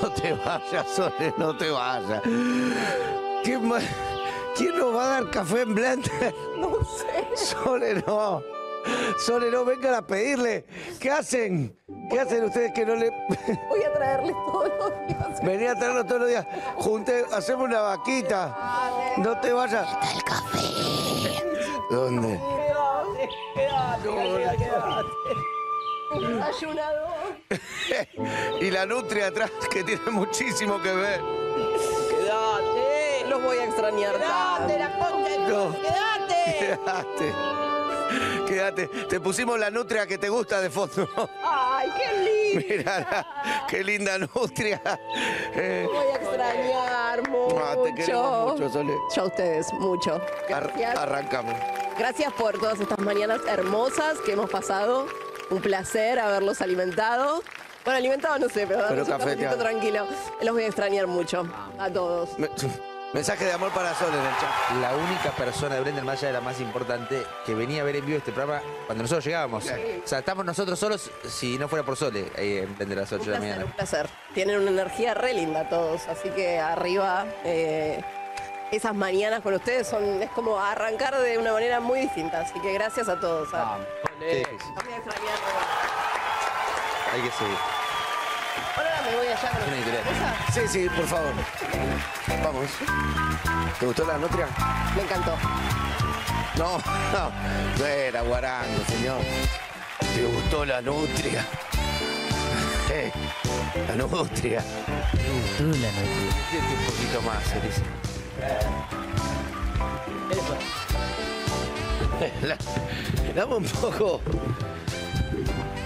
No te vayas, Sole, no te vayas. ¿Qué ma- ¿Quién nos va a dar café en blender? No sé. Sole, no. Sole, no, vengan a pedirle. ¿Qué hacen? ¿Qué hacen ustedes que no le... Voy a traerles todos los días. Vení a traerlo todos los días. Junte, hacemos una vaquita. No te vayas. el café. ¿Dónde? Desayunador. y la nutria atrás, que tiene muchísimo que ver. Quédate. Los voy a extrañar. Quédate, la concha No. Quédate. Quédate. Quédate. Te pusimos la nutria que te gusta de fondo. Ay, qué lindo. Mira, qué linda nutria. Eh, Voy a extrañar mucho. Ah, te queremos mucho, Sole. Yo a ustedes, mucho. ar- Gracias. arrancamos. Gracias por todas estas mañanas hermosas que hemos pasado. Un placer haberlos alimentado. Bueno, alimentado no sé, pero, Pero un café hago. tranquilo. Los voy a extrañar mucho. A todos. Me- mensaje de amor para Sol en el chat. La única persona de allá de la más importante, que venía a ver en vivo este programa cuando nosotros llegábamos. O sea, estamos nosotros solos si no fuera por Sole ahí en Blender a las 8 Un de la mañana. un placer. Tienen una energía re linda todos, así que arriba eh, esas mañanas con ustedes son es como arrancar de una manera muy distinta, así que gracias a todos. ¿ah? Sí, extrañar. Hay que seguir. Ahora me voy allá. Sí, sí, por favor. Vamos. ¿Te gustó la nutria? Me encantó. No, no. No era guarango, señor. ¿Te gustó la nutria? Eh, la nutria. Siente un poquito más, Elisa. La- Dame un poco.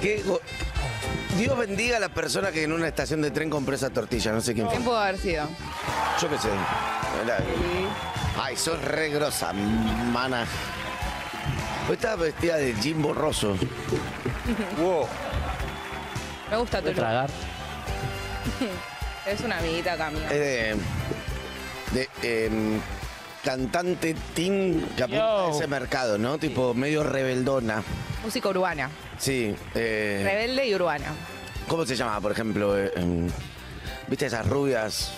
¿Qué Dios bendiga a la persona que en una estación de tren compró esa tortilla. No sé quién fue. ¿Quién pudo haber sido? Yo qué sé. La- Ay, sos re grosa, mana. Hoy estaba vestida de Jim Borroso. Wow. Me gusta tu tragar. Es una amiguita acá mía. Es de, em, cantante teen que apunta a ese mercado, ¿no? Tipo medio rebeldona. Música urbana. Sí. eh, Rebelde y urbana. ¿Cómo se llama, por ejemplo? eh, em, ¿Viste esas rubias?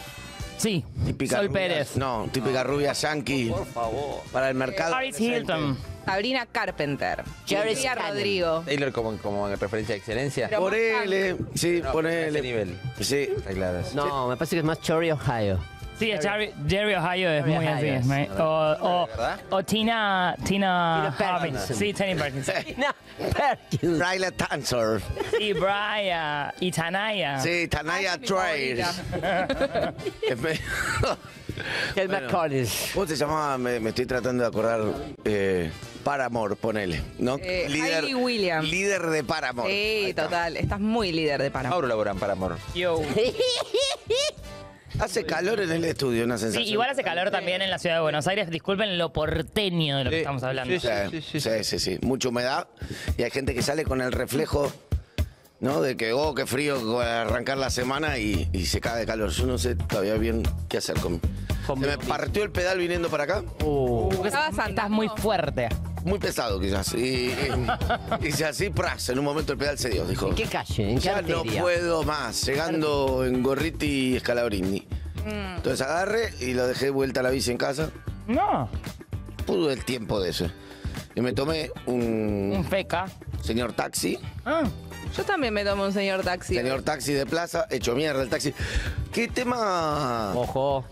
Sí, Típicas Sol rubias- Pérez. No, típica rubia yankee. Por favor. Para el mercado. Paris Hilton. Sabrina Carpenter. Jerry Lucía. Rodrigo. Taylor como, como en referencia de excelencia. Pero- Ponele, sí, No, a ese ponele. nivel. Sí. Está claro. No, me parece que es más Cherry Ohio. Sí, Jerry, Jerry Ohio es Jerry muy así. es, o, o, ¿verdad? o Tina, Tina, Tina. Perkins. Sí, Tina Perkins. No, Perkins. Riley Tanzer. Y Brian, y Tanaya. Sí, Tanaya Trail. Es me- El Bueno. McCartney. ¿Cómo se llamaba? Me, me estoy tratando de acordar. Eh, Paramore, ponele. ¿no? Eh, Hayley Williams. Líder de Paramore. Sí, está. total. Estás muy líder de Panamá. Mauro Laborán para amor. Yo. Hace calor en el estudio, una Sí, sensación. igual hace calor también en la ciudad de Buenos Aires. Disculpen lo porteño de lo que Sí, estamos hablando. sí, Sí, sí, sí, sí, Mucha humedad. Y hay gente que sale con el reflejo, ¿no? De que, oh, qué frío arrancar la semana y, y se cae de calor. Yo no sé todavía bien qué hacer con. Se me partió el pedal viniendo para acá. Uh, Estabas muy fuerte. Muy pesado, quizás. Y, y- hice así, pras. En un momento el pedal se dio. Dijo. ¿En qué calle? ¿En qué Ya no arteria? puedo más, llegando en Gorriti y Escalabrini. Mm. Entonces agarré y lo dejé vuelta a la bici en casa. No, Pudo el tiempo de eso. Y me tomé un un feca. señor taxi, Ah, Yo también me tomo un señor taxi. señor taxi de plaza, hecho mierda el taxi. ¿Qué tema? Ojo,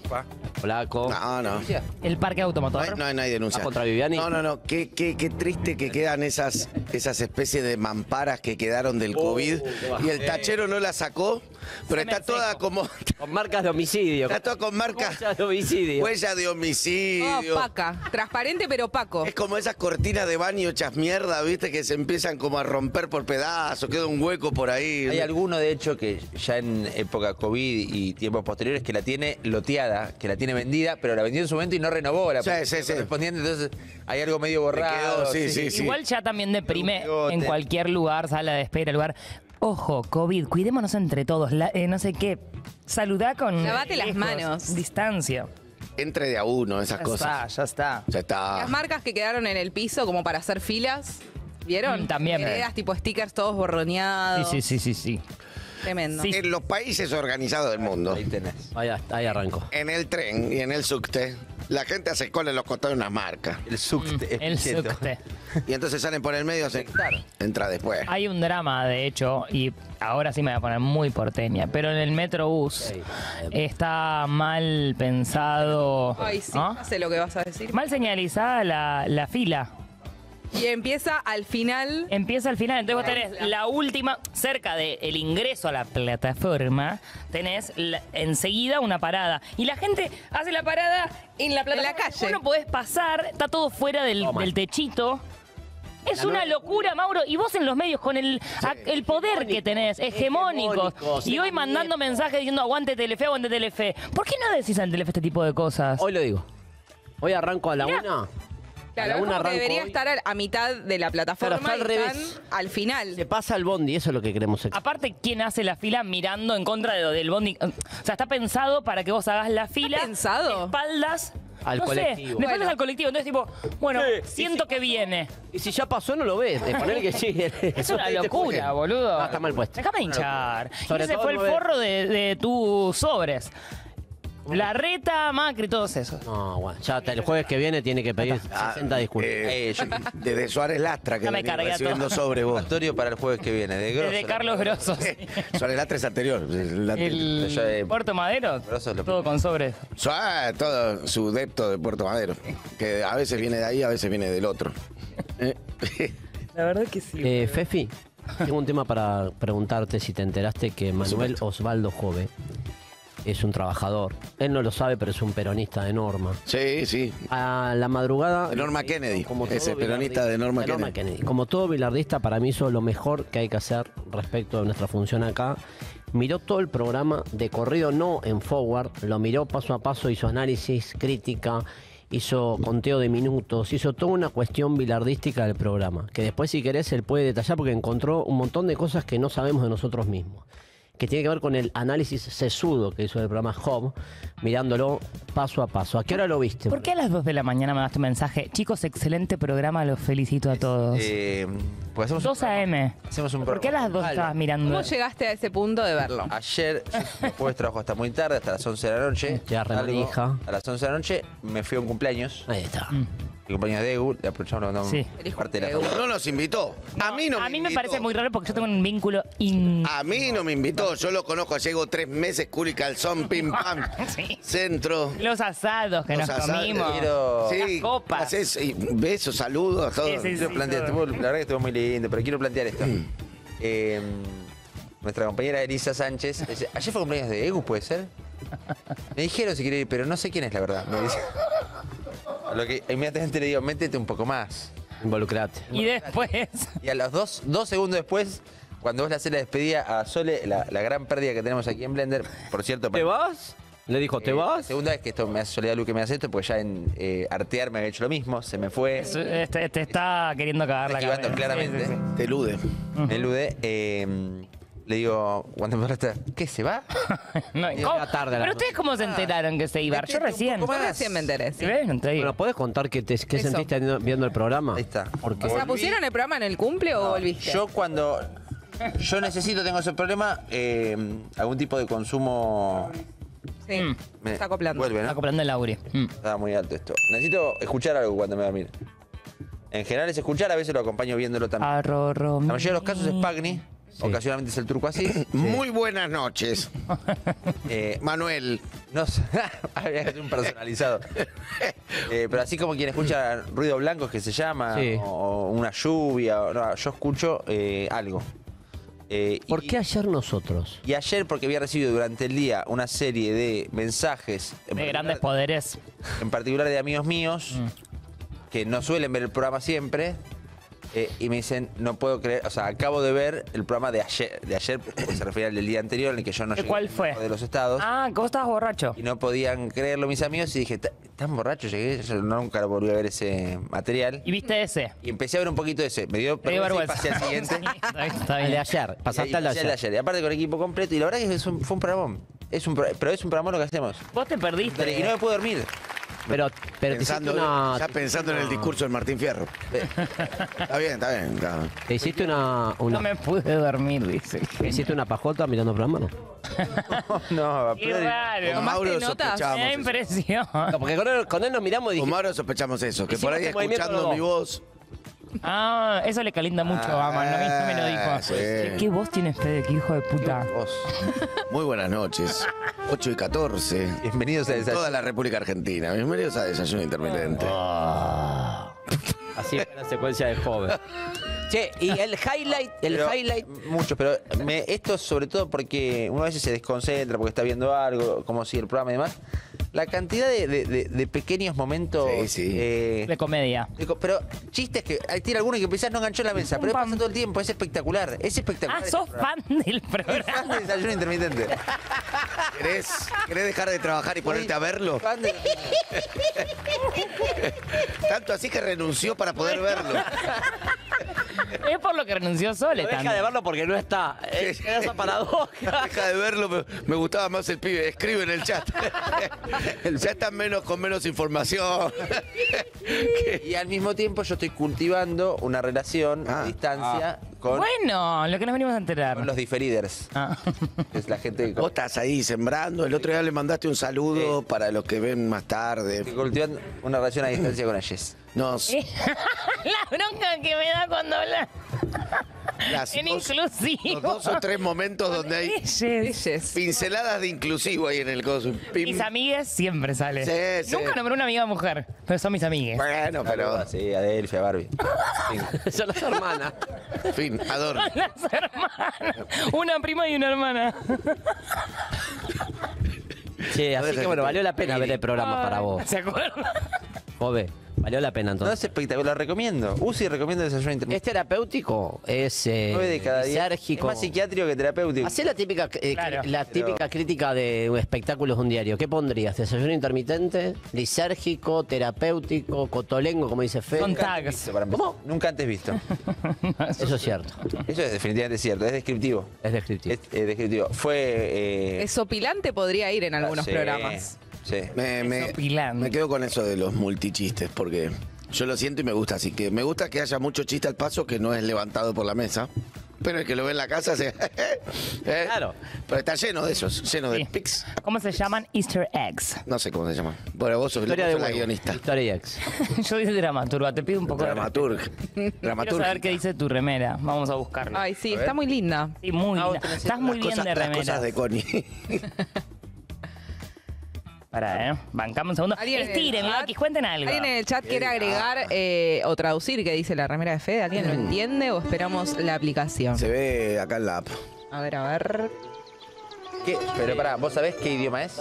polaco. No, no. el parque No automotor. hay, no hay- no hay denuncia. ¿Vas contra Viviani? No, no, no. Qué, qué, qué triste que quedan esas, esas especies de mamparas que quedaron del COVID. y el tachero no la sacó, pero está toda seco. como. Con marcas de homicidio. Está toda con marcas. Huellas de homicidio. Huella de homicidio. opaca. Transparente pero opaco. Es como esas cortinas de baño hechas mierda, ¿viste? Que se empiezan como a romper por pedazos, queda un hueco por ahí. Hay alguno, de hecho, que ya en época COVID y tiempos posteriores que la tiene loteada, que la tiene vendida, pero la vendió en su momento y no renovó la Sí, sí, sí. correspondiente. Entonces hay algo medio borrado. quedó, sí, sí, sí. Igual ya también deprime en cualquier lugar, sala de espera, lugar. Ojo, COVID, cuidémonos entre todos. la- eh, no sé qué. Saludá con. Lavate las manos. Distancia. Entre de a uno esas Ya cosas. está, ya está. Ya está. Las marcas que quedaron en el piso como para hacer filas. ¿Vieron? Mm, también. Tipo stickers todos borroneados. Sí, sí, sí, sí, sí. Tremendo. Sí. En los países organizados del mundo, Ahí tenés. Ahí, ahí arranco. en el tren y en el subte, la gente hace cola en los costados de unas marcas. El subte. Mm, El cheto. subte. Y entonces salen por el medio, se entra después. Hay un drama, de hecho, y ahora sí me voy a poner muy porteña, pero en el Metrobús está mal pensado, Ay, sí, ¿no? no sé lo que vas a decir. mal señalizada la, la fila. Y empieza al final. Empieza al final, entonces vos tenés la última, cerca del ingreso a la plataforma, tenés la- enseguida una parada. Y la gente hace la parada en la plataforma. calle. Vos no podés pasar, está todo fuera del, Toma. del techito. Es una locura, Mauro. Y vos en los medios, con el, a- el poder que tenés, hegemónicos, hegemónicos, y hoy el mandando mensajes diciendo aguante Telefe, aguante Telefe. ¿Por qué no decís en Telefe este tipo de cosas? Hoy lo digo. Hoy arranco a la Mirá. una. A Claro, una como que debería hoy. estar a, mitad de la plataforma Claro, está y al están revés. al final. Se pasa el bondi, eso es lo que queremos. ex- Aparte, ¿quién hace la fila mirando en contra de, del bondi? O sea, está pensado para que vos hagas la fila. pensado? de espaldas. Al no colectivo. Sé, Bueno. al colectivo. Entonces, tipo, bueno, Sí, siento que viene. Y si ya pasó, no lo ves. De poner que sí. Es una locura, boludo. Ah, está mal puesto. Déjame hinchar. Sobre y ese todo fue el forro de, de tus sobres. La reta, Macri, todos esos. No, bueno, ya hasta el jueves que viene tiene que pedir 60 disculpas. Eh, Eh, yo- desde Suárez Lastra, que Ya me venía cargué a recibiendo todo. sobre vos. Para el jueves que viene. De Grosso. Desde Carlos Grosso. sí. Suárez Lastra es anterior. El eh, Puerto Madero. Grosso es lo Todo con sobres. Suárez, todo su depto de Puerto Madero. Que a veces viene de ahí, a veces viene del otro. Eh, La verdad que sí. Eh, Fefi, tengo un tema para preguntarte si te enteraste que Manuel Osvaldo Jove es un trabajador. Él no lo sabe, pero es un peronista de Norma. sí, sí. A la madrugada. De Norma Kennedy, todo ese peronista de Norma Kennedy. Como todo bilardista, para mí hizo lo mejor que hay que hacer respecto de nuestra función acá. Miró todo el programa de corrido, no en forward, lo miró paso a paso, hizo análisis, crítica, hizo conteo de minutos, hizo toda una cuestión bilardística del programa. Que después, si querés, él puede detallar porque encontró un montón de cosas que no sabemos de nosotros mismos que tiene que ver con el análisis sesudo que hizo el programa Hub, mirándolo paso a paso. ¿A qué hora lo viste? ¿Por qué a las 2 de la mañana me mandaste un mensaje? Chicos, excelente programa, los felicito a todos. eh, pues hacemos un 2 AM. Hacemos un ¿Por qué a las 2 programa. estabas mirando? ¿Cómo llegaste a ese punto de verlo? Ayer, después trabajo hasta muy tarde, hasta las 11 de la noche. Ya remanija. A las 11 de la noche me fui a un cumpleaños. Ahí está. Mi cumpleaños de Egu, le aprovechamos mandamos Sí. parte de la. No nos invitó. A mí no a mí me invitó. parece muy raro porque yo tengo un vínculo in... A mí no me invitó. Yo lo conozco. Llego tres meses, curi calzón, pim pam. Sí. Centro. Los asados que los nos asados. comimos. Quiero- Sí, Las copas. haces, y besos, saludos, todo. Sí, sí, Quiero plantear, todo. estuvo- la verdad que estuvo muy lindo, pero quiero plantear esto. Eh, nuestra compañera Elisa Sánchez, dice, ayer fue cumpleaños de Egu, ¿puede ser? Me dijeron si quiere ir, pero no sé quién es la verdad. Me dice. Lo que inmediatamente le digo, métete un poco más. Involucrate. Y después... Y a los dos, dos segundos después, cuando vos le haces la despedida a Sole, la, la gran pérdida que tenemos aquí en Blender, por cierto, ¿Te vas? Le dijo, ¿te eh, La vas? segunda vez que esto me hace Soledad Luque me hace esto, pues ya en eh, Artear me había hecho lo mismo, se me fue, Este, te está queriendo cagar la cabeza. claramente. Sí, sí, sí. Te elude. me elude. eh, le digo, cuando me ¿qué se va? No, Llega ¿cómo? tarde a la Pero noche. ustedes cómo se enteraron que se iba? Yo recién. más. recién me enteré. sí. No te digo. Bueno, ¿podés contar qué, te, qué Eso. sentiste viendo el programa? Ahí está. Porque O sea, ¿pusieron el programa en el cumple o volviste? Yo cuando yo necesito, tengo ese problema, eh, algún tipo de consumo Sí, Mm. me está acoplando. Vuelve, Está ¿no? acoplando el Auri. Mm. Estaba muy alto esto. Necesito escuchar algo cuando me dormir. En general es escuchar, a veces lo acompaño viéndolo también. Arroro, La mayoría de los casos es Pagni, Sí. ocasionalmente es el turco así. Muy buenas noches. Eh, Manuel. no sé, había que hacer un personalizado. Eh, pero así como quien escucha ruido blanco que se llama, Sí. o, una lluvia, o- no, yo escucho eh, algo. ¿Por y- qué ayer nosotros? Y ayer, porque había recibido durante el día una serie de mensajes, en, De grandes poderes. en particular de amigos míos, que no suelen ver el programa siempre, eh, y me dicen, no puedo creer, o sea, acabo de ver el programa de ayer, de ayer, se refiere al del día anterior, en el que yo no ¿De llegué cuál fue? de los estados. Ah, que vos estabas borracho. Y no podían creerlo mis amigos y dije, "Ta- ¿tan borracho llegué? Yo nunca volví a ver ese material. ¿Y viste ese? Y empecé a ver un poquito de ese. Me dio vergüenza y pasé al siguiente. Está bien, El de ayer. Pasaste al de ayer. Y aparte con equipo completo. Y la verdad que es un- fue un programón. Es un, pero es un programa lo que hacemos. Vos te perdiste. Y no me puedo dormir. Pero, pero te, hiciste Pensando, una, ya pensando en el discurso del Martín Fierro. Está bien, está bien. está bien. te hiciste una, una- No me pude dormir, dice. te hiciste una pajota mirando programa, ¿no? No, Qué priori- raro. Con Mauro? Me da eso. impresión. No, porque con él, con él nos miramos y Con Mauro sospechamos eso, que por ahí movimiento escuchando mi voz. Ah, eso le calienta mucho a Manu. A mí me lo dijo. Ah, sí. ¿Qué, qué voz tienes, Fede? ¿Qué hijo de puta? Vos. Muy buenas noches. 8 y 14. Bienvenidos a En Desayuno. toda la República Argentina. Bienvenidos a Desayuno Intermitente. así fue la secuencia de joven. Che, y el highlight, el Pero- highlight, Mucho, pero me- esto sobre todo porque uno a veces se desconcentra porque está viendo algo, como si el programa y demás. La cantidad de, de- de- de pequeños momentos. Sí, sí. eh, De comedia. pero chistes que hay tiene alguno que quizás no enganchó en la mesa, pero pasa todo el tiempo, es espectacular, es espectacular. Ah, este sos programa. fan del Es fan programa. de desayuno intermitente. ¿Querés, querés dejar de trabajar y ponerte a verlo? Fan de- Tanto así que renunció para poder verlo. Es por lo que renunció Sole deja también. de verlo porque no está. Es esa paradoja. Deja de verlo, me, me gustaba más el pibe. Escribe en el chat. ya están menos con menos información. Y al mismo tiempo yo estoy cultivando una relación Ah. a distancia con, Bueno, lo que nos venimos a enterar. con los diferiders. Ah. es la gente que, Vos estás ahí sembrando. El otro día le mandaste un saludo para los que ven más tarde. cultivan una relación a distancia con Ayes. Nos, La bronca que me da cuando habla las en dos- inclusivo. los dos o tres momentos donde hay Yes. pinceladas de inclusivo ahí en el coso. Pim. Mis amigues siempre sale. Sí, sí. Nunca nombré una amiga mujer, pero son mis amigues. Bueno, pero. Sí, a Delphi, a Barbie. Son las hermanas. Fin, adoro. Las hermanas. Una prima y una hermana. Sí, así que bueno, valió la pena ver el programa para vos. ¿Se acuerdan? Jove, valió la pena No entonces. es espectacular, lo recomiendo. Usi recomiendo desayuno ¿Es intermitente. terapéutico? ¿Es eh, 9 de cada 10. Es más psiquiátrico que terapéutico. Hacé la típica, eh, Claro. la típica crítica de espectáculos de un diario. ¿Qué pondrías? ¿Desayuno intermitente? ¿Lisérgico? ¿Terapéutico? ¿Cotolengo, como dice Fe? Son Nunca antes tags. visto, para empezar. ¿Cómo? Nunca antes visto. Eso es cierto. Eso es definitivamente cierto, es descriptivo. Es descriptivo. Es eh, descriptivo. Fue. eh, Esopilante podría ir en algunos sí, programas. Sí. Me, me- me quedo con eso de los multichistes porque yo lo siento y me gusta. Así que me gusta que haya mucho chiste al paso que no es levantado por la mesa. Pero el que lo ve en la casa se. ¿eh? Claro. Pero está lleno de esos, lleno de Sí. pics. ¿Cómo se llaman? Easter eggs. No sé cómo se llama. Bueno, vos sos, vos Historia de sos la guionista. Historia y ex. Yo soy dramaturga, te pido un poco de Dramaturg. respeto. Quiero Dramaturg. saber qué dice tu remera. Vamos a buscarla. Ay, sí, está muy linda. Sí, muy Ah, vos linda. tenés Estás muy bien cosas, de las remera. cosas de Connie. Pará, ¿eh? Bancame un segundo. ¿Alguien en el Estiren, chat? Mikis, cuenten algo. ¿Alguien en el chat quiere agregar eh, o traducir qué dice la remera de Fede? ¿Alguien lo entiende o esperamos la aplicación? Se ve acá en la app. A ver, a ver. ¿Qué? Pero pará, ¿vos sabés qué idioma es?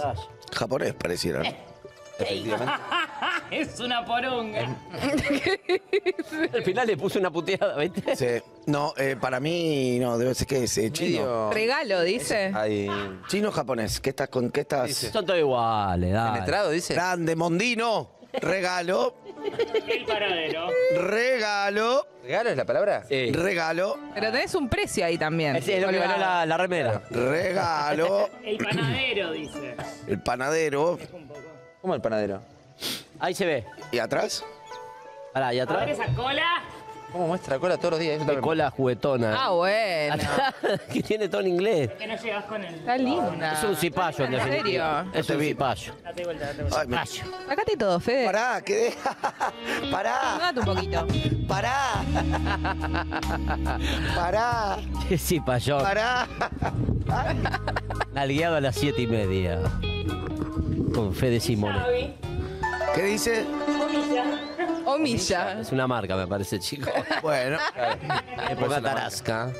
Japonés pareciera. ¿no? Efectivamente. es una poronga. Al final le puse una puteada, ¿viste? Sí. No, eh, para mí no, debe ser que es eh, chino. Regalo, dice. Ay, Chino o japonés. ¿Qué estás con qué estás? Dice. Son todos iguales, dale. penetrado, dice. Grande, Mondino. Regalo. El paradero. Regalo. ¿Regalo es la palabra? Sí. Regalo. Pero tenés un precio ahí también. Es, es lo que valió la, la remera. Regalo. El panadero, dice. El panadero. ¿Cómo el panadero? Ahí se ve. ¿Y atrás? Pará, y A ver atrás. esa cola. ¿Cómo muestra cola todos los días? De también- cola juguetona. Ah, bueno. Atrás, que tiene todo en inglés. Que no llegas con el. Está linda. Es un cipayo, en ¿En definitiva. serio? Es un cipayo. Date vuelta, date vuelta. Ay, me- Sacate todo, Fede. Pará, que deja. Pará. Date un poquito. Pará. Pará. Qué cipayón. Pará. Nalgueado a las siete y media. Con Fede Simone. ¿Qué dice? O Milla. Es una marca, me parece, chico. Bueno, Época tarasca.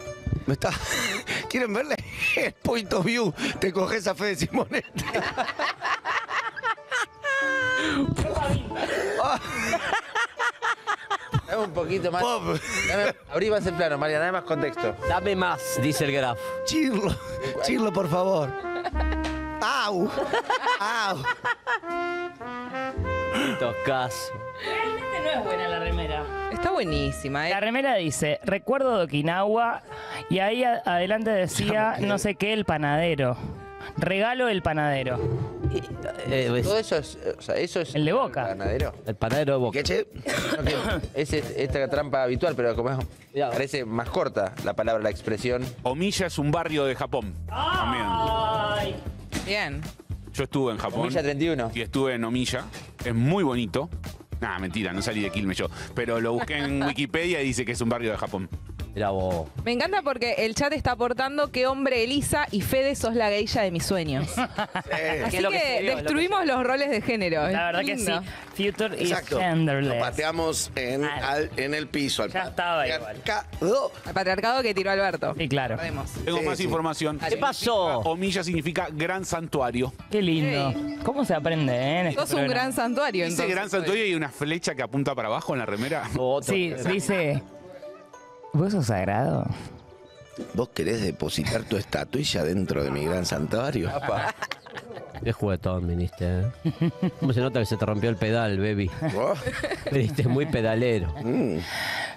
me está. ¿Quieren verle? El point of view. Te coges a Fede Simonetti. Dame un poquito más. Pop. Dame- abrí más el plano, María, dame más contexto. Dame más, dice el graf. Chirlo. Chirlo, por favor. ¡Au! ¡Au! Toscazo. Realmente no es buena la remera. Está buenísima, La ¿eh? remera dice, recuerdo de Okinawa, y ahí a- adelante decía, no sé qué, el panadero. regalo del panadero. Eh, Todo eso es, o sea, eso es El de Boca. ganadero. el panadero de Boca. ¿Qué, che? Es es- esta trampa habitual, pero como es, parece más corta la palabra, la expresión. Omiya es un barrio de Japón. También. Bien. Yo estuve en Japón. Omiya 31. Y estuve en Omiya. Es muy bonito. Nah, mentira, no salí de Quilmes yo. Pero lo busqué en Wikipedia y dice que es un barrio de Japón. Mirá vos. Me encanta porque el chat está aportando que hombre Elisa y Fede sos la geisha de mis sueños. Así es lo que que, escribió, es lo que destruimos los roles de género. La verdad que sí. Lindo. Future is Exacto. Lo genderless. pateamos en, Al- al- en el piso. Al Ya estaba igual. patriarcado. Al patriarcado que tiró Alberto. Sí, claro. Sabemos. Tengo Sí, más sí. información. ¿Qué pasó? Omiya significa gran santuario. Qué lindo. ¿Cómo se aprende, eh? en este Sos un programa? gran santuario, Dice entonces. gran santuario y hay una flecha que apunta para abajo en la remera. Otro. Sí, dice. ¿Vos sos sagrado? ¿Vos querés depositar tu estatuilla dentro de mi gran santuario? Qué juguetón viniste, ¿eh? ¿Cómo se nota que se te rompió el pedal, baby? Viniste muy pedalero. Mm.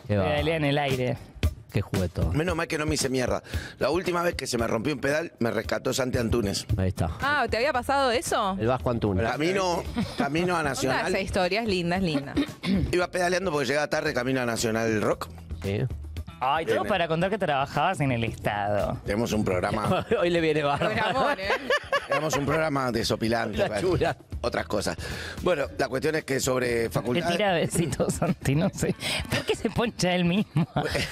Qué, va, Pedalea en el aire. qué juguetón. Menos mal que no me hice mierda. La última vez que se me rompió un pedal, me rescató Santi Antunes. Ahí está. Ah, ¿te había pasado eso? El Vasco Antunes. Camino, camino a Nacional. esa historia, es linda, es linda. Iba pedaleando porque llegaba tarde camino a Nacional Rock. Sí. Ay, tengo para contar que trabajabas en el Estado. Tenemos un programa, Hoy le viene barro. ¿eh? tenemos un programa desopilante. La chula. otras cosas. Bueno, la cuestión es que sobre Te facultad. tira besitos, Santi, no sé. ¿Por qué se poncha él mismo?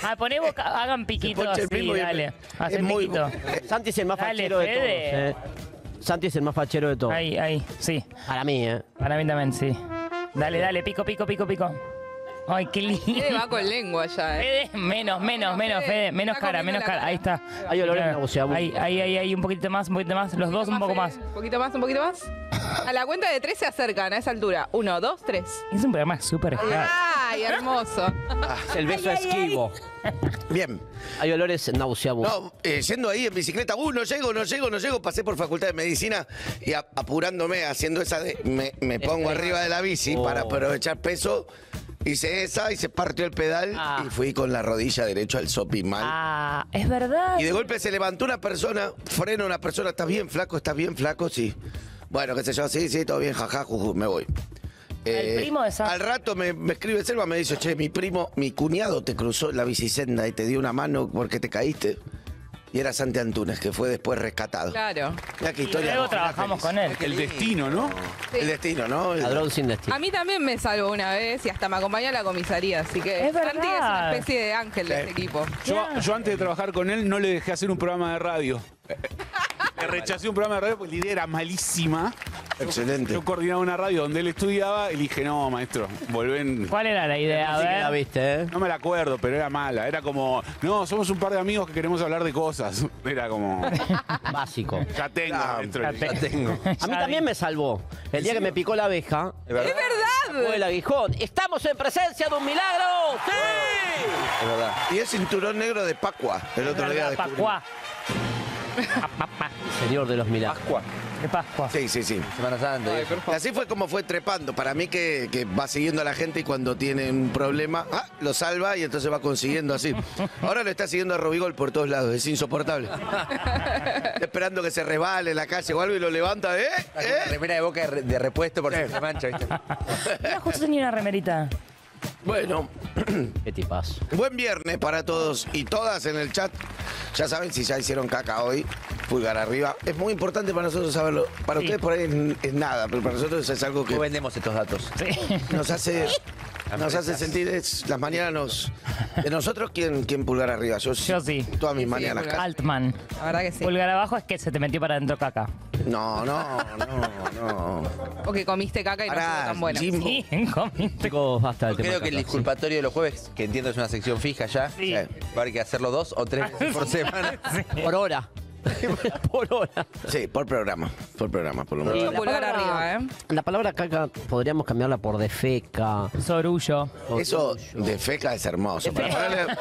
Ah, poné boca, hagan piquito poncha el así, mismo y- dale. es Hacen muy- piquito. Santi es el más Dale, fachero de todos, Fede. ¿eh? Santi es el más fachero de todos. Ahí, ahí, sí. Para mí, ¿eh? Para mí también, sí. Dale, dale, pico, pico, pico, pico. Ay, qué Fede lindo. va con lengua ya, ¿eh? Fede, menos, menos, menos, Fede, menos cara, menos cara. cara. Ahí está. Hay olor a. Ahí, ahí, ahí, ahí, un poquito más, un poquito más. Los dos un poco más. Fede. Un poquito más, un poquito más. A la cuenta de tres se acercan a esa altura. Uno, dos, tres. Es un programa súper. ¡Ay, hermoso! Es el beso esquivo. Bien. Hay olores nauseabundos. No, eh, yendo ahí en bicicleta, uh, no llego, no llego, no llego. Pasé por Facultad de Medicina y a- apurándome, haciendo esa de. Me, me pongo arriba de la bici Oh. para aprovechar peso. Hice esa y se partió el pedal Ah. y fui con la rodilla derecho al sopi mal. Ah, es verdad. Y de golpe se levantó una persona, freno una persona, ¿estás bien flaco? ¿Estás bien flaco? Sí. Bueno, qué sé yo, sí, sí, todo bien, jaja, juju, me voy. Eh, El primo de Sa- Al rato me, me escribe Selva, me dice, che, mi primo, mi cuñado te cruzó la bicisenda y te dio una mano porque te caíste. Y era Santi Antunes, que fue después rescatado. Claro. Mira qué Y historia. luego más trabajamos feliz. con él. El destino, ¿no? El destino, ¿no? El- Ladrón sin destino. A mí también me salvó una vez y hasta me acompañó a la comisaría, así que Es verdad. Santi es una especie de ángel de este equipo. Yo, yo antes de trabajar con él no le dejé hacer un programa de radio. Le rechacé un programa de radio porque la idea era malísima. Excelente. Yo coordinaba una radio donde él estudiaba y le dije, no, maestro, volven. ¿Cuál era la idea? A la viste, ¿eh? No me la acuerdo, pero era mala. Era como, no, somos un par de amigos que queremos hablar de cosas. Era como, Básico. ya tengo, maestro. Ya te- tengo. A mí también me salvó. El día que me picó la abeja, ¿Es verdad? fue el aguijón. ¡Estamos en presencia de un milagro! ¡Sí! Es verdad. Y el cinturón negro de Pacua, el otro día descubrí. Señor de los milagros. Pascua. De Pascua. Sí, sí, sí. Semana Santa. Ay, Y así fue como fue trepando. Para mí que, que va siguiendo a la gente y cuando tiene un problema, ah, lo salva y entonces va consiguiendo así. Ahora lo está siguiendo a Robigol por todos lados, es insoportable. Está esperando que se resbale en la calle o algo y lo levanta, ¿eh? ¿eh? Remera de boca de, re- de repuesto por si se mancha, ¿viste? Mira, justo tenía una remerita. Bueno, Qué tipazo. buen viernes para todos y todas en el chat. Ya saben si ya hicieron caca hoy, pulgar arriba. Es muy importante para nosotros saberlo. Para Sí. ustedes por ahí es, es nada, pero para nosotros es algo No que vendemos estos datos. Sí. nos hace nos hace sentir es, las mañanas nos de nosotros quién quién pulgar arriba yo, Yo sí. todas mis Sí, mañanas pulgar. Altman. La verdad que sí. Pulgar abajo es que se te metió para adentro caca. no no no no O que comiste caca y no Pará, estuvo tan bueno. Jimbo. Sí, comiste. Chicos, basta del tema Creo que el disculpatorio de los jueves, que entiendo es una sección fija ya, Sí. Va a haber que hacerlo dos o tres veces por semana. sí. Por hora. Por hora. sí por programa por programa por lo menos La pulgar palabra- arriba, ¿eh? La palabra caca podríamos cambiarla por defeca. Sorullo. eso de feca es hermoso para ponerle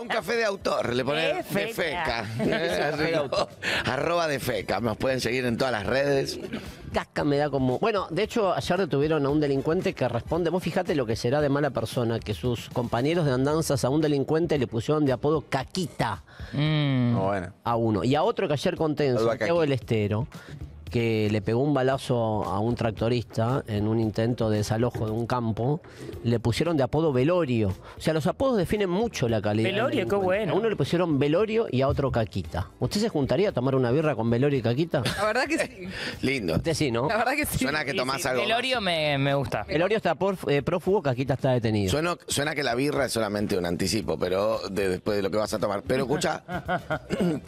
un café de autor le ponen De de feca. feca arroba de feca nos pueden seguir en todas las redes casca me da como. Bueno, de hecho, ayer detuvieron a un delincuente que responde. Vos fijate lo que será de mala persona, que sus compañeros de andanzas a un delincuente le pusieron de apodo Caquita Mm. Bueno. a uno. Y a otro que ayer conté en Santiago del Estero, que le pegó un balazo a un tractorista en un intento de desalojo de un campo, le pusieron de apodo Velorio. O sea, los apodos definen mucho la calidad. Velorio, qué bueno. A uno le pusieron Velorio y a otro Caquita. ¿Usted se juntaría a tomar una birra con Velorio y Caquita? La verdad que sí. Lindo. Usted sí, ¿no? La verdad que sí. Suena que Sí, tomás sí, algo. Velorio me, me gusta. Velorio está por, eh, prófugo, Caquita está detenido. Suena, suena que la birra es solamente un anticipo, pero de- después de lo que vas a tomar. Pero escucha,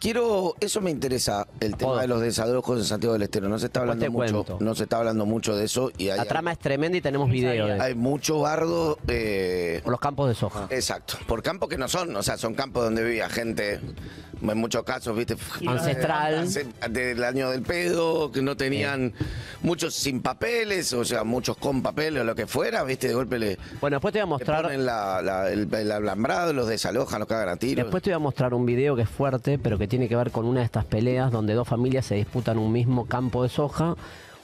quiero, eso me interesa, el tema de los desalojos en Santiago del Estero. No se está hablando mucho, cuento. no se está hablando mucho de eso y hay, La trama es tremenda y tenemos video de hay mucho bardo. eh, por los campos de soja. Exacto, por campos que no son, o sea, son campos donde vivía gente, en muchos casos, viste, Ancestral. del año del pedo, que no tenían muchos sin papeles, o sea, muchos con papeles o lo que fuera, viste, de golpe le, Bueno, después te voy a mostrar. ponen la- la- el, el alambrado, los desalojan, los cagan a tiros. Después te voy a mostrar un video que es fuerte, pero que tiene que ver con una de estas peleas donde dos familias se disputan un mismo campo de soja.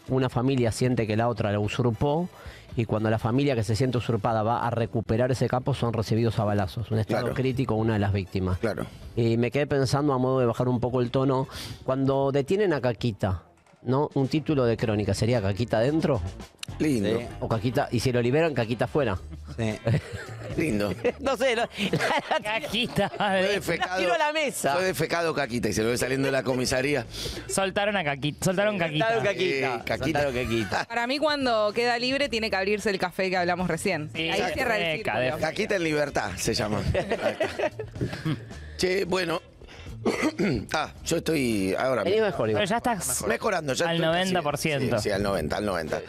Una familia siente que la otra la usurpó y cuando la familia que se siente usurpada va a recuperar ese campo son recibidos a balazos. Un estado Claro. crítico, una de las víctimas. Claro. Y me quedé pensando a modo de bajar un poco el tono, cuando detienen a Caquita, ¿no? Un título de crónica, ¿sería Caquita adentro? Lindo, Sí. O Caquita, y si lo liberan, Caquita afuera. Sí. lindo. no sé, no- Caquita. Fue defecado, Tiro a la mesa. Fue defecado Caquita y se lo ve saliendo de la comisaría. Soltaron a Caquita. Soltaron Caquita. Soltaron Caquita. Eh, Caquita. Soltaron Caquita. Para mí cuando queda libre tiene que abrirse el café que hablamos recién. Sí, Ahí cierra el círculo. Caquita en libertad se llama. Che, bueno. ah, yo estoy ahora Vení mismo. mejor, Iván. Pero ya estás. Mejorando, ya Al estoy casi- 90%. Sí, sí, al 90, al 90.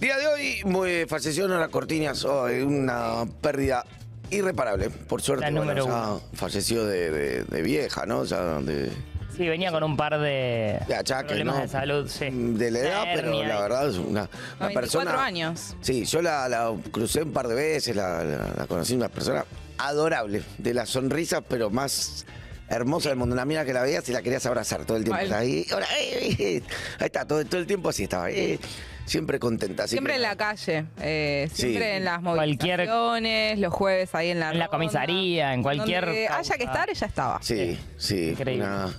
Día de hoy muy, falleció Nora Cortiñas, oh, eh, una pérdida irreparable. Por suerte, La bueno, número ya uno. falleció de, de- de vieja, ¿no? Ya de, Sí, venía con un par de de achaques, problemas ¿no? de salud. Sí. De la edad, Una pero la verdad es una, una 24 persona. años. Sí, yo la, la crucé un par de veces, la, la- la conocí, una persona adorable, de las sonrisas, pero más hermosa del mundo. Una mina que la veías y la querías abrazar todo el tiempo. Ahí, hola, eh, eh, ahí está, todo, todo el tiempo así estaba. eh, siempre contenta. así Siempre que en la calle, eh, siempre Sí. en las Cualquier- movilizaciones, los jueves ahí en la En la comisaría, en cualquier Donde causa. haya que estar, ella estaba. Sí, sí. Increíble. una-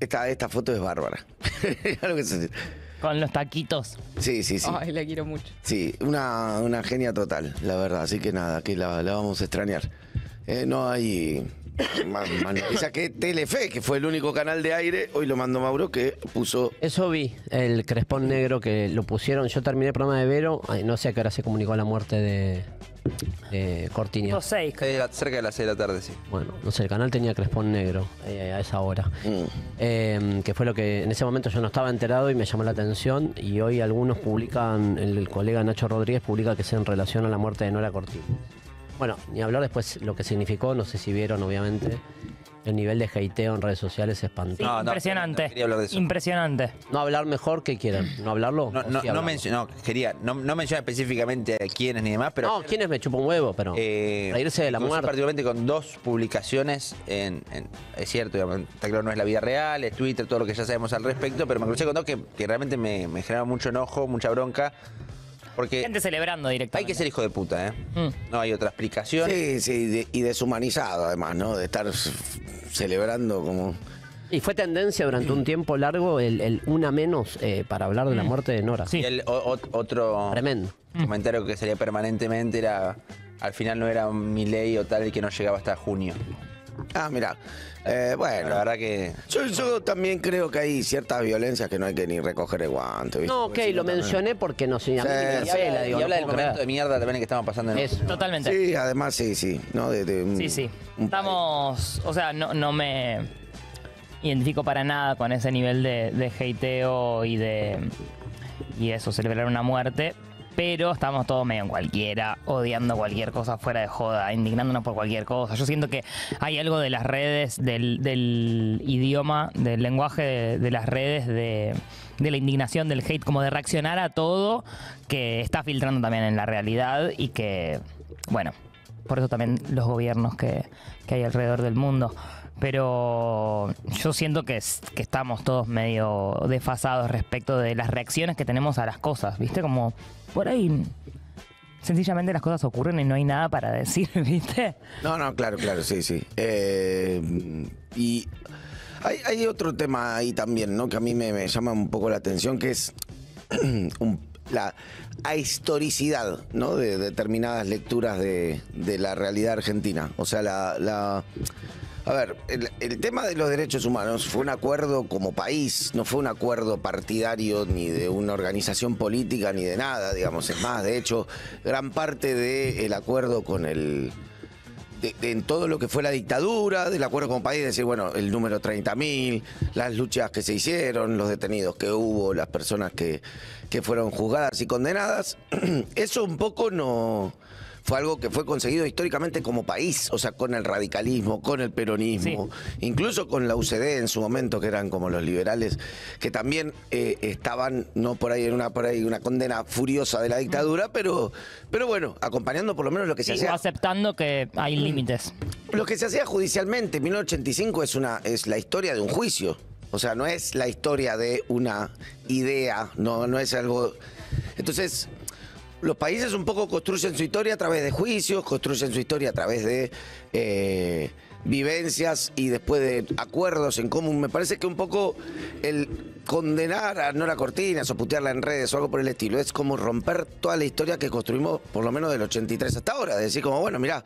esta, esta foto es bárbara. Con los taquitos. sí, sí, sí. Ay, la quiero mucho. Sí, una, una genia total, la verdad. Así que nada, que la, la vamos a extrañar. Eh, no hay noticias que Telefe, que fue el único canal de aire. Hoy lo mandó Mauro, que puso. Eso vi, el crespón negro que lo pusieron. Yo terminé el programa de Vero, ay, no sé a qué hora se comunicó la muerte de, de Cortiña. Los seis. Sí, la- Cerca de las 6 de la tarde, sí. Bueno, no sé, el canal tenía crespón negro eh, a esa hora. Mm. Eh, que fue lo que en ese momento yo no estaba enterado y me llamó la atención. Y hoy algunos publican, el, el colega Nacho Rodríguez publica que es en relación a la muerte de Nora Cortina. Bueno, ni hablar después lo que significó, no sé si vieron, obviamente. El nivel de hateo en redes sociales es espantoso. Sí, No, no, impresionante. no quería hablar de eso. Impresionante. No hablar mejor que quieran. ¿No hablarlo? No, ¿O no, sí no, hablarlo? mencio- no, quería, no, no mencionar específicamente a quiénes ni demás, pero. No, ¿quiénes me chupa un huevo? Pero eh, reírse de la muerte. Particularmente con dos publicaciones en. en- es cierto, digamos, está claro, no es la vida real, es Twitter, todo lo que ya sabemos al respecto, pero me crucé con dos que, que realmente me, me generaron mucho enojo, mucha bronca. Porque Gente celebrando hay directamente. que ser hijo de puta, ¿eh? Mm. No hay otra explicación. Sí, sí, y de- y deshumanizado además, ¿no? De estar celebrando como. Y fue tendencia durante un tiempo largo el, el una menos eh, para hablar de la muerte de Nora. Sí. Y el o- o- otro Tremendo. comentario que salía permanentemente era. Al final no era mi ley o tal el que no llegaba hasta junio. Ah, mira. Eh, bueno. La verdad que. Yo, yo también creo que hay ciertas violencias que no hay que ni recoger el guante. ¿viste? No, ok, Porque si lo también- mencioné porque no mí Sí, sí. Y y habla del momento de mierda también que estamos pasando en Eso. Totalmente. Sí, además sí, sí. ¿no? De, de un- Sí, sí. un Estamos, o sea, no, no me identifico para nada con ese nivel de, de hateo y de y eso, celebrar una muerte. Pero estamos todos medio en cualquiera, odiando cualquier cosa fuera de joda, indignándonos por cualquier cosa. Yo siento que hay algo de las redes, del, del idioma, del lenguaje de, de las redes, de, de la indignación, del hate, como de reaccionar a todo, que está filtrando también en la realidad y que, bueno, por eso también los gobiernos que, que hay alrededor del mundo. Pero yo siento que, que estamos todos medio desfasados respecto de las reacciones que tenemos a las cosas, ¿viste? Como por ahí sencillamente las cosas ocurren y no hay nada para decir, ¿viste? No, no, claro, claro, sí, sí. Eh, y hay, hay otro tema ahí también, ¿no? Que a mí me, llama un poco la atención, que es la historicidad, ¿no? De determinadas lecturas de, de la realidad argentina. O sea, la- a ver, el, tema de los derechos humanos fue un acuerdo como país, no fue un acuerdo partidario ni de una organización política ni de nada, digamos. Es más, de hecho, gran parte del acuerdo con el, en todo lo que fue la dictadura, del acuerdo con país, decir, bueno, el número 30.000, las luchas que se hicieron, los detenidos que hubo, las personas que, que fueron juzgadas y condenadas, eso un poco no fue algo que fue conseguido históricamente como país, o sea, con el radicalismo, con el peronismo, incluso con la UCD en su momento, que eran como los liberales, que también eh, estaban, no por ahí en una, por ahí una condena furiosa de la dictadura, pero, pero bueno, acompañando por lo menos lo que se Sí, hacía aceptando que hay límites. lo que se hacía judicialmente en 1985 es, una, es la historia de un juicio. O sea, no es la historia de una idea, no, no es algo... Entonces, los países un poco construyen su historia a través de juicios, construyen su historia a través de eh, vivencias y después de acuerdos en común. Me parece que un poco el condenar a Nora Cortinas o putearla en redes o algo por el estilo es como romper toda la historia que construimos por lo menos del 83 hasta ahora. De decir como, bueno, mira,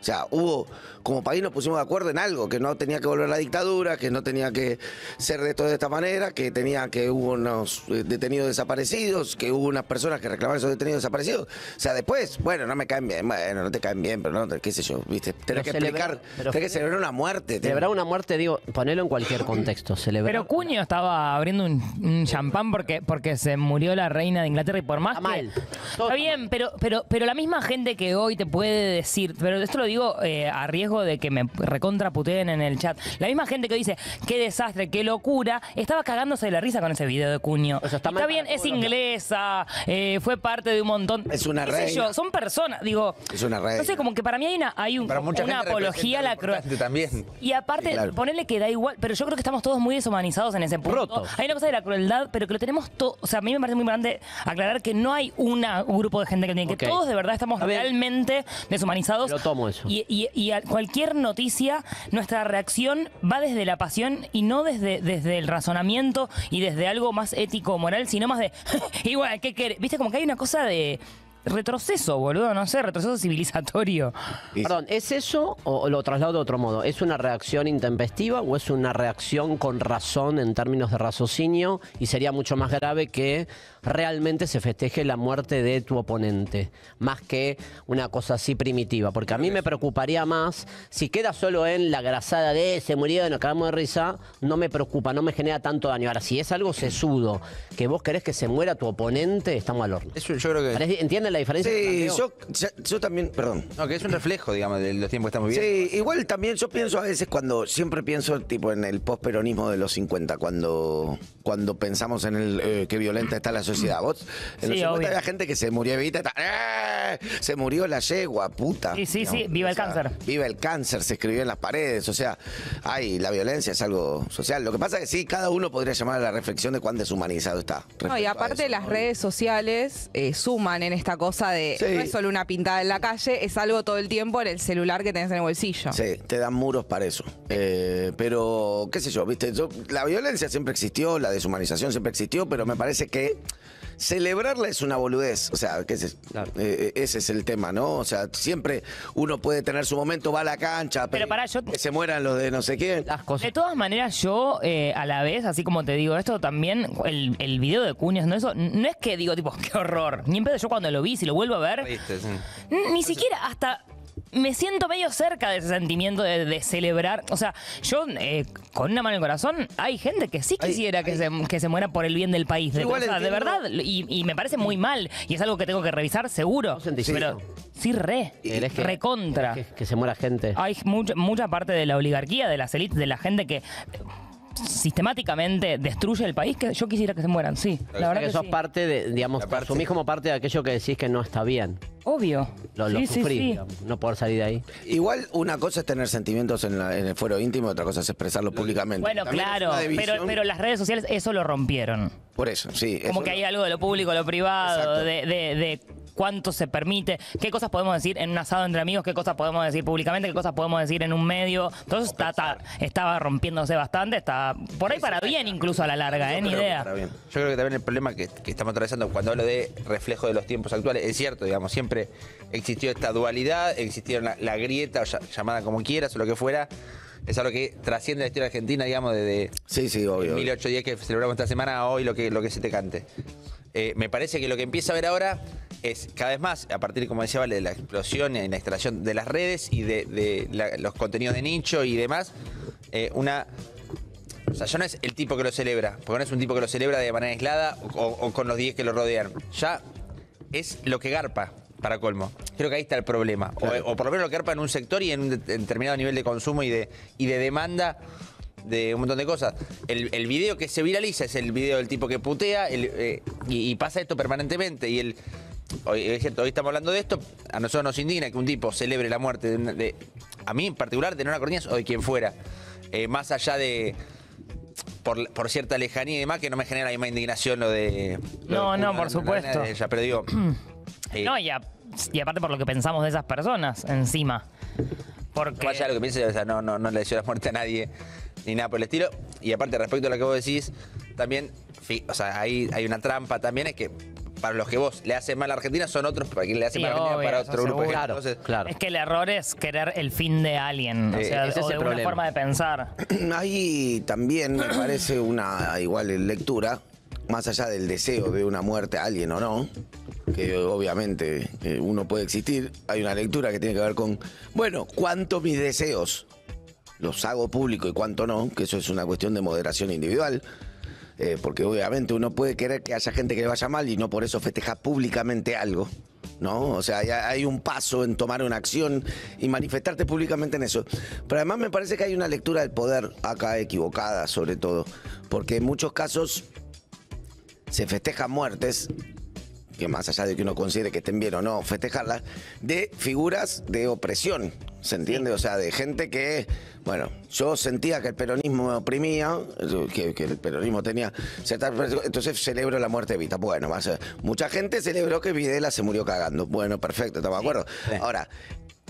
o sea, hubo, como país nos pusimos de acuerdo en algo, que no tenía que volver la dictadura, que no tenía que ser de esto de esta manera, que tenía que hubo unos eh, detenidos desaparecidos, que hubo unas personas que reclamaban esos detenidos desaparecidos. O sea, después, bueno, no me caen bien, bueno, no te caen bien, pero no, qué sé yo, viste, tenés que explicar, pero tenés que celebrar una muerte. Celebrar una muerte, digo, ponelo en cualquier contexto. Celebrar. Pero Cuño estaba abriendo un, un champán porque, porque se murió la reina de Inglaterra y por más Está que- mal. Todo Está está bien, pero, pero, pero la misma gente que hoy te puede decir, pero esto lo digo eh, a riesgo de que me recontraputeen en el chat, la misma gente que dice, qué desastre, qué locura, estaba cagándose de la risa con ese video de Cuño. O sea, está bien, es inglesa, eh, fue parte de un montón. Es una qué sé reina. yo, son personas, digo. Es una reina. No sé, como que para mí hay una, hay un- Para mucha una gente apología a la crueldad. también. Y aparte, Sí, claro. ponerle que da igual, pero yo creo que estamos todos muy deshumanizados en ese punto. Rotos. Hay una cosa de la crueldad, pero que lo tenemos todo. O sea, a mí me parece muy importante aclarar que no hay una, un grupo de gente que tiene, que todos de verdad estamos realmente deshumanizados. Lo tomo eso. Y, y- y a cualquier noticia, nuestra reacción va desde la pasión y no desde, desde el razonamiento y desde algo más ético o moral, sino más de, igual, ¿qué querés? Viste, como que hay una cosa de retroceso, boludo, no sé, retroceso civilizatorio. Perdón, ¿es eso o lo traslado de otro modo? ¿Es una reacción intempestiva o es una reacción con razón en términos de raciocinio? Y sería mucho más grave que realmente se festeje la muerte de tu oponente, más que una cosa así primitiva. Porque a mí me preocuparía más, si queda solo en la grasada de "Eh, se murió, nos cagamos de risa, no me preocupa, no me genera tanto daño. Ahora, si es algo sesudo, que vos querés que se muera tu oponente, estamos al horno. Eso yo creo que. ¿Parece- ¿Entienden la diferencia? Sí, yo, también, perdón. No, que es un reflejo, digamos, de los tiempos que estamos viviendo. Sí, igual también yo pienso a veces cuando, siempre pienso tipo en el postperonismo de los 50, cuando, cuando pensamos en el eh, qué violenta está la sociedad. Vos, en los Sí, 50 obvio. había gente que se murió evita, se murió la yegua, puta. Sí, sí, sí, viva el cáncer. Viva el cáncer, se escribió en las paredes, o sea, ay, la violencia es algo social. Lo que pasa es que sí, cada uno podría llamar a la reflexión de cuán deshumanizado está. No, y respecto a aparte eso, las ¿no? redes sociales eh, suman en esta cosa de Sí. no es solo una pintada en la calle, es algo todo el tiempo en el celular que tenés en el bolsillo. Sí, te dan muros para eso. Eh, pero, qué sé yo, viste, Yo- la violencia siempre existió, la deshumanización siempre existió, pero me parece que celebrarla es una boludez. O sea, que ese, Claro. eh, ese es el tema, ¿no? O sea, siempre uno puede tener su momento, va a la cancha, Pero pe- pará, yo- que se mueran los de no sé quién. Las cosas. De todas maneras, yo eh, a la vez, así como te digo esto, también el, el video de Cuñas, no eso, no es que digo, tipo, qué horror. Ni en pedo yo cuando lo vi, si lo vuelvo a ver, sí. n- ni siquiera hasta me siento medio cerca de ese sentimiento de, de celebrar. O sea, yo eh, con una mano en el corazón, hay gente que sí Hay- quisiera que, se, que se muera por el bien del país. De, Igual o sea, de verdad, y, y me parece muy mal. Y es algo que tengo que revisar seguro. ¿Vos sentís Pero eso? sí, re. ¿Querés que- Recontra. Que, que se muera gente. Hay mucha, mucha parte de la oligarquía, de las élites, de la gente que sistemáticamente destruye el país, que yo quisiera que se mueran, sí. La verdad que que sos sí. parte de, digamos, parte- asumís como parte de aquello que decís que no está bien. Obvio. Lo, lo sí, sufrí, sí. digamos, no poder salir de ahí. Igual una cosa es tener sentimientos en, la- en el fuero íntimo, otra cosa es expresarlo públicamente. Bueno, También claro, pero, pero las redes sociales eso lo rompieron. Por eso, sí. Como eso que hay algo de lo público, lo privado, Exacto. de, de- de cuánto se permite, qué cosas podemos decir en un asado entre amigos, qué cosas podemos decir públicamente, qué cosas podemos decir en un medio. Todo eso está- está- estaba rompiéndose bastante, está por ahí para bien incluso a la larga, ¿eh? Ni idea. Yo creo que también el problema que, que estamos atravesando cuando hablo de reflejo de los tiempos actuales, es cierto, digamos, siempre existió esta dualidad, existió la, la grieta, o ya- llamada como quieras, o lo que fuera. Es algo que trasciende la historia argentina, digamos, desde Sí, sí, obvio. 1810 que celebramos esta semana a hoy lo que, lo que se te cante. Eh, me parece que lo que empieza a ver ahora es cada vez más, a partir, como decía Vale, de la explosión y la instalación de las redes y de, de la- los contenidos de nicho y demás, eh, una o sea, ya no es el tipo que lo celebra, porque no es un tipo que lo celebra de manera aislada o, o con los 10 que lo rodean. Ya es lo que garpa, para colmo. Creo que ahí está el problema. O- O, por lo menos lo que garpa en un sector y en un de- determinado nivel de consumo y de, y de demanda de un montón de cosas. El, el video que se viraliza es el video del tipo que putea el, eh, y, y pasa esto permanentemente. Y el. Hoy, es cierto, hoy estamos hablando de esto. A nosotros nos indigna que un tipo celebre la muerte de, una- de- a mí en particular, de Nora Cortiñas o de quien fuera. Eh, más allá de. Por, por cierta lejanía y demás, que no me genera la misma indignación lo de. No, de no, por supuesto. ella, pero digo. eh, No, y, a- y aparte por lo que pensamos de esas personas encima. Porque. Vaya lo que piense, o sea, no, no, no le deseo la muerte a nadie ni nada por el estilo. Y aparte, respecto a lo que vos decís, también, o sea, ahí hay una trampa también, es que para los que vos le hacen mal a Argentina son otros para quien le hace Sí, mal a Argentina obvio, para otro grupo de gente. Claro, Entonces, claro. Es que el error es querer el fin de alguien, o Eh, sea, ese es o de una problema. forma de pensar. Ahí también me parece una igual lectura, más allá del deseo de una muerte a alguien o no, que obviamente eh, uno puede existir, hay una lectura que tiene que ver con, bueno, cuánto mis deseos los hago público y cuánto no, que eso es una cuestión de moderación individual. eh, porque obviamente uno puede querer que haya gente que le vaya mal y no por eso festeja públicamente algo. ¿No? O sea, hay, hay un paso en tomar una acción y manifestarte públicamente en eso. Pero además me parece que hay una lectura del poder acá equivocada, sobre todo. Porque en muchos casos se festejan muertes, que más allá de que uno considere que estén bien o no festejarlas, de figuras de opresión. ¿Se entiende? O sea, de gente que, bueno, yo sentía que el peronismo me oprimía, que, que el peronismo tenía ciertas... Entonces celebro la muerte de Vita. Bueno, más, eh, mucha gente celebró que Videla se murió cagando. Bueno, perfecto, estamos de acuerdo. Ahora,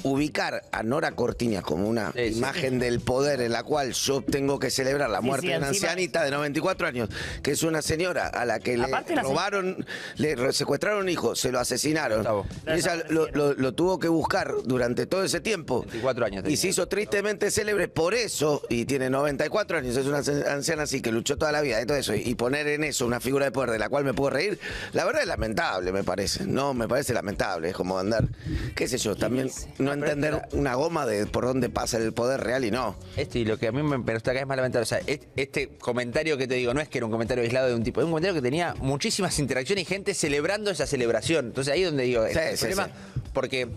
ubicar a Nora Cortiñas como una Sí, sí. imagen del poder en la cual yo tengo que celebrar la muerte sí, de una ancianita de 94 años, que es una señora a la que le se- robaron, le secuestraron un hijo, se lo asesinaron. Y ella lo, lo- lo tuvo que buscar durante todo ese tiempo. 24 años Y tenía. se hizo tristemente célebre por eso, y tiene 94 años, es una anciana así que luchó toda la vida y todo eso, y poner en eso una figura de poder de la cual me puedo reír, la verdad es lamentable, me parece. No, me parece lamentable, es como andar, qué sé yo, también no entender una goma de por dónde pasa el poder real y no. Esto y lo que a mí me pero está acá es más lamentable. O sea, este comentario que te digo no es que era un comentario aislado de un tipo, es un comentario que tenía muchísimas interacciones y gente celebrando esa celebración. Entonces ahí es donde digo, este sí, problema, sí. porque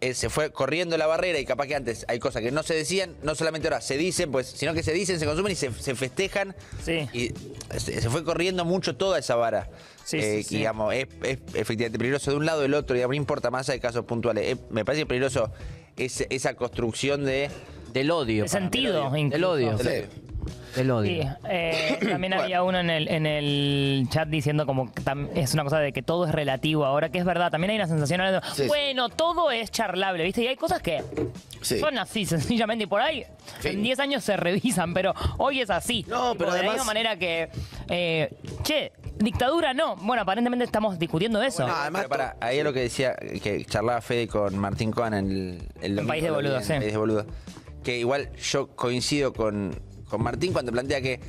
eh, se fue corriendo la barrera y capaz que antes hay cosas que no se decían, no solamente ahora se dicen, pues, sino que se dicen, se consumen y se, se festejan. Sí. Y se, se fue corriendo mucho toda esa vara. Sí, Eh, sí, sí. Digamos, es, es efectivamente peligroso de un lado o del otro, digamos, no importa más hay casos puntuales. Eh, me parece peligroso esa construcción de Del odio. De sentido, Del incluso. odio. Sí. Del odio. Sí, eh, también había uno en el, en el chat diciendo como que tam- es una cosa de que todo es relativo ahora, que es verdad, también hay una sensación ahora de, Sí, sí. bueno, todo es charlable, ¿viste? Y hay cosas que Sí. son así, sencillamente, y por ahí Sí. en 10 años se revisan, pero hoy es así. No, Tipo, pero de la además- misma manera que, eh, che, dictadura no. Bueno, aparentemente estamos discutiendo eso. Bueno, además Pero para, ahí es lo que decía, que charlaba Fede con Martín Cohen en el, el domingo, País de lo vi Boludos, en sí. País de Boludos. Que igual yo coincido con, con Martín cuando plantea que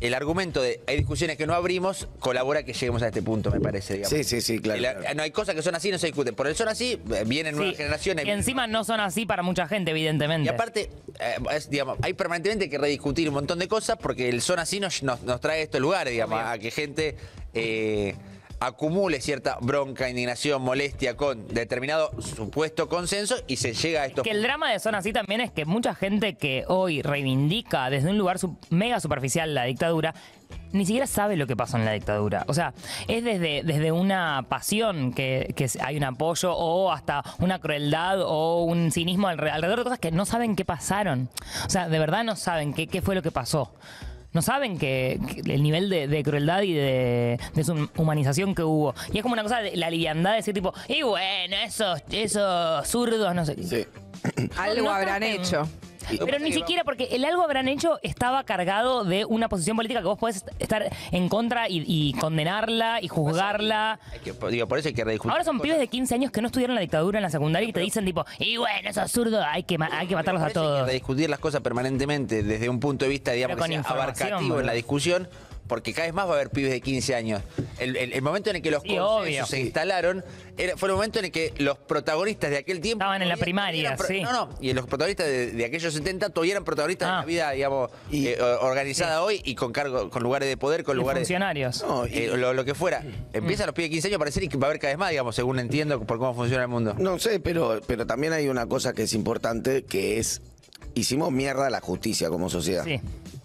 el argumento de hay discusiones que no abrimos colabora que lleguemos a este punto, me parece. digamos. Sí, sí, sí, claro, Y la- claro. No hay cosas que son así no se discuten. Por el son así, eh, vienen Sí, nuevas generaciones. Y encima no son así para mucha gente, evidentemente. Y aparte, eh, es, digamos, hay permanentemente que rediscutir un montón de cosas porque el son así nos, nos, nos trae estos lugares, digamos, a que gente eh, acumule cierta bronca, indignación, molestia con determinado supuesto consenso y se llega a estos Que el drama de Zona así también es que mucha gente que hoy reivindica desde un lugar mega superficial la dictadura, ni siquiera sabe lo que pasó en la dictadura. O sea, es desde, desde una pasión que, que hay un apoyo o hasta una crueldad o un cinismo alre- alrededor de cosas que no saben qué pasaron. O sea, de verdad no saben qué, qué fue lo que pasó. No saben que, que el nivel de, de crueldad y de deshumanización que hubo. Y es como una cosa de la liviandad de decir tipo, y bueno, esos, esos zurdos, no sé. Sí. Algo No habrán traten. hecho. Pero ni siquiera porque el algo habrán hecho estaba cargado de una posición política que vos podés estar en contra y, y condenarla y juzgarla. Hay que- digo, por eso hay que rediscutir. Ahora son pibes de 15 años que no estudiaron la dictadura en la secundaria y te dicen tipo, y bueno, es absurdo, hay que, ma- hay que matarlos a eso Hay todos. que discutir las cosas permanentemente desde un punto de vista, digamos, Pero con que sea información, abarcativo en la discusión, porque cada vez más va a haber pibes de 15 años. El, el- el momento en el que los Sí, consensos obvio. se instalaron era- fue el momento en el que los protagonistas de aquel tiempo... Estaban en la primaria, eran sí. No, no, y los protagonistas de, de aquellos 70 todavía eran protagonistas de Ah. la vida, digamos, Y- eh, organizada hoy y con cargo, con lugares de poder, con Y lugares... funcionarios. No, y- eh, lo, lo que fuera. Empiezan los pibes de 15 años a parecer y que va a haber cada vez más, digamos, según entiendo por cómo funciona el mundo. No sé, pero, pero también hay una cosa que es importante, que es, hicimos mierda a la justicia como sociedad. Sí.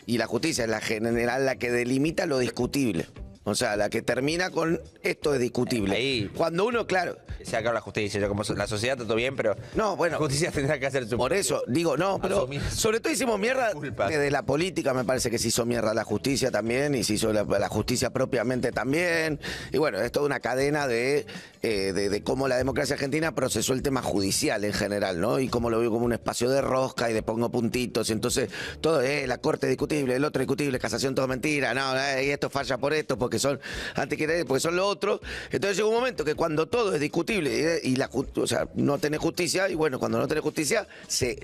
Y la justicia es la general la que delimita lo discutible. O sea, la que termina con esto es discutible. Ahí. Cuando uno, claro, se acaba la justicia. Yo como la sociedad está todo bien, pero No, bueno. la justicia tendrá que hacer su Por eso, digo, no, pero Asumir sobre todo hicimos mierda culpas. desde la política, me parece que se hizo mierda la justicia también, y se hizo la, la justicia propiamente también. Y bueno, es toda una cadena de, eh, de, de cómo la democracia argentina procesó el tema judicial en general, ¿no? Y cómo lo vio como un espacio de rosca y de pongo puntitos, y entonces todo es la corte discutible, el otro discutible, casación todo mentira, no, eh, y esto falla por esto, porque son antiquerentes, porque son lo otro. Entonces llega un momento que cuando todo es discutible y, y no tenés justicia, y bueno, cuando no tenés justicia, se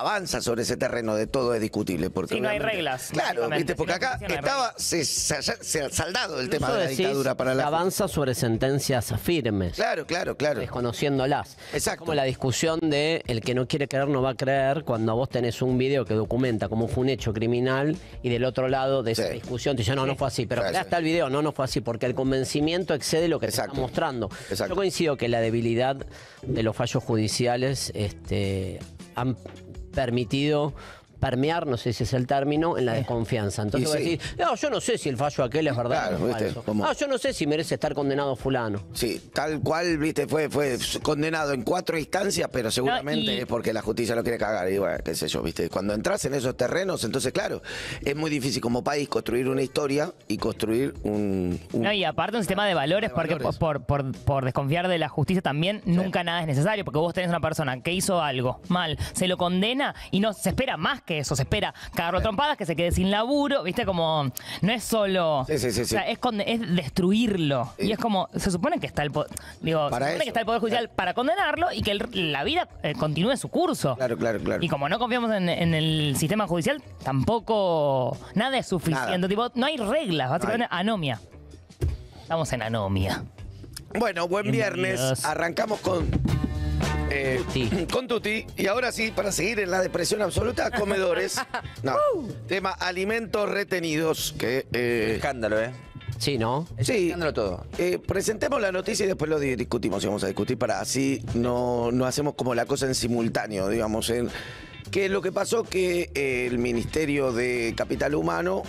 avanza sobre ese terreno de todo es discutible. Porque Sí, no hay reglas, Claro. ¿viste? porque acá no estaba, se, se- se ha saldado el tema de la decís dictadura para la avanza sobre sentencias firmes. Claro, claro, claro. desconociéndolas. Exacto. Como la discusión de el que no quiere creer no va a creer cuando vos tenés un video que documenta cómo fue un hecho criminal y del otro lado de esa Sí. discusión te dice no, no fue así, pero sí. está el video, no, no fue así, porque el convencimiento excede lo que te está mostrando. Exacto. Yo coincido que la debilidad de los fallos judiciales este, han permitido permear, no sé si es el término, en la desconfianza. Entonces Y vos sí. decís, no, yo no sé si el fallo aquel es verdad Claro, o es ¿viste? falso. Como- Ah, yo no sé si merece estar condenado fulano. Sí, tal cual, viste, fue, fue condenado en cuatro instancias, pero seguramente y- es porque la justicia lo quiere cagar. Y bueno, qué sé yo, viste. Cuando entras en esos terrenos, entonces, claro, es muy difícil como país construir una historia y construir un. un- No, y aparte un sistema de valores, De porque valores. Por, por, por desconfiar de la justicia también nunca nada es necesario, porque vos tenés una persona que hizo algo mal, se lo condena y no se espera más que eso, se espera cagarlo a trompadas, que se quede sin laburo, viste, como no es solo... Sí, sí, sí, O sea, es, destruirlo. Y es como, se supone que está el... po- Digo, Para se supone eso. que está el Poder Judicial para condenarlo y que el- la vida eh, continúe su curso. Claro, claro, claro. Y como no confiamos en, en el sistema judicial, tampoco nada es suficiente. Nada. Tipo, no hay reglas, básicamente No anomia. Estamos en anomia. Bueno, buen viernes. Arrancamos con. Eh, Tuti. con Tuti. Y ahora sí, para seguir en la depresión absoluta, comedores. No. Tema alimentos retenidos. Que. eh, Escándalo, ¿eh? Sí, ¿no? Es Sí. escándalo todo. Eh, presentemos la noticia y después lo di- discutimos y vamos a discutir para así no, no hacemos como la cosa en simultáneo, digamos. En, ¿Qué es lo que pasó? Que eh, el Ministerio de Capital Humano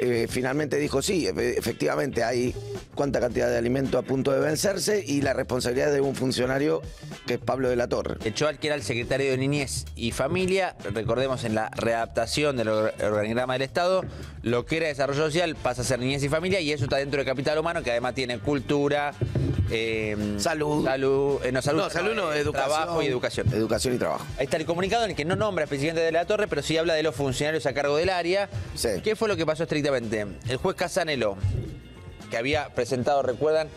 eh, finalmente dijo sí, efe- efectivamente hay cuánta cantidad de alimento a punto de vencerse y la responsabilidad de un funcionario que es Pablo de la Torre. Echó al que era el secretario de Niñez y Familia, recordemos en la readaptación del or- organigrama del Estado, lo que era desarrollo social pasa a ser Niñez y Familia y eso está dentro de Capital Humano, que además tiene cultura, eh, Salud. salud, eh, no, salud, no, salud no, eh, educación. trabajo y educación. Educación y trabajo. Ahí está el comunicado en el que no nombra específicamente de la Torre, pero sí habla de los funcionarios a cargo del área. Sí. ¿Qué fue lo que pasó estrictamente? El juez Casanelo, que había presentado, recuerdan,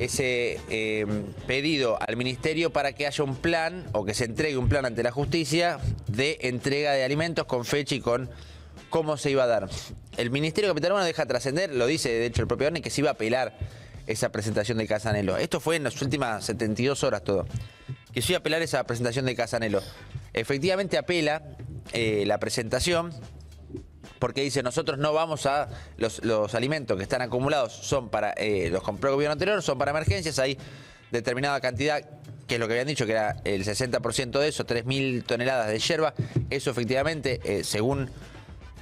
ese eh, pedido al ministerio para que haya un plan o que se entregue un plan ante la justicia de entrega de alimentos con fecha y con cómo se iba a dar. El Ministerio Capital Humano deja trascender, lo dice de hecho el propio Arne, que se iba a apelar esa presentación de Casanelo. Esto fue en las últimas 72 horas todo. Que se iba a apelar esa presentación de Casanelo. Efectivamente apela eh, la presentación porque dice nosotros no vamos a los, los alimentos que están acumulados son para eh, los compró el gobierno anterior son para emergencias hay determinada cantidad que es lo que habían dicho que era el 60% de eso 3.000 toneladas de yerba eso efectivamente eh, según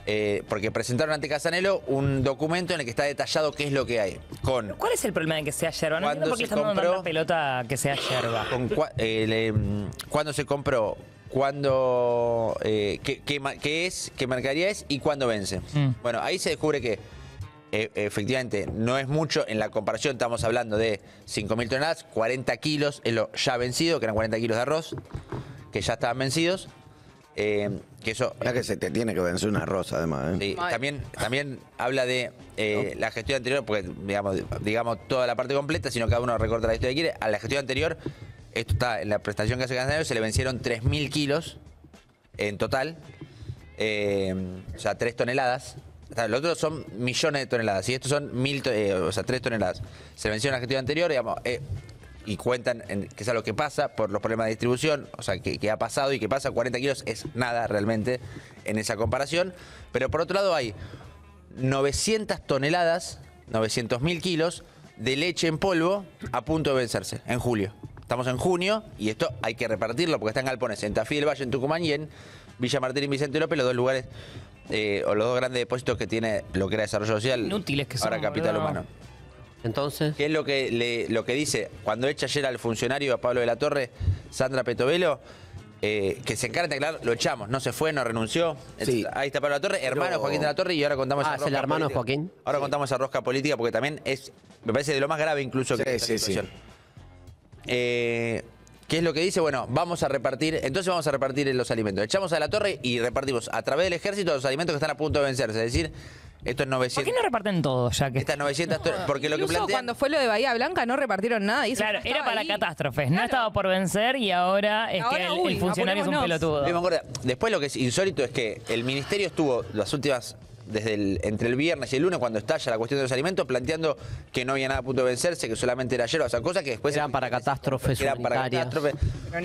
eh, porque presentaron ante Casanelo un documento en el que está detallado qué es lo que hay con ¿Cuál es el problema de que sea yerba? No Cuando entiendo por qué dando compró- tanta pelota que sea yerba. con cua- eh, le- mm, cuándo se compró, cuándo, eh, qué, qué ma- qué es, qué mercadería es y cuándo vence. Mm. Bueno, ahí se descubre que eh, efectivamente no es mucho. En la comparación estamos hablando de 5.000 toneladas, 40 kilos es lo ya vencido, que eran 40 kilos de arroz, que ya estaban vencidos. Eh, que eso Ya que se te tiene que vencer una rosa, además. ¿eh? Sí, también, también habla de eh, la gestión anterior, porque digamos, digamos toda la parte completa, sino cada uno recorta la historia que quiere. A la gestión anterior, esto está en la prestación que hace Casanelo, se le vencieron 3.000 kilos en total, eh, o sea, 3 toneladas. Los otros son millones de toneladas y estos son mil, eh, o sea, 3 toneladas. Se vencieron en la gestión anterior, digamos, eh, y cuentan en- que es algo que pasa por los problemas de distribución, o sea, que, que ha pasado y que pasa, 40 kilos es nada realmente en esa comparación. Pero por otro lado hay 900 toneladas, 900 mil kilos de leche en polvo a punto de vencerse en julio. Estamos en junio y esto hay que repartirlo porque están galpones en Tafí del Valle, en Tucumán y en Villa Martín y Vicente López, los dos lugares eh, o los dos grandes depósitos que tiene lo que era desarrollo social. Inútiles que Ahora somos, capital boludo. humano. Entonces, ¿Qué es lo que, le- lo que dice? Cuando echa ayer al funcionario, a Pablo de la Torre, Sandra Petovelo, eh, que se encarga de aclarar, lo echamos, no se fue, no renunció. Sí. Ahí está Pablo de la Torre, hermano Joaquín de la Torre, y ahora contamos Ah, esa es el hermano política. Joaquín. Ahora contamos esa rosca política porque también es, me parece de lo más grave incluso que Sí, esta sí, sí. situación. Eh, ¿Qué es lo que dice? Bueno, vamos a repartir, entonces vamos a repartir los alimentos. Echamos a la torre y repartimos a través del ejército los alimentos que están a punto de vencerse. Es decir, estos ¿Por 900... qué no reparten todo ya que Estas 900 toneladas, porque lo que plantean... cuando fue lo de Bahía Blanca no repartieron nada. Y eso Claro, era para ahí. catástrofes. No estaba por vencer y ahora es Ahora, que el, uy, el funcionario es un pelotudo. Después lo que es insólito es que el ministerio estuvo las últimas, desde el, entre el viernes y el lunes, cuando estalla la cuestión de los alimentos, planteando que no había nada a punto de vencerse, que solamente era ayer, o sea, cosas que después... Eran para catástrofes Eran para catástrofes,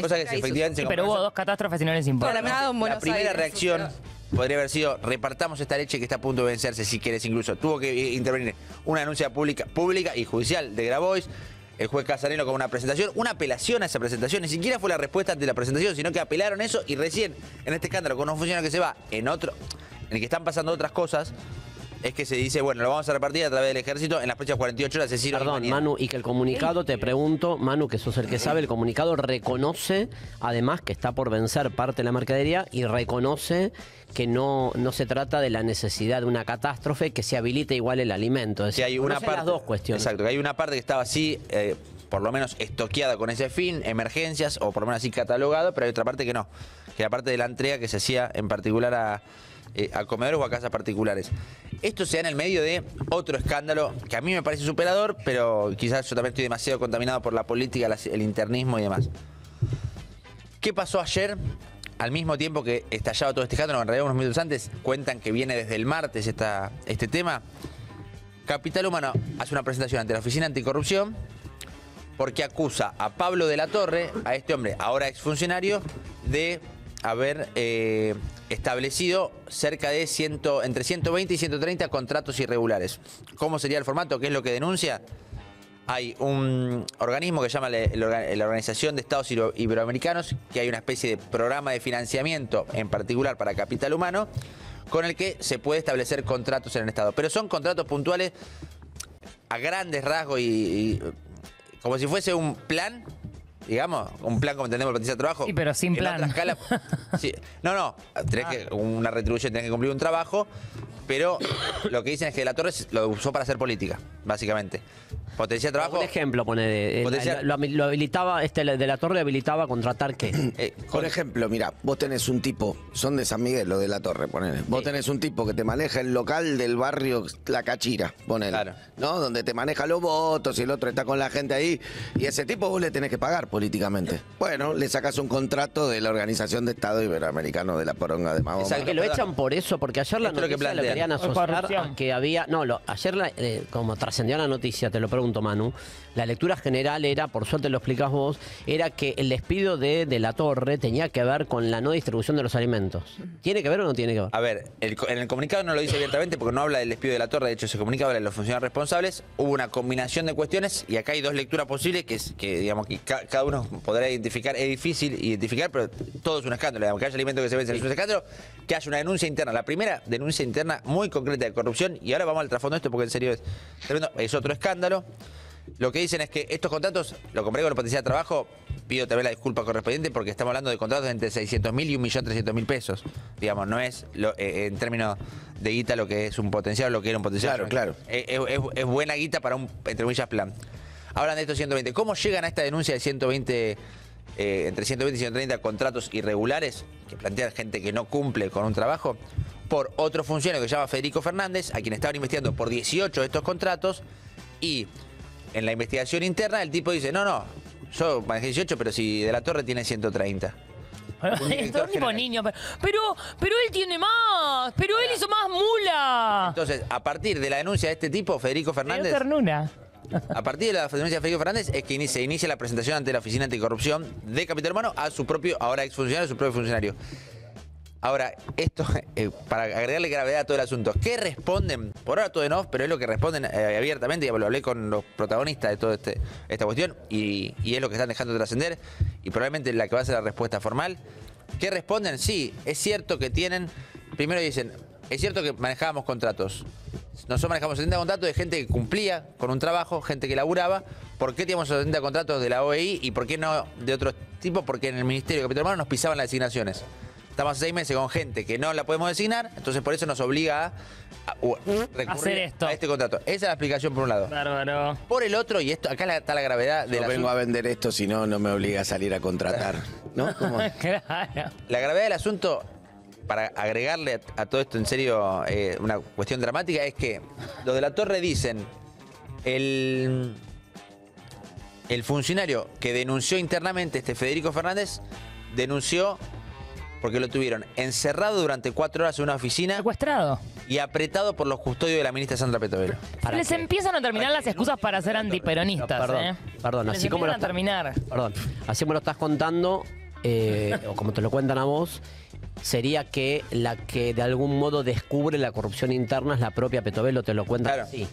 cosas que efectivamente... Sí, pero hubo dos catástrofes y no les importa. La primera Aires. reacción podría haber sido repartamos esta leche que está a punto de vencerse, si querés incluso. Tuvo que intervenir una denuncia pública, pública y judicial de Grabois. El juez Casanelo con una presentación, una apelación a esa presentación, ni siquiera fue la respuesta ante la presentación, sino que apelaron eso y recién en este escándalo con un funcionario que se va en otro, en el que están pasando otras cosas, es que se dice, bueno, lo vamos a repartir a través del ejército en las próximas 48 horas, es decir, Perdón. Manu, y que el comunicado, te pregunto, Manu, que sos el que sabe, el comunicado reconoce, además, que está por vencer parte de la mercadería y reconoce que no, no se trata de la necesidad de una catástrofe, que se habilite igual el alimento. Es que hay una parte, las dos cuestiones. Exacto, que hay una parte que estaba así, eh, por lo menos estoqueada con ese fin, emergencias, o por lo menos así catalogada, pero hay otra parte que no, que la parte de la entrega que se hacía en particular a, eh, a comedores o a casas particulares. Esto se da en el medio de otro escándalo que a mí me parece superador, pero quizás yo también estoy demasiado contaminado por la política, el internismo y demás. ¿Qué pasó ayer? Al mismo tiempo que estallaba todo este escándalo, en realidad unos minutos antes, cuentan que viene desde el martes esta, este tema. Capital Humano hace una presentación ante la Oficina Anticorrupción porque acusa a Pablo de la Torre, a este hombre, ahora exfuncionario, de haber eh, establecido cerca de ciento, entre 120 y 130 contratos irregulares. ¿Cómo sería el formato? ¿Qué es lo que denuncia? Hay un organismo que se llama la, Organización de Estados Ibero- Iberoamericanos, que hay una especie de programa de financiamiento en particular para capital humano, con el que se puede establecer contratos en el Estado. Pero son contratos puntuales a grandes rasgos y, y, como si fuese un plan, digamos, un plan como entendemos el de trabajo. Sí, pero sin En plan. otra escala, sí. No, no, tenés que, una retribución, tenés que cumplir un trabajo, pero lo que dicen es que la Torre lo usó para hacer política, básicamente. Potenciar trabajo. Un ejemplo, pone, de- Potencial- lo, lo habilitaba, este de la torre le habilitaba a contratar qué. eh, Por ejemplo, mira, vos tenés un tipo, son de San Miguel, lo de la Torre, ponele. Vos tenés un tipo que te maneja el local del barrio La Cachira, ponele. Claro. ¿No? Donde te maneja los votos y el otro está con la gente ahí. Y ese tipo vos le tenés que pagar políticamente. Bueno, le sacás un contrato de la Organización de Estado Iberoamericano de la Poronga de Mahoma. Exacto. Que lo perdón. echan por eso, porque ayer la Esto es lo que noticia lo plantean. Querían Por asociar a que había. No, lo, ayer, la- eh, como trascendió la noticia, te lo pregunto. Manu. La lectura general era, por suerte lo explicás vos, era que el despido de, de la torre tenía que ver con la no distribución de los alimentos. ¿Tiene que ver o no tiene que ver? A ver, el en el comunicado no lo dice abiertamente porque no habla del despido de la torre, de hecho se comunica habla de los funcionarios responsables. Hubo una combinación de cuestiones y acá hay dos lecturas posibles que, es, que digamos que ca- cada uno podrá identificar. Es difícil identificar, pero todo es un escándalo. Digamos, que haya alimentos que se vencen es un escándalo. Que haya una denuncia interna. La primera denuncia interna muy concreta de corrupción y ahora vamos al trasfondo de esto porque en serio es tremendo. Es otro escándalo. Lo que dicen es que estos contratos, lo compré con la potencia de trabajo, pido también la disculpa correspondiente porque estamos hablando de contratos entre 600 mil y 1.300.000 pesos. Digamos, no es lo- eh, en términos de guita lo que es un potencial, lo que era un potencial. Claro, claro. Es, es- es- buena guita para un, entre comillas, plan. Hablan de estos 120. ¿Cómo llegan a esta denuncia de 120, eh, entre 120 y 130 contratos irregulares que plantean gente que no cumple con un trabajo? Por otro funcionario que se llama Federico Fernández, a quien estaban investigando por 18 de estos contratos y en la investigación interna el tipo dice, no, no, yo manejé 18, pero si de la torre tiene 130. Un director Son tipo niños. Pero, pero, pero él tiene más. Pero él hizo más mula. Entonces, a partir de la denuncia de este tipo, Federico Fernández, ternura. a partir de la denuncia de Federico Fernández, es que se inicia la presentación ante la Oficina Anticorrupción de Capital Humano a su propio, ahora exfuncionario, a su propio funcionario. Ahora, esto, eh, para agregarle gravedad a todo el asunto, ¿qué responden? Por ahora todo en off, pero es lo que responden eh, abiertamente, ya lo hablé con los protagonistas de toda este, esta cuestión, y, es lo que están dejando trascender, y probablemente la que va a ser la respuesta formal. ¿Qué responden? Sí, es cierto que tienen, primero dicen, es cierto que manejábamos contratos. Nosotros manejamos 70 contratos de gente que cumplía con un trabajo, gente que laburaba. ¿Por qué teníamos 70 contratos de la OEI y por qué no de otro tipo? Porque en el Ministerio de Capital Humano nos pisaban las designaciones. Estamos hace seis meses con gente que no la podemos designar, entonces por eso nos obliga a, a- recurrir Hacer esto. a este contrato. Esa es la explicación por un lado. Bárbaro. Por el otro, y esto acá la- está la gravedad de Yo la vengo a vender esto, si no, no me obliga a salir a contratar. ¿No? Claro. La gravedad del asunto, para agregarle a, a todo esto en serio eh, una cuestión dramática, es que los de la torre dicen, el, el funcionario que denunció internamente, este Federico Fernández, denunció porque lo tuvieron encerrado durante cuatro horas en una oficina Secuestrado. y apretado por los custodios de la ministra Sandra Petovelo. ¿Para Les qué? empiezan a terminar las excusas para ser antiperonistas, Perdón, ¿eh? perdón, Les así como lo empiezan a terminar. Perdón, así como lo estás contando, eh, o como te lo cuentan a vos, sería que la que de algún modo descubre la corrupción interna es la propia Petovelo, te lo cuentan Claro. así.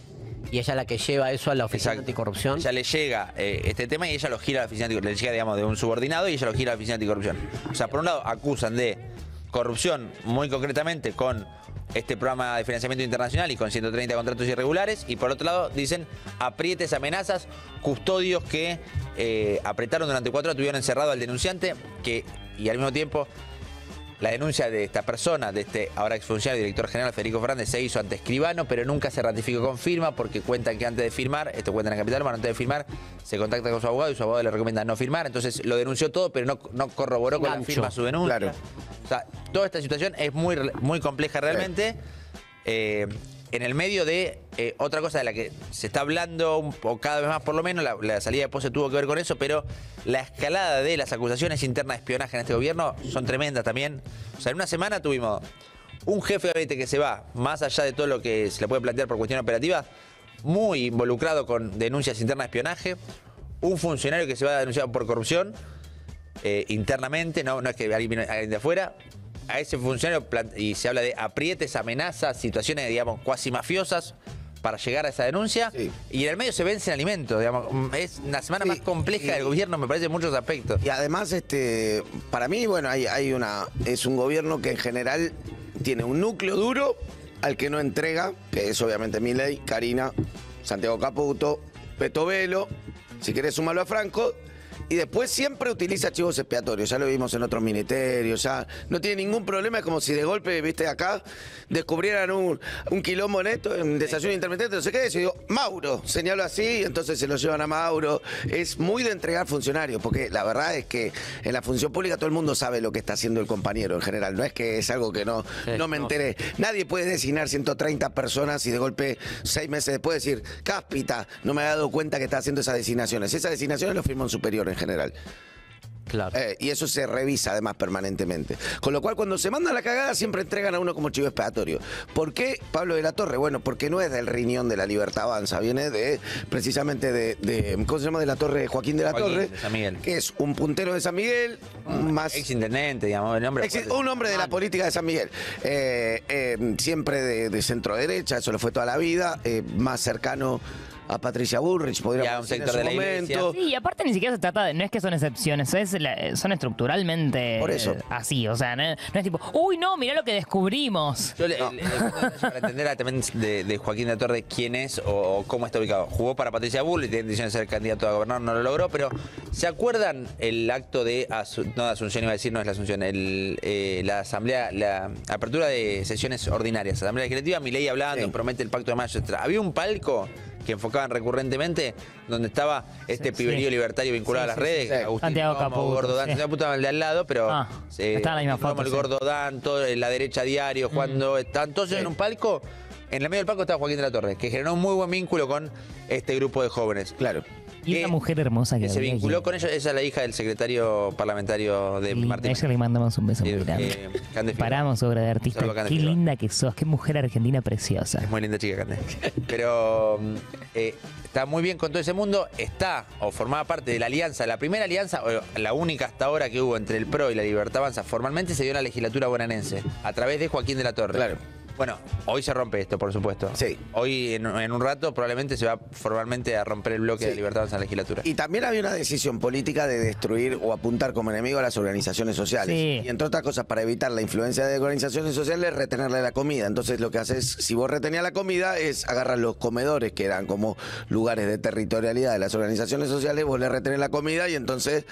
Y ella es la que lleva eso a la oficina Exacto. anticorrupción. Ya le llega eh, este tema y ella lo gira a la oficina anticorrupción. Le llega, digamos, de un subordinado y ella lo gira a la oficina anticorrupción. O sea, por un lado, acusan de corrupción muy concretamente con este programa de financiamiento internacional y con 130 contratos irregulares. Y por otro lado, dicen aprietes, amenazas, custodios que eh, apretaron durante cuatro horas, tuvieron encerrado al denunciante que, y al mismo tiempo la denuncia de esta persona, de este ahora exfuncionario director general Federico Fernández, se hizo ante escribano, pero nunca se ratificó con firma porque cuentan que antes de firmar, esto cuentan en Capital Humano, antes de firmar, se contacta con su abogado y su abogado le recomienda no firmar. Entonces lo denunció todo, pero no, no corroboró con la firma su denuncia. Claro. O sea, toda esta situación es muy, muy compleja realmente. Eh, en el medio de eh, otra cosa de la que se está hablando, un po- cada vez más por lo menos, la, salida de Pose tuvo que ver con eso, pero la escalada de las acusaciones internas de espionaje en este gobierno son tremendas también. O sea, en una semana tuvimos un jefe de gabinete que se va, más allá de todo lo que se le puede plantear por cuestión operativa, muy involucrado con denuncias internas de espionaje, un funcionario que se va denunciado por corrupción, eh, internamente, no, no es que alguien alguien de afuera. A ese funcionario y se habla de aprietes, amenazas, situaciones, digamos, cuasi mafiosas para llegar a esa denuncia. Sí. Y en el medio se vencen alimentos, digamos. Es una semana Sí, más compleja y- del gobierno, me parece, en muchos aspectos. Y además, este, para mí, bueno, hay, hay una, es un gobierno que en general tiene un núcleo duro al que no entrega, que es obviamente Milei, Karina, Santiago Caputo, Petovelo, si querés sumarlo a Franco. Y después siempre utiliza chivos expiatorios, ya lo vimos en otros ministerios, ya no tiene ningún problema, es como si de golpe, viste, acá descubrieran un, un quilombo en esto, en desayuno intermitente, no sé qué, y yo digo, Mauro, señalo así, entonces se lo llevan a Mauro. Es muy de entregar funcionarios, porque la verdad es que en la función pública todo el mundo sabe lo que está haciendo el compañero en general, no es que es algo que no, Sí, no me no. enteré. Nadie puede designar 130 personas y de golpe, seis meses después, decir, cáspita, no me he dado cuenta que está haciendo esas designaciones. Esas designaciones lo firma un superior en general. Claro. Eh, y eso se revisa además permanentemente. Con lo cual, cuando se manda la cagada, siempre entregan a uno como chivo expiatorio. ¿Por qué Pablo de la Torre? Bueno, porque no es del riñón de la libertad avanza, viene de precisamente de, de- ¿cómo se llama? De la Torre, Joaquín de la Joaquín Torre, de San Miguel. que es un puntero de San Miguel, más Ex intendente, digamos, el nombre. Exi- un hombre de la política de San Miguel, Eh, eh, siempre de, de centro derecha, eso lo fue toda la vida, más cercano a Patricia Bullrich, Y a podríamos un decir en sector su de la iglesia. momento. Sí, y aparte ni siquiera se trata de, no es que son excepciones, es la- son estructuralmente Por eso. eh, así, o sea, no, no es tipo, uy, no, mirá lo que descubrimos. Yo le, le- le cuento detalle para entender a- también de, de Joaquín de la Torre quién es o, o cómo está ubicado. Jugó para Patricia Bull y tiene intención de ser candidato a gobernador, no lo logró, pero ¿se acuerdan el acto de, Asu- no de Asunción iba a decir, no es la Asunción, el, eh, la asamblea, la apertura de sesiones ordinarias, asamblea legislativa, Milei hablando, Sí. promete el pacto de mayo, etc. Había un palco que enfocaban recurrentemente donde estaba este Sí, piberío sí. libertario vinculado Sí, a las redes. Agustín Santiago Romo, Caputo, Gordo Dan. Santiago Caputo, el de al lado, pero Ah, eh, está la misma Agustín Romo, foto, el. Gordo Dan, todo en la derecha diario, cuando estaban todos en un palco. En el medio del palco estaba Joaquín de la Torre, que generó un muy buen vínculo con este grupo de jóvenes. Claro. Y que- esa mujer hermosa que, Que se vinculó con ellos, esa es la hija del secretario parlamentario de Martín. A ella le mandamos un beso muy grande. eh. Paramos, obra de artista. Qué linda que sos, qué mujer argentina preciosa. Es muy linda chica, Cande. Pero eh, está muy bien con todo ese mundo. Está o formaba parte de la alianza, la primera alianza, o la única hasta ahora que hubo entre el PRO y la Libertad Avanza, formalmente se dio en la legislatura bonaerense, a través de Joaquín de la Torre. Claro. Bueno, hoy se rompe esto, por supuesto. Sí. Hoy, en, en un rato, probablemente se va formalmente a romper el bloque Sí. de Libertad en la legislatura. Y también había una decisión política de destruir o apuntar como enemigo a las organizaciones sociales. Sí. Y entre otras cosas, para evitar la influencia de organizaciones sociales, retenerle la comida. Entonces lo que haces, si vos retenías la comida, es agarrar los comedores, que eran como lugares de territorialidad de las organizaciones sociales, vos le retenés la comida y entonces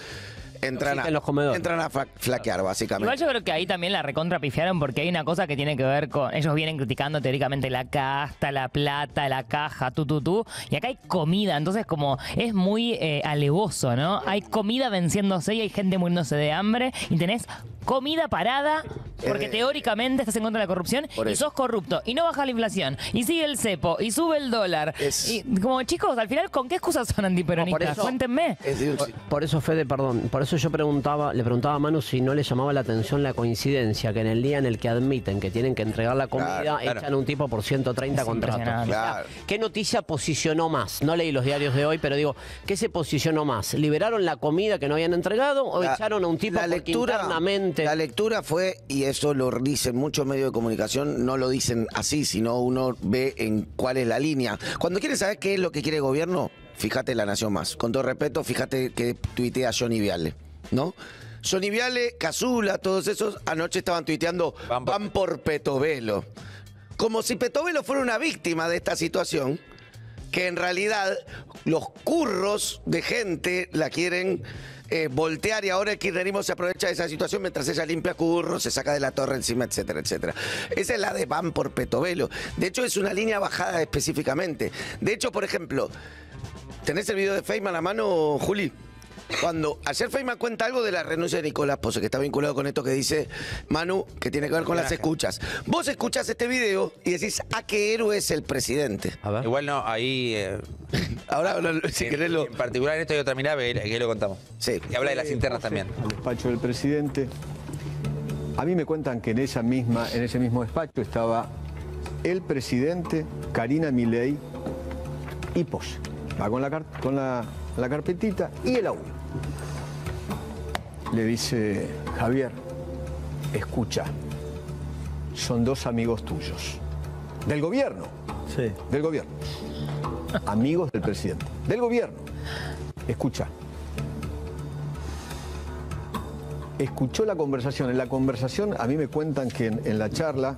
entran a, los comedores. entran a flaquear, básicamente. Igual yo creo que ahí también la recontra pifiaron porque hay una cosa que tiene que ver con. Ellos vienen criticando teóricamente la casta, la plata, la caja, tú, tú, tú. Y acá hay comida, entonces, como es muy eh, alevoso, ¿no? Hay comida venciéndose y hay gente muriéndose de hambre y tenés comida parada porque Eh, teóricamente estás en contra de la corrupción por y eso. sos corrupto y no baja la inflación y sigue el cepo y sube el dólar. Es- Y como chicos, al final, ¿con qué excusas son antiperonistas? Eso- Cuéntenme. Es Por, por eso, Fede, perdón, por eso yo preguntaba, le preguntaba a Manu si no le llamaba la atención la coincidencia que en el día en el que admiten que tienen que entregar la comida, Claro, claro. echan a un tipo por 130 Es contratos. impresionante. O sea, Claro. ¿Qué noticia posicionó más? No leí los diarios de hoy, pero digo, ¿qué se posicionó más? ¿Liberaron la comida que no habían entregado o La- echaron a un tipo la porque lectura, internamente? La lectura fue, y eso lo dicen muchos medios de comunicación, no lo dicen así, sino uno ve en cuál es la línea. Cuando quieres saber qué es lo que quiere el gobierno, fíjate La Nación Más. Con todo respeto, fíjate que tuitea Johnny Viale, ¿no? Johnny Viale, Cazula, todos esos, anoche estaban tuiteando, Van van por- por, Petovelo. Como si Petovelo fuera una víctima de esta situación, que en realidad los curros de gente la quieren eh, voltear y ahora el kirchnerismo se aprovecha de esa situación mientras ella limpia curros, se saca de la torre encima, etcétera, etcétera. Esa es la de Van por Petovelo. De hecho, es una línea bajada específicamente. De hecho, por ejemplo, ¿tenés el video de Feynman a mano, Juli? Cuando ayer Feynman cuenta algo de la renuncia de Nicolás Pozo, que está vinculado con esto que dice Manu, que tiene que ver con las escuchas. Vos escuchás este video y decís, ¿a qué héroe es el presidente? A ver. Igual no, ahí. eh, Ahora, ahora, si en, querés lo... en particular en esto hay otra mirada que, que lo contamos. Sí. Y habla de las internas también. El despacho del presidente. A mí me cuentan que en esa misma, en ese mismo despacho estaba el presidente, Karina Milei y Pose. Va con la, car- con la, la carpetita y el audio. Le dice, Javier, escucha, son dos amigos tuyos. Del gobierno. Sí. Del gobierno. Amigos del presidente. Del gobierno. Escucha. Escuchó la conversación. En la conversación a mí me cuentan que en, en la charla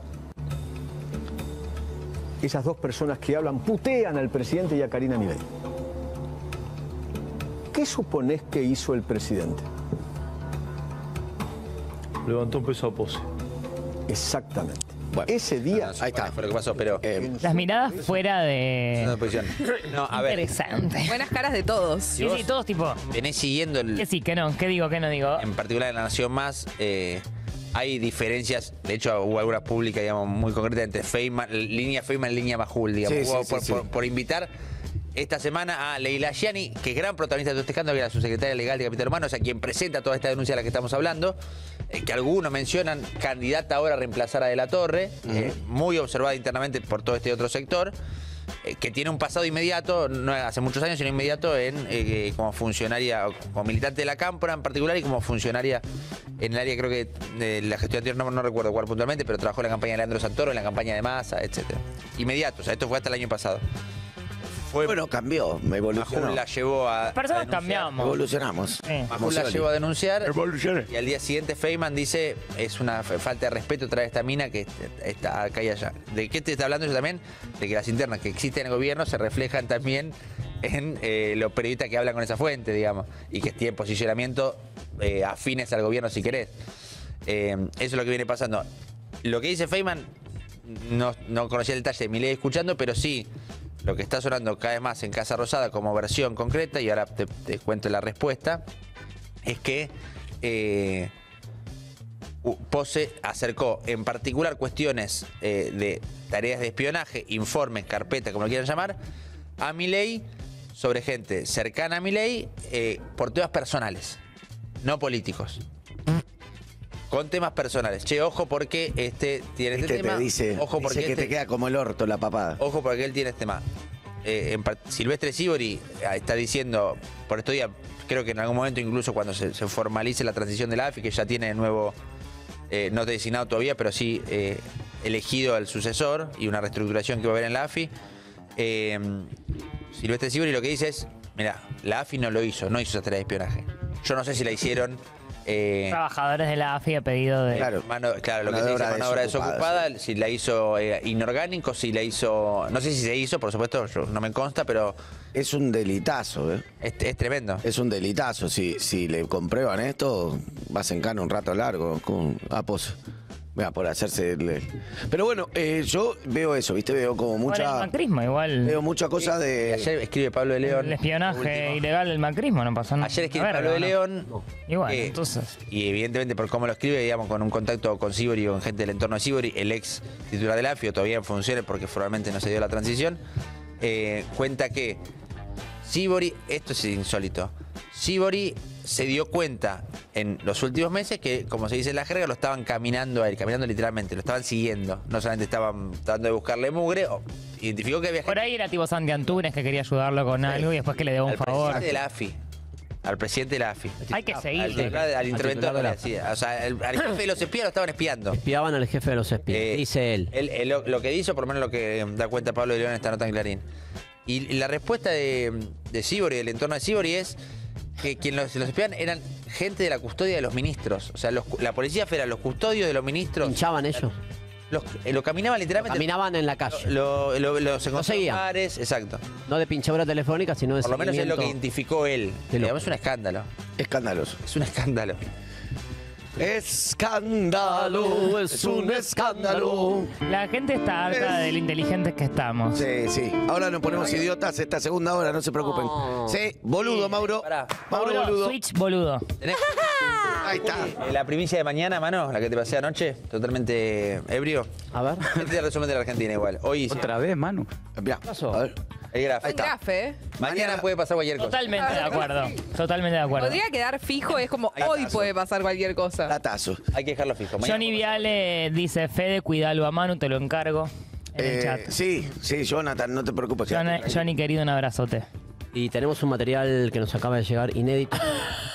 esas dos personas que hablan putean al presidente y a Karina Milei. ¿Qué suponés que hizo el presidente? Levantó un peso a pose. Exactamente. Bueno, Ese día Ahí está. Fue lo que pasó, pero. Eh, Las miradas fuera de. No, a ver. Interesante. Buenas caras de todos. Sí, sí, todos tipo. Venés siguiendo el. ¿Qué sí, qué no? ¿Qué digo, qué no digo? en particular en la Nación Más, eh, hay diferencias, de hecho hubo algunas públicas, digamos, muy concretas entre Feynman, línea Feynman y línea Majul, digamos, Sí, sí, Hubo sí, por, sí. por- por invitar esta semana a Leila Gianni, que es gran protagonista de todo este escándalo, que era su secretaria legal de Capital Humano, o sea, quien presenta toda esta denuncia de la que estamos hablando, eh, que algunos mencionan candidata ahora a reemplazar a De la Torre, eh, muy observada internamente por todo este otro sector, eh, que tiene un pasado inmediato, no hace muchos años, sino inmediato en como funcionaria, como militante de la Cámpora en particular y como funcionaria en el área, creo que de la gestión anterior, no, no recuerdo cuál puntualmente, pero trabajó en la campaña de Leandro Santoro, en la campaña de Massa, etcétera. Inmediato, o sea, esto fue hasta el año pasado. Fue Bueno, cambió, me evolucionó. Majul la llevó a. Personas a denunciar. cambiamos. Evolucionamos. Sí. Majul la llevó a denunciar. Evoluciones. Y al día siguiente Feynman dice, es una falta de respeto traer esta mina que está acá y allá. ¿De qué te está hablando yo también? De que las internas que existen en el gobierno se reflejan también en eh, los periodistas que hablan con esa fuente, digamos, y que tienen posicionamiento eh, afines al gobierno si querés. Eh, eso es lo que viene pasando. Lo que dice Feynman, no, no conocía el detalle de mi ley escuchando, pero sí lo que está sonando cada vez más en Casa Rosada como versión concreta, y ahora te, cuento la respuesta, es que eh, Pose acercó en particular cuestiones eh, de tareas de espionaje, informes, carpeta, como lo quieran llamar, a Milei sobre gente cercana a Milei eh, por temas personales, no políticos. Con temas personales. Che, ojo porque este tiene este, Este tema. te dice, ojo porque dice que este- te queda como el orto la papada. Ojo porque él tiene este tema. Eh, en Silvestre Sibori eh, está diciendo, por estos días, creo que en algún momento incluso cuando se, se formalice la transición de la AFI, que ya tiene nuevo, eh, no designado todavía, pero sí eh, elegido al sucesor y una reestructuración que va a haber en la AFI, eh, Silvestre Sibori lo que dice es, mira, la AFI no lo hizo, no hizo esa tarea de espionaje. Yo no sé si la hicieron... eh, Trabajadores de la AFI a pedido de. Claro. Mano, claro, lo que Mano se dice obra mano desocupada, si la hizo eh, inorgánico, si la hizo. No sé si se hizo, por supuesto, yo- no me consta, pero Es un delitazo, ¿eh? es, es tremendo. Es un delitazo. Si, si le comprueban esto, vas en cana un rato largo con Apos. Mira, por hacerse. el- Pero bueno, eh, yo veo eso, ¿viste? Veo como Bueno, el mucha. macrismo igual. Veo mucha cosa de. ayer escribe Pablo de León. El espionaje ilegal del macrismo no pasó nada. Ayer escribe Pablo de ¿no? León. Igual, eh, entonces. Y evidentemente por cómo lo escribe, digamos, con un contacto con Sibori o con gente del entorno de Sibori, el ex titular del AFI, o todavía en funciones porque formalmente no se dio la transición, eh, cuenta que Sibori, esto es insólito, Sibori se dio cuenta en los últimos meses que, como se dice en la jerga, lo estaban caminando a él, caminando literalmente, lo estaban siguiendo. No solamente estaban tratando de buscarle mugre, o- identificó que había Por ahí era tipo Santi Antunes que quería ayudarlo con algo y después que le debo un al favor. presidente de la AFI. Al presidente de la AFI. Hay que Al, seguirle. titular- al interventor de la CIA. O sea, el- al jefe de los espías lo estaban espiando. Espiaban al jefe de los espías, Eh, dice él. él- él lo, lo que dice, por lo menos lo que da cuenta Pablo de León en esta nota en Clarín. Y la respuesta de, de Sibori, del entorno de Sibori, es que quien los, los espían eran gente de la custodia de los ministros. O sea, los- la policía federal, los custodios de los ministros, Hinchaban ellos. los- eh, lo caminaban literalmente. Caminaban en la calle. Lo, lo, lo- se seguían. bares, exacto. No de pinchadura telefónica, sino de Por lo menos es lo que identificó él. Digamos, es un escándalo. Escandaloso. Es un escándalo. Escándalo, es un escándalo. La gente está harta de lo inteligentes que estamos. Sí, sí. Ahora nos ponemos idiotas esta segunda hora, no se preocupen. Sí, boludo, Mauro. Pará. Mauro, Mauro, boludo. Switch boludo. ¿Tenés? Ahí está. Eh, La primicia de mañana, mano, la que te pasé anoche, totalmente ebrio. A ver. Este es el resumen de la Argentina igual. Hoy Otra vez, Manu. Mirá, pasó? a ver. El gafe, ¿eh? Mañana, Mañana- puede pasar cualquier cosa. Totalmente de acuerdo. Totalmente de acuerdo. Podría quedar fijo, es como hoy puede pasar cualquier cosa. Datazo. Hay que dejarlo fijo. Mañana- Johnny Viale dice, Fede, cuidalo a Manu, te lo encargo. En el Eh, chat. sí, sí, Jonathan, no te preocupes. Johnny, quédate tranquilo. Johnny, querido, un abrazote. Y tenemos un material que nos acaba de llegar inédito.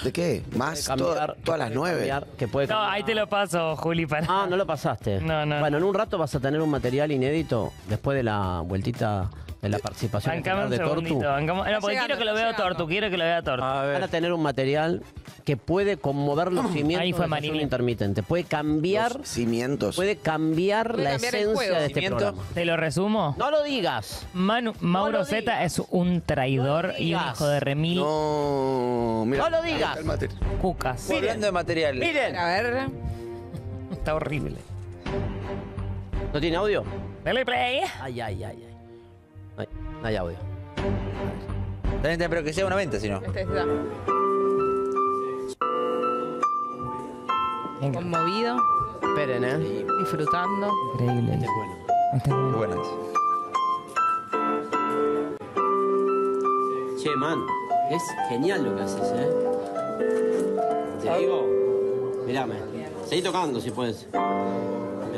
¿De qué? ¿Más? Toda- todas las nueve. cambiar, que puede No, cambiar. ahí te lo paso, Juli, para... Ah, no lo pasaste. No, no. Bueno, en un rato vas a tener un material inédito después de la vueltita de la participación Bancame un de Tortu. segundito. bancame- No, porque quiero que lo vea. Tortu, quiero que lo vea Tortu. Van a tener un material que puede conmover los cimientos Ahí fue del intermitente. Puede cambiar, Los cimientos. puede cambiar Puede la cambiar el esencia juego. de este Cimiento. programa. ¿Te lo resumo? No lo digas. Manu- Mauro lo Z digas. es un traidor No lo y un digas. hijo de remil No, mira. No lo digas. Cálmate. cucas. Hablando de material. Miren. A ver. Está horrible. ¿No tiene audio? Dale play. Ay, ay, ay, ay. No hay audio. También te- pero que sea una venta, si no. Este está conmovido, Esperen, ¿eh? disfrutando. Increíble. Este es bueno. Este es bueno. Muy buenas. Che, man, es genial lo que haces, ¿eh? Te digo, mirame, seguí tocando si puedes.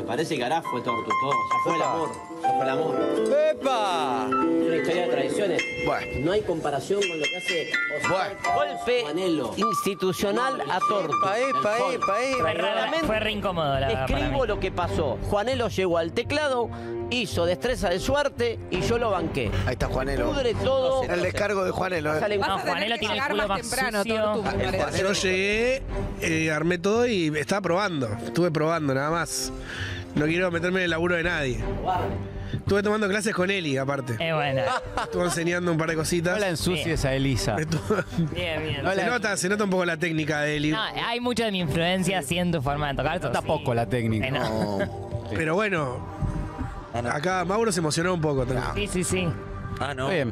Parece que hará fue tortu todo, ya fue el amor, ya fue el amor. ¡Pepa! Una historia de tradiciones. Bueno. No hay comparación con lo que hace Oscar Golpe Juanelo. institucional a Tortu. Epa, epa, epa, Fue re, fue re incómodo, la verdad. para Escribo mí. lo que pasó. Juanelo llegó al teclado, hizo destreza de suerte y yo lo banqué. Ahí está Juanelo. Pudre todo. El descargo de Juanelo. ¿eh? No, a tener Juanelo que tiene el llegar culo más más temprano, sucio. Tortu, me parece. Yo llegué, eh, armé todo y estaba probando. Estuve probando nada más. No quiero meterme en el laburo de nadie. Estuve tomando clases con Eli, aparte. Es buena. Estuve enseñando un par de cositas. No la ensucies a Elisa. Estuvo- Bien, bien. se, nota, se nota un poco la técnica de Eli. No, hay mucho de mi influencia tu forma de tocar. eso Tampoco sí. la técnica. Eh, no. Pero bueno, acá Mauro se emocionó un poco. también. Sí, sí, sí. Ah, no. Bien.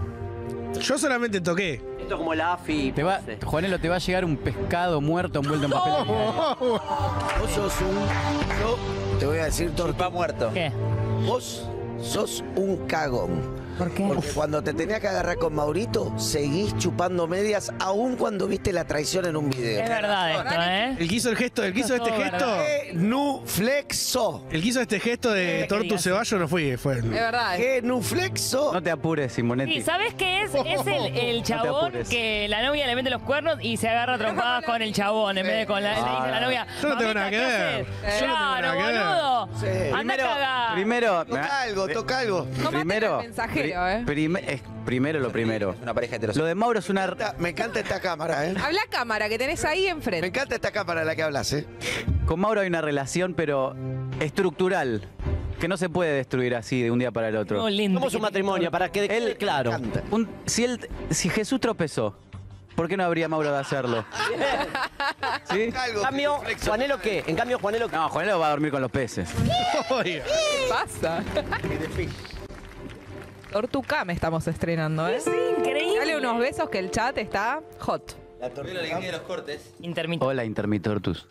Yo solamente toqué. Esto como la AFI. Te va, Juanelo, te va a llegar un pescado muerto envuelto en papel. Vos sos un. Yo te voy a decir, Tortu. Va muerto. ¿Qué? Vos sos un cagón. ¿Por qué? Porque cuando te tenía que agarrar con Maurito, seguís chupando medias, aún cuando viste la traición en un video. Es verdad esto, ¿eh? El que hizo el gesto, el que hizo este gesto. Genuflexo. El que hizo este gesto de ¿Qué Tortu? Ceballo no fui, fue. Es verdad. Genuflexo. No te apures, Simonetti. Sí, ¿sabes qué es? Es el, el chabón apures. que la novia le mete los cuernos y se agarra trompadas con el chabón en vez de con la, le dice a la novia. Yo no tengo "Mamita, nada que ¿qué ver. haces?". Yo no tengo Claro, nada que ver. boludo. Sí. Anda a cagar. Primero, Toca algo, toca algo. No primero, maten al mensajero, ¿eh? prime- es primero lo primero. Una pareja Lo de Mauro es una Esta- Me encanta esta cámara, ¿eh? Habla cámara que tenés ahí Me enfrente. encanta esta cámara de la que hablas, ¿eh? con Mauro hay una relación pero estructural que no se puede destruir así de un día para el otro. Somos un matrimonio, para que quede claro. Un- si él, si Jesús tropezó, ¿por qué no habría Mauro de hacerlo? ¿Sí? Algo, cambio. Juanelo qué? En cambio, Juanelo No, Juanelo va a dormir con los peces. ¿Qué pasa? Tortucame estamos estrenando, ¿eh? Es increíble. Dale unos besos que el chat está hot. La alegría de los cortes. Intermitente. Hola, Intermitortus.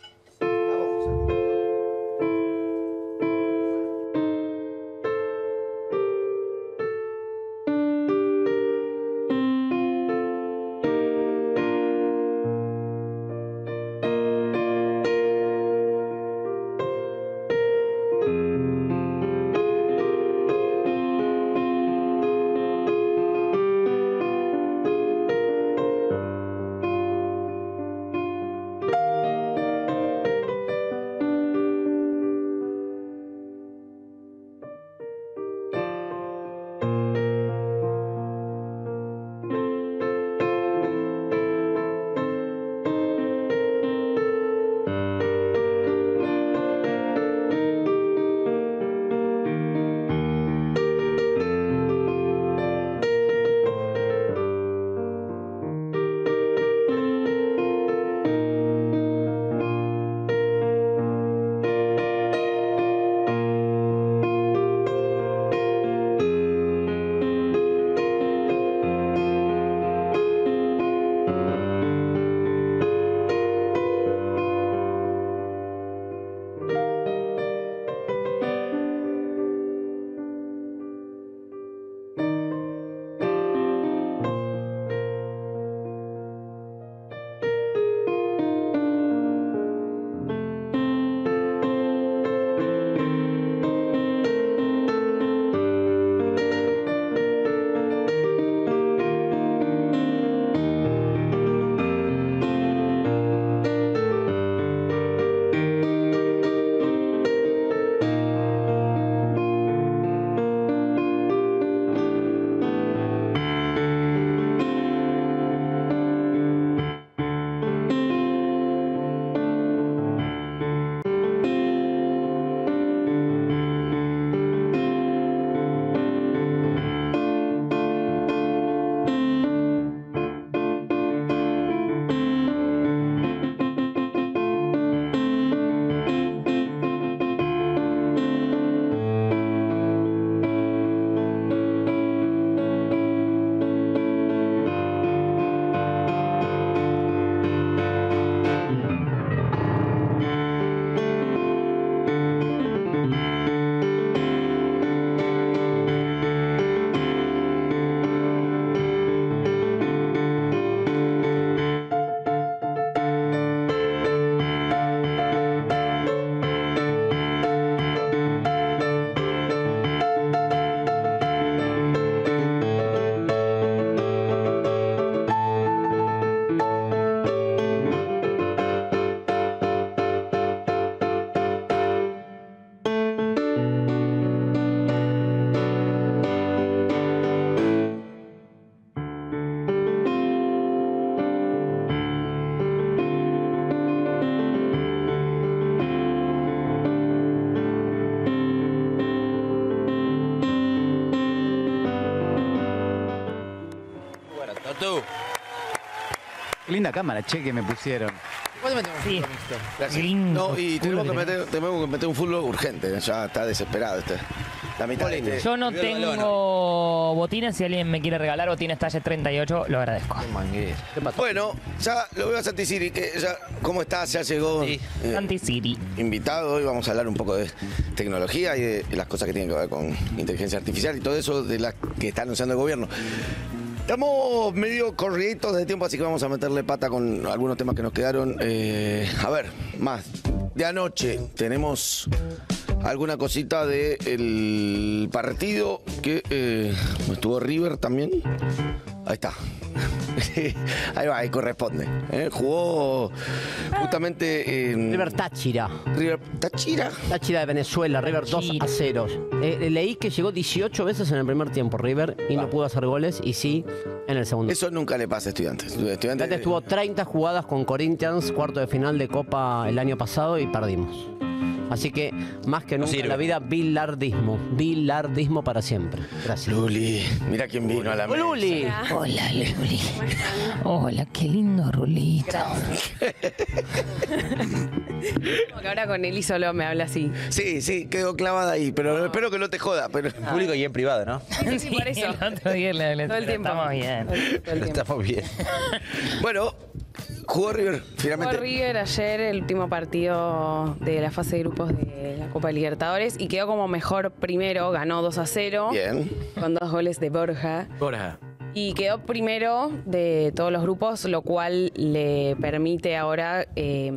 Linda cámara, che, que me pusieron. ¿Cuándo metemos Sí. Gracias. Lindo No, y tenemos que, meter, tenemos que meter un fútbol urgente. Ya está desesperado este. La mitad de este- Yo no balón. tengo botines. Si alguien me quiere regalar botines talle 38, lo agradezco. Bueno, ya lo veo a Santi Siri, que ya, ¿cómo estás? Ya llegó eh, Santi Siri. invitado. Hoy vamos a hablar un poco de tecnología y de las cosas que tienen que ver con inteligencia artificial y todo eso de las que está anunciando el gobierno. Estamos medio corriditos de tiempo, así que vamos a meterle pata con algunos temas que nos quedaron. Eh, a ver, más. De anoche tenemos alguna cosita del partido que eh, estuvo River también. Ahí está. Ahí va, ahí corresponde. ¿eh? Jugó justamente en. River Táchira. River Táchira. Táchira de Venezuela, River 2 a 0. Eh, leí que llegó 18 veces en el primer tiempo River y no pudo hacer goles y sí en el segundo. Eso nunca le pasa a estudiantes. Estudiantes, Estudiantes tuvo 30 jugadas con Corinthians, cuarto de final de Copa el año pasado y perdimos. Así que, más que nunca en la vida, bilardismo. Bilardismo para siempre. Gracias. Luli, mira quién vino a la mesa. Luli. Hola, Luli. Hola, qué lindo rulito. Como que ahora con Eli solo me habla así. Sí, sí, quedó clavada ahí, pero espero que no te joda. Pero... Público y en privado, ¿no? Sí, por eso. El otro día le- le- Todo el tiempo. Estamos bien. Todo el tiempo. Estamos bien. Bueno, jugó River, Jugó finalmente. River ayer el último partido de la fase de grupos de la Copa Libertadores y quedó como mejor primero, ganó 2 a 0 Bien. con dos goles de Borja. Borja. Y quedó primero de todos los grupos, lo cual le permite ahora eh,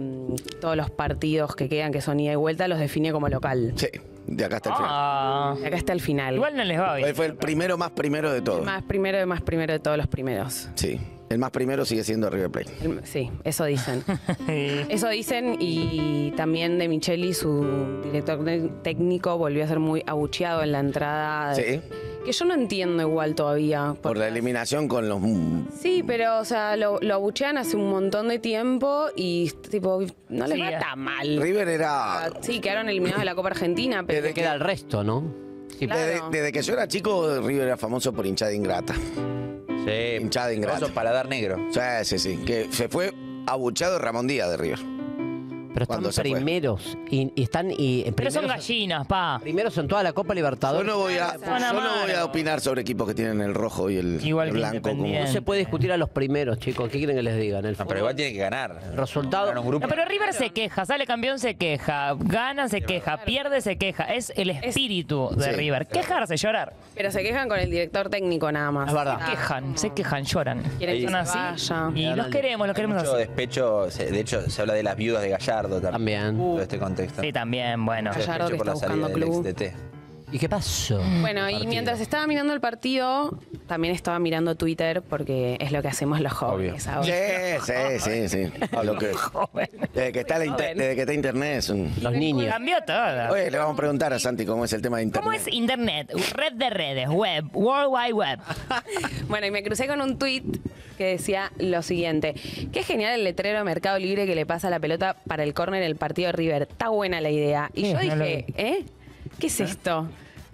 todos los partidos que quedan, que son ida y vuelta, los define como local. Sí, de acá hasta el final. Ah, Y acá está el final. igual no les va bien. Fue el primero más primero de todos. Más primero de más primero de todos los primeros. Sí, el más primero sigue siendo River Plate. Sí, eso dicen. Eso dicen y también de Micheli, su director técnico, volvió a ser muy abucheado en la entrada. Sí, Que yo no entiendo igual todavía. por la eliminación con los... Sí, pero o sea, lo, lo abuchean hace un montón de tiempo y tipo, no les Sí, va eh. tan mal. River era... Sí, quedaron eliminados de la Copa Argentina, pero Desde Queda el resto, ¿no? Sí, Claro. Desde, desde que yo era chico, River era famoso por hinchada ingrata. Sí. Hinchada ingrata. Famoso paladar negro. Sí, sí, sí. Que se fue abuchado Ramón Díaz de River. Pero están ¿Cuándo se fue? primeros. Y, y están y, Pero son gallinas, pa. primeros en toda la Copa Yo Libertadores. no voy a, Son yo no voy a amaros. opinar sobre equipos que tienen el rojo y el, Igual el que blanco. como- Independiente. No se puede discutir a los primeros, chicos. ¿Qué quieren que les diga? En el No, pero igual tiene que ganar. resultado. Ganar un grupo. No, pero River se queja, sale campeón, se queja, gana, se queja, pierde, se queja. Es el espíritu de Sí. River. Quejarse, llorar. pero se quejan con el director técnico nada más. Es verdad. Se quejan, se quejan, lloran. Quieren que Son se así. vaya. Y los queremos, los Hay queremos mucho así. despecho. se- De hecho, se habla de las viudas de Gallardo también. También. Todo este contexto. Sí, también, bueno. Gallardo que por está buscando del club. ex DT. ¿Y qué pasó? Bueno, y mientras estaba mirando el partido, también estaba mirando Twitter porque es lo que hacemos los jóvenes ahora. Sí, sí, sí, sí. Lo que- desde, que está la inter- Joven. desde que está internet es un... Los niños. Cambió todo. Oye, le vamos a preguntar a Santi cómo es el tema de internet. ¿Cómo es Internet? Red de redes, web, World Wide Web. Bueno, y me crucé con un tweet que decía lo siguiente. Qué genial el letrero de Mercado Libre que le pasa la pelota para el córner en el partido de River. Está buena la idea. Y Sí, yo no lo dije, vi. ¿eh? ¿Qué es esto?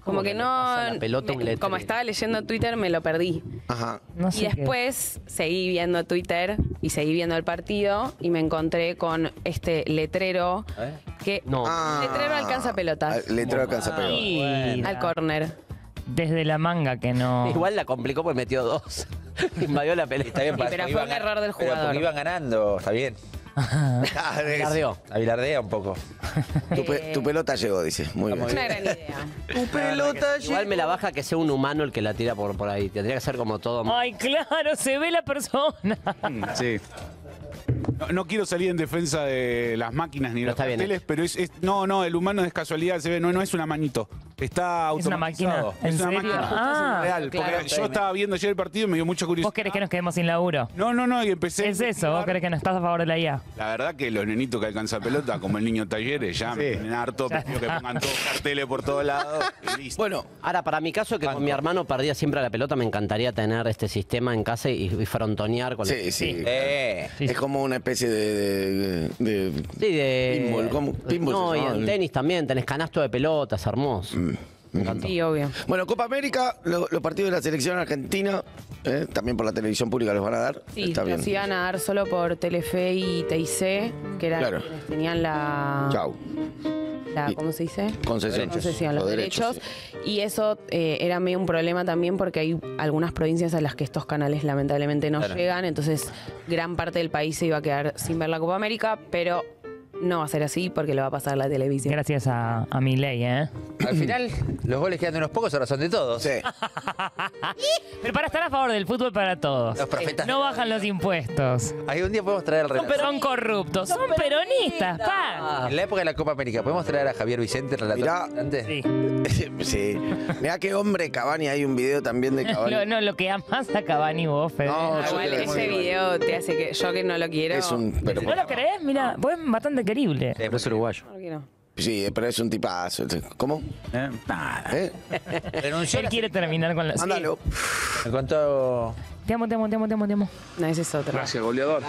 Como ¿Cómo que que no... pelota me- como estaba leyendo Twitter, me lo perdí. Ajá. No sé Y después seguí viendo Twitter y seguí viendo el partido y me encontré con este letrero que No. Ah, letrero alcanza pelotas ah, Letrero alcanza pelotas. qué. al córner. Desde la manga que no. Igual la complicó porque metió dos. Invadió la pelota. Está bien, Sí, pero fue un error del pero jugador. porque iban ganando, está bien. Cardió. Avilardea un poco. tu, pe- tu pelota llegó, dice. Muy bien. Una gran idea. Tu pelota Igual me la baja que sea un humano el que la tira por, por ahí. Tendría que ser como todo. Ay, claro, se ve la persona. Sí. No, no quiero salir en defensa de las máquinas ni de los carteles, pero es, es- no, no, el humano es casualidad, se ve, no, no es una manito. Está Es una automatizado. máquina. ¿En Es una serio? máquina. Ah, real. claro. porque yo estaba viendo ayer el partido y me dio mucha ¿Vos curiosidad. querés que nos quedemos sin laburo? No, no, no, y empecé. Es eso, vos querés que no estás a favor de la IA. La verdad que los nenitos que alcanzan pelota, como el niño Talleres, ya me tienen harto, prefiero que pongan todos carteles por todos lados. y listo. Bueno, Ahora, para mi caso, que con mi hermano perdía siempre la pelota, me encantaría tener este sistema en casa y, y frontonear con sí, sí. Eh, Sí, Es como una especie de... de, de- Sí, de. Pinball, ¿cómo? Pinball no, y en tenis también, tenés canasto de pelotas, hermoso. Me encantó. Sí, obvio. Bueno, Copa América, lo- los partidos de la selección argentina, eh, también por la televisión pública los van a dar. Sí, Está bien. los iban a dar solo por Telefe y TIC, que eran Claro. quienes tenían la, Chau. la ¿cómo se dice? Concesión. Concesión, los derechos. derechos, Y eso eh, era medio un problema también porque hay algunas provincias a las que estos canales lamentablemente no Claro. llegan, entonces gran parte del país se iba a quedar sin ver la Copa América, pero no va a ser así porque lo va a pasar la televisión. Gracias a, a mi ley, ¿eh? Al final, los goles quedan de unos pocos, ahora son de todos. Sí. Pero para estar a favor del fútbol para todos. Los profetas. No bajan los impuestos. Ahí un día podemos traer al relator. Son corruptos. Son peronistas, pa. En la época de la Copa América, ¿podemos traer a Javier Vicente, relator Mirá. visitante? Sí. sí. Mirá qué hombre Cavani, hay un video también de Cavani. Lo, no, lo que amas a Cavani vos, Fede. No, Ah, yo Igual ese video te hace que yo que no lo quiero. Es un. Pero, ¿No lo crees? Mira, vos es bastante querible. Sí, Pero es uruguayo. ¿Por qué no? sí, pero es un tipazo. ¿Cómo? ¿Eh? Nada. ¿Eh? Renunció. Él quiere terminar con la. Sí. Mándalo. Me contó. Te amo, te amo, te amo, te amo, te amo. No, ese es otro. Gracias, goleador.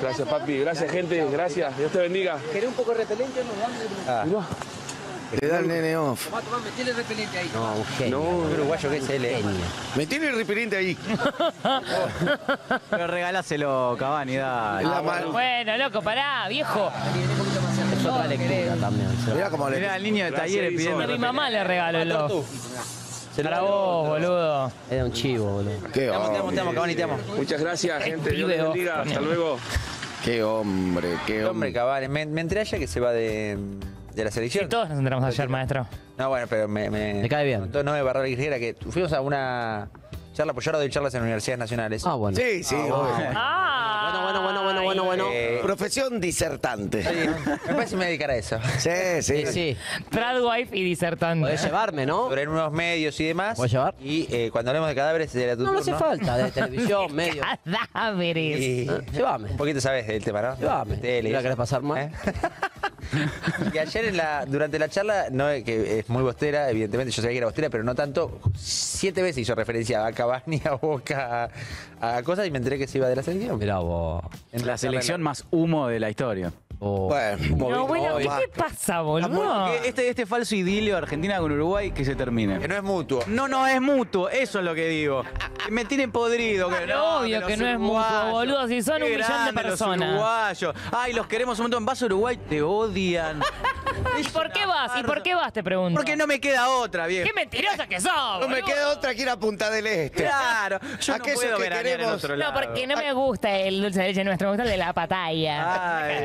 Gracias, papi. Gracias, gente. Gracias. Dios te bendiga. Ah, Le da el nene off. No, un genio. un uruguayo que es él, eh. Me tiene el repelente ahí. Pero regaláselo, Cavani, dale. La mano. Bueno, loco, pará, viejo. Es otra lectura también. se Mirá cómo le. Mirá al niño de talleres pidiendo. Mi mamá le regalo el off. Para vos, boludo. Era un chivo, boludo. Qué Te amo, te amo, te amo. Cavani, te amo. Muchas gracias, gente. Dios te bendiga. Hasta luego. Qué hombre, qué Hombre, hombre. Cavani. Me, me enteré ayer que se va de, de la Sí, selección. todos nos enteramos ayer, maestro. No, bueno, pero me... Me, Me cae bien. contó Noé Barral Guerrera que fuimos a una charla, pues yo ahora doy charlas en universidades nacionales. Ah, bueno. Sí, sí. obvio. Ah. Bueno, bueno, bueno, bueno, bueno, bueno. Eh, Profesión disertante. sí, me parece que me dedicar a eso. Sí, sí. Sí, sí. Tradwife y disertante. Podés llevarme, ¿no? Sobre unos medios y demás. ¿Puedo llevar? Y eh, cuando hablemos de cadáveres de la No, no hace falta. De televisión, medio. Cadáveres. Y, Ah, Llévame. un poquito sabes del tema, ¿no? Llévame. Tele, ¿La eso. querés pasar más? ¿Eh? y ayer en la, durante la charla, no, que es muy bostera, evidentemente yo sabía que era bostera, pero no tanto, siete veces hizo referencia a Cavani, a Boca, a, a cosas y me enteré que se iba de la selección. Mirá vos. En La selección más humo de la historia. Oh. Bueno, No, bueno, ¿qué te pasa, boludo? Este, este falso idilio Argentina con Uruguay que se termine. Que no es mutuo. No, no es mutuo, eso es lo que digo. Me tienen podrido. Que Pero no, obvio que no es mutuo, boludo, si son un millón de personas. Los uruguayos. Ay, los queremos un montón. Vas a Uruguay, te odian. ¿Y por qué vas? ¿Y por qué vas? Te pregunto. Porque no me queda otra, viejo. ¡Qué mentirosa que sos! No me queda otra que ir a Punta del Este. Claro, yo no puedo que queremos- otro No, lado. porque no me gusta el dulce de leche nuestro, me gusta el de la patalla. Ay.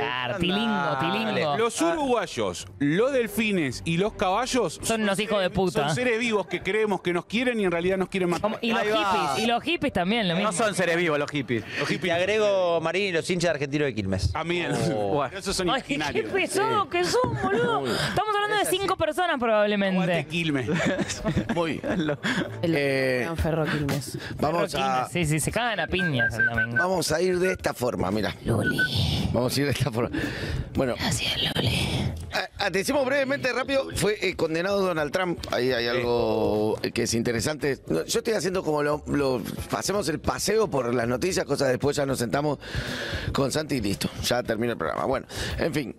Tilingo, tilingo. Los uruguayos, los delfines y los caballos Son unos hijos de puta. Son seres vivos que creemos que nos quieren y en realidad nos quieren matar. Como- Y los Ahí va. hippies, y los hippies también, lo mismo. No son seres vivos los hippies. Y te agrego Marín y los hinchas argentinos de Quilmes. También. Bueno. Esos son Ay, qué imaginarios. pesados que son, boludo. Estamos de cinco personas Aguante probablemente. Quilmes. Muy bien. El Eh, Gran Ferro Quilmes. Vamos a, Sí, sí, se cagan a piñas el domingo. vamos a ir de esta forma, mira. Vamos a ir de esta forma. Bueno. Gracias, Loli. Ah, ah, te decimos brevemente, rápido, fue eh, condenado Donald Trump. Ahí hay algo eh, que es interesante. No, yo estoy haciendo como lo, lo- Hacemos el paseo por las noticias, cosas después ya nos sentamos con Santi y listo. Ya termina el programa. Bueno, en fin.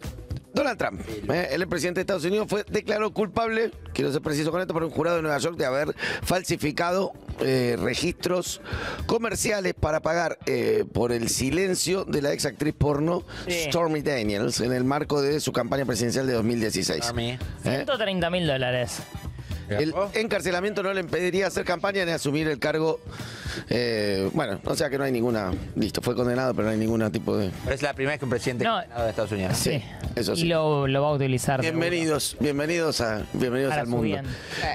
Donald Trump, eh, el presidente de Estados Unidos, fue declarado culpable, quiero ser preciso con esto, por un jurado de Nueva York de haber falsificado eh, registros comerciales para pagar eh, por el silencio de la ex actriz porno Sí. Stormy Daniels en el marco de su campaña presidencial de 2016. Stormy. ¿Eh? 130 mil dólares. El encarcelamiento no le impediría hacer campaña ni asumir el cargo. eh, bueno, o sea que no hay ninguna. Listo, fue condenado, pero no hay ningún tipo de. Pero es la primera vez que un presidente No. condenado de Estados Unidos. Sí. eso sí. Y lo, lo va a utilizar. Bienvenidos, bienvenidos a bienvenidos al mundo. bien.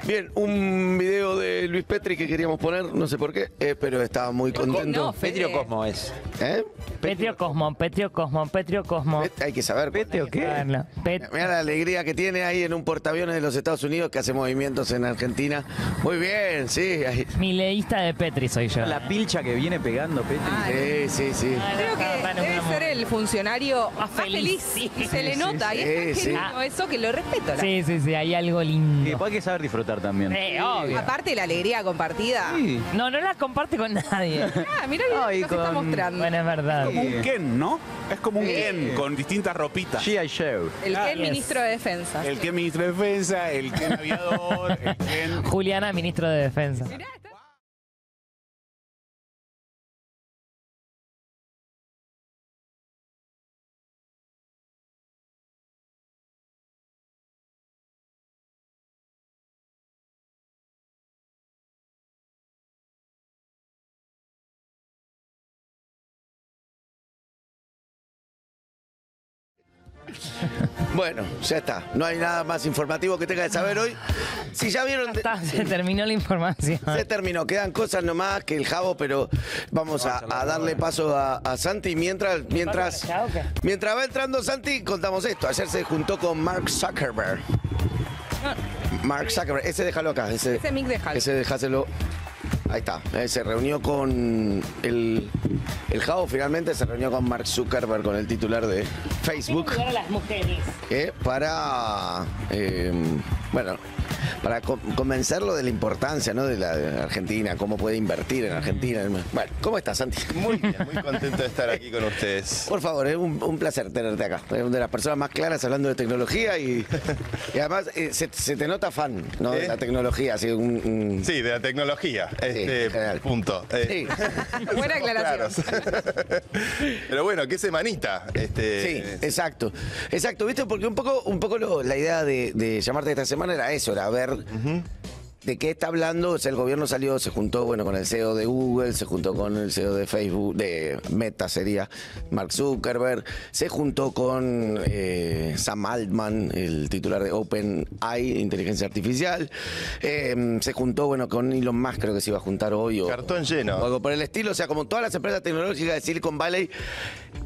Bien, un video de Luis Petri que queríamos poner, no sé por qué, eh, pero estaba muy contento. No. Petrio Cosmo es. ¿Eh? Petrio Cosmo, Petrio Cosmo, Petrio Cosmo. Pet- Hay que saber. ¿Pete o qué? Pet- Mira la alegría que tiene ahí en un portaaviones de los Estados Unidos que hace movimientos en Argentina. Muy bien, sí. ahí. Mi leísta de Petri soy yo. La pilcha que viene pegando, Petri. Sí, sí, sí. Creo que debe ser el funcionario más feliz. feliz. Y se le Sí, nota. sí, y es sí. eso que lo respeto. la- Sí, sí, sí, hay algo Y lindo. después hay que saber disfrutar también. Eh, obvio. Aparte la alegría compartida. Sí. No, no la comparte con nadie. Ah, mira Ay, lo que está mostrando. Bueno, es verdad. Como un Ken, ¿no? Es como un Ken con distintas ropitas. G.I. Show. El que es Yes. ministro de defensa. El Ken ministro de defensa, el Ken aviador, Juliana, ministro de Defensa. Bueno, ya está. No hay nada más informativo que tenga que saber hoy. Si ya vieron. de- Se terminó la información. Se terminó, quedan cosas nomás que el jabo, pero vamos a, a darle paso a, a Santi. Mientras, mientras, mientras va entrando Santi, contamos esto. Ayer se juntó con Mark Zuckerberg. Mark Zuckerberg, ese déjalo acá. Ese, Ese mic déjalo. Ese dejáselo. Ahí está. Eh, se reunió con el, el Javo, finalmente se reunió con Mark Zuckerberg, con el titular de Facebook. a las mujeres. eh, para eh, bueno para con- convencerlo de la importancia ¿no? de la de Argentina, cómo puede invertir en Argentina. Bueno, ¿cómo estás, Santi? Muy bien, muy contento de estar aquí con ustedes. Por favor, es un, un placer tenerte acá. Es una de las personas más claras hablando de tecnología y, y además eh, se, se te nota fan ¿no? de ¿Eh? la tecnología. Así, un- un- Sí, de la tecnología. Este, punto. Eh, Buena aclaración. Pero bueno, qué semanita. Este, Sí, exacto. Exacto, ¿viste? Porque un poco, un poco lo- la idea de, de llamarte esta semana era eso, era ver de qué está hablando. O sea, el gobierno salió, se juntó, bueno, con el CEO de Google, se juntó con el CEO de Facebook, de Meta sería Mark Zuckerberg, se juntó con eh, Sam Altman, el titular de OpenAI, inteligencia artificial, Eh, se juntó, bueno, con Elon Musk, creo que se iba a juntar hoy. O, Cartón lleno. o algo por el estilo, o sea, como todas las empresas tecnológicas de Silicon Valley,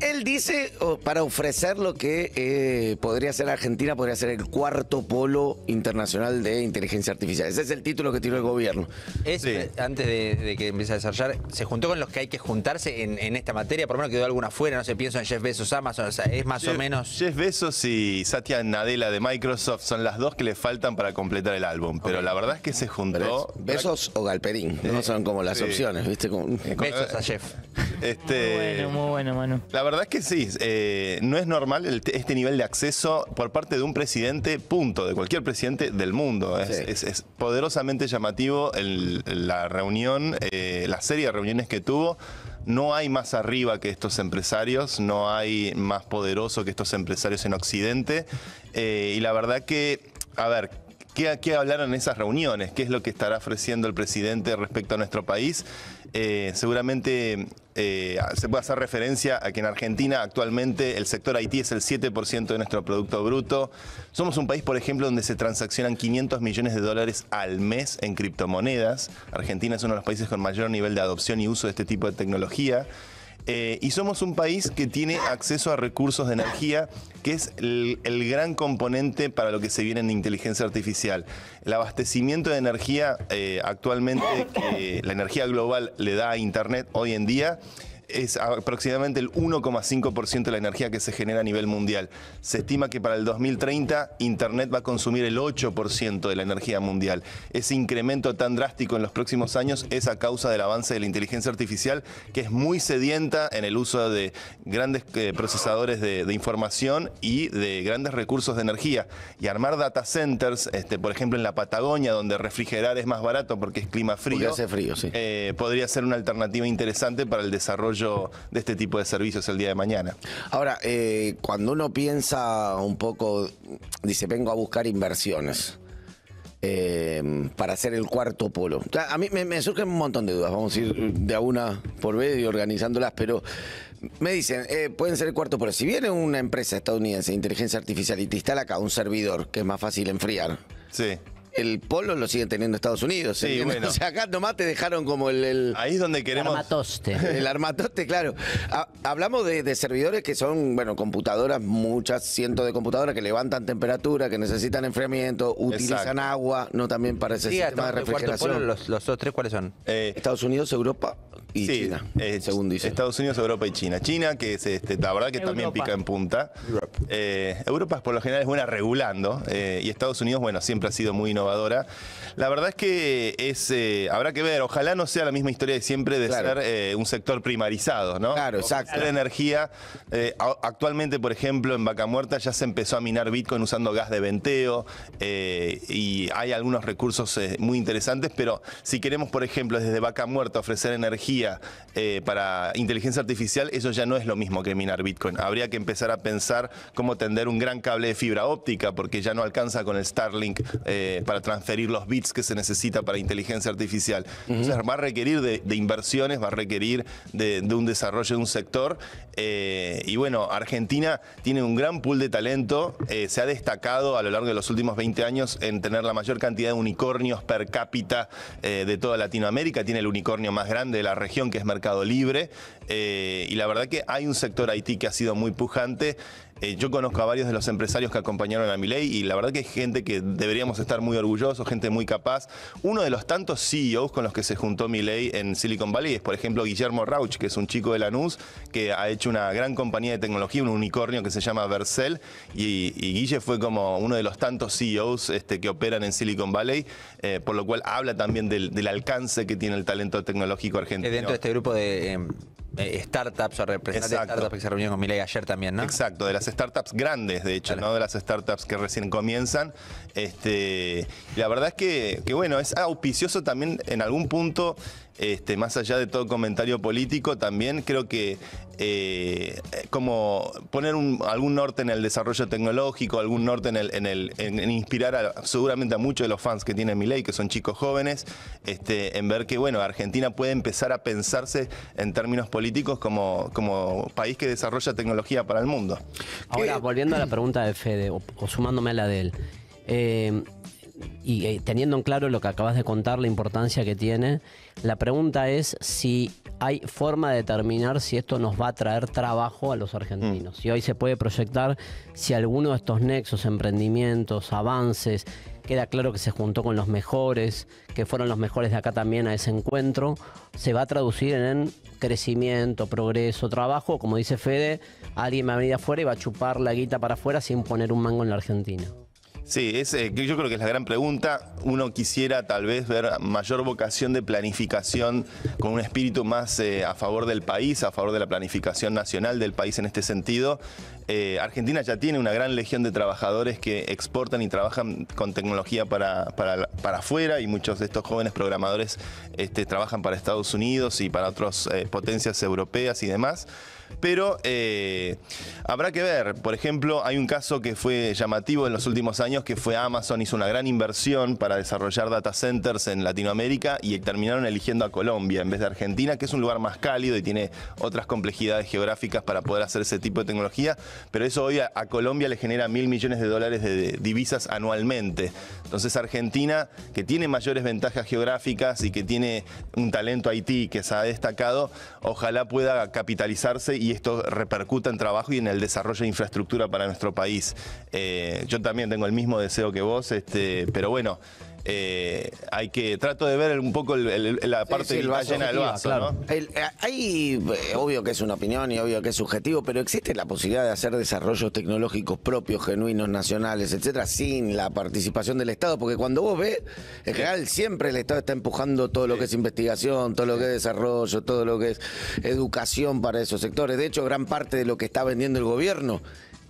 él dice, para ofrecer lo que eh, podría ser Argentina, podría ser el cuarto polo internacional de inteligencia artificial. Ese es el título que tiró el gobierno. Es, eh, antes de, de que empiece a desarrollar, se juntó con los que hay que juntarse en, en esta materia, por lo menos quedó alguna fuera, no sé, pienso en Jeff Bezos, Amazon, o sea, es más o menos... Jeff Bezos y Satya Nadella de Microsoft son las dos que le faltan para completar el álbum. Pero la verdad es que se juntó. Besos o Galperín, no son como las Sí. opciones, ¿viste? Como- Besos a Jeff. Este, Muy bueno, muy bueno, Manu. La verdad es que sí, eh, no es normal el- este nivel de acceso por parte de un presidente, punto, de cualquier presidente del mundo. Es, Sí. es- es llamativo la reunión, eh, la serie de reuniones que tuvo. No hay más arriba que estos empresarios, no hay más poderoso que estos empresarios en Occidente. Eh, y la verdad que, a ver, ¿Qué, qué hablaron en esas reuniones? ¿Qué es lo que estará ofreciendo el presidente respecto a nuestro país? Eh, seguramente eh, se puede hacer referencia a que en Argentina actualmente el sector IT es el 7% de nuestro Producto Bruto. Somos un país, por ejemplo, donde se transaccionan 500 millones de dólares al mes en criptomonedas. Argentina es uno de los países con mayor nivel de adopción y uso de este tipo de tecnología. Eh, y somos un país que tiene acceso a recursos de energía, que es el, gran componente para lo que se viene en inteligencia artificial. El abastecimiento de energía eh, actualmente, la energía global le da a Internet hoy en día, es aproximadamente el 1,5% de la energía que se genera a nivel mundial. Se estima que para el 2030 Internet va a consumir el 8% de la energía mundial. Ese incremento tan drástico en los próximos años es a causa del avance de la inteligencia artificial, que es muy sedienta en el uso de grandes eh, procesadores de, de información y de grandes recursos de energía. Y armar data centers, este, por ejemplo en la Patagonia, donde refrigerar es más barato porque es clima frío. Hace frío, sí. Eh, podría ser una alternativa interesante para el desarrollo de este tipo de servicios el día de mañana. Ahora, eh, cuando uno piensa un poco, dice, vengo a buscar inversiones. eh, para hacer el cuarto polo. A mí me, me surgen un montón de dudas, vamos a ir de a una por vez y organizándolas, pero me dicen, eh, pueden ser el cuarto polo. Si viene una empresa estadounidense de inteligencia artificial y te instala acá un servidor que es más fácil enfriar, Sí. El polo lo siguen teniendo Estados Unidos. Sí, ¿entiendes? bueno. O sea, acá nomás te dejaron como el... el Ahí es donde queremos. Armatoste. el armatoste, claro. Ha- hablamos de, de servidores que son, bueno, computadoras, muchas cientos de computadoras que levantan temperatura, que necesitan enfriamiento, utilizan Exacto. agua, no también para ese Sí, sistema de el refrigeración. polo, los, los otros tres, ¿cuáles son? Eh, Estados Unidos, Europa, y Sí, China, eh, según dice. Estados Unidos, Europa y China. China, que es este, la verdad que también Europa. pica en punta. Eh, Europa por lo general es buena regulando eh, y Estados Unidos, bueno, siempre ha sido muy innovadora. La verdad es que es, eh, habrá que ver, ojalá no sea la misma historia de siempre de Claro. ser eh, un sector primarizado, ¿no? Claro, exacto. La energía, eh, actualmente, por ejemplo, en Vaca Muerta ya se empezó a minar Bitcoin usando gas de venteo y hay algunos recursos muy interesantes, pero si queremos, por ejemplo, desde Vaca Muerta ofrecer energía para inteligencia artificial, eso ya no es lo mismo que minar Bitcoin. Habría que empezar a pensar cómo tender un gran cable de fibra óptica, porque ya no alcanza con el Starlink para transferir los bits que se necesita para inteligencia artificial. Entonces va a requerir de, de inversiones, va a requerir de, de un desarrollo de un sector. eh, y bueno, Argentina tiene un gran pool de talento, eh, se ha destacado a lo largo de los últimos 20 años en tener la mayor cantidad de unicornios per cápita eh, de toda Latinoamérica, tiene el unicornio más grande de la región que es Mercado Libre, y la verdad que hay un sector Haití que ha sido muy pujante. Eh, yo conozco a varios de los empresarios que acompañaron a Milei y la verdad que hay gente que deberíamos estar muy orgullosos, gente muy capaz. Uno de los tantos CEOs con los que se juntó Milei en Silicon Valley es, por ejemplo, Guillermo Rauch, que es un chico de Lanús que ha hecho una gran compañía de tecnología, un unicornio que se llama Vercel y, y Guille fue como uno de los tantos CEOs este, que operan en Silicon Valley, eh, por lo cual habla también del, alcance que tiene el talento tecnológico argentino. Eh, Dentro de este grupo de eh, eh, startups o representantes de Exacto. startups que se reunieron con Milei ayer también, ¿no? Exacto, de las startups grandes, de hecho, no de las startups que recién comienzan. Este, la verdad es que, que, bueno, es auspicioso también en algún punto, este, más allá de todo comentario político, también creo que eh, como poner un- algún norte en el desarrollo tecnológico, algún norte en, el, en, el, en- en inspirar a- seguramente a muchos de los fans que tiene Milei, que son chicos jóvenes, este, en ver que bueno, Argentina puede empezar a pensarse en términos políticos como, como país que desarrolla tecnología para el mundo. Ahora, volviendo a la pregunta de Fede, o, o sumándome a la de él, eh, y eh, teniendo en claro lo que acabas de contar, la importancia que tiene, la pregunta es si hay forma de determinar si esto nos va a traer trabajo a los argentinos. Si hoy se puede proyectar si alguno de estos nexos, emprendimientos, avances, queda claro que se juntó con los mejores, que fueron los mejores de acá también a ese encuentro, se va a traducir en crecimiento, progreso, trabajo, como dice Fede, alguien va a venir afuera y va a chupar la guita para afuera sin poner un mango en la Argentina. Sí, es, eh, yo creo que es la gran pregunta. Uno quisiera tal vez ver mayor vocación de planificación con un espíritu más eh, a favor del país, a favor de la planificación nacional del país en este sentido. Eh, Argentina ya tiene una gran legión de trabajadores que exportan y trabajan con tecnología para, para, para afuera y muchos de estos jóvenes programadores este, trabajan para Estados Unidos y para otras eh, potencias europeas y demás. Pero eh, habrá que ver, por ejemplo, hay un caso que fue llamativo en los últimos años, que fue Amazon hizo una gran inversión para desarrollar data centers en Latinoamérica y terminaron eligiendo a Colombia en vez de Argentina, que es un lugar más cálido y tiene otras complejidades geográficas para poder hacer ese tipo de tecnología, pero eso hoy a, Colombia le genera mil millones de dólares de, de divisas anualmente. Entonces Argentina, que tiene mayores ventajas geográficas y que tiene un talento Haití que se ha destacado, ojalá pueda capitalizarse y esto repercuta en trabajo y en el desarrollo de infraestructura para nuestro país. Eh, yo también tengo el mismo deseo que vos, este, pero bueno. Eh, hay que trato de ver un poco el- el- la parte Sí, que llena del vaso, claro. ¿no? El- eh, hay, eh, obvio que es una opinión y obvio que es subjetivo, pero existe la posibilidad de hacer desarrollos tecnológicos propios, genuinos, nacionales, etcétera, sin la participación del Estado, porque cuando vos ves, en general siempre el Estado está empujando todo lo que es investigación, todo lo que es desarrollo, todo lo que es educación para esos sectores. De hecho, gran parte de lo que está vendiendo el gobierno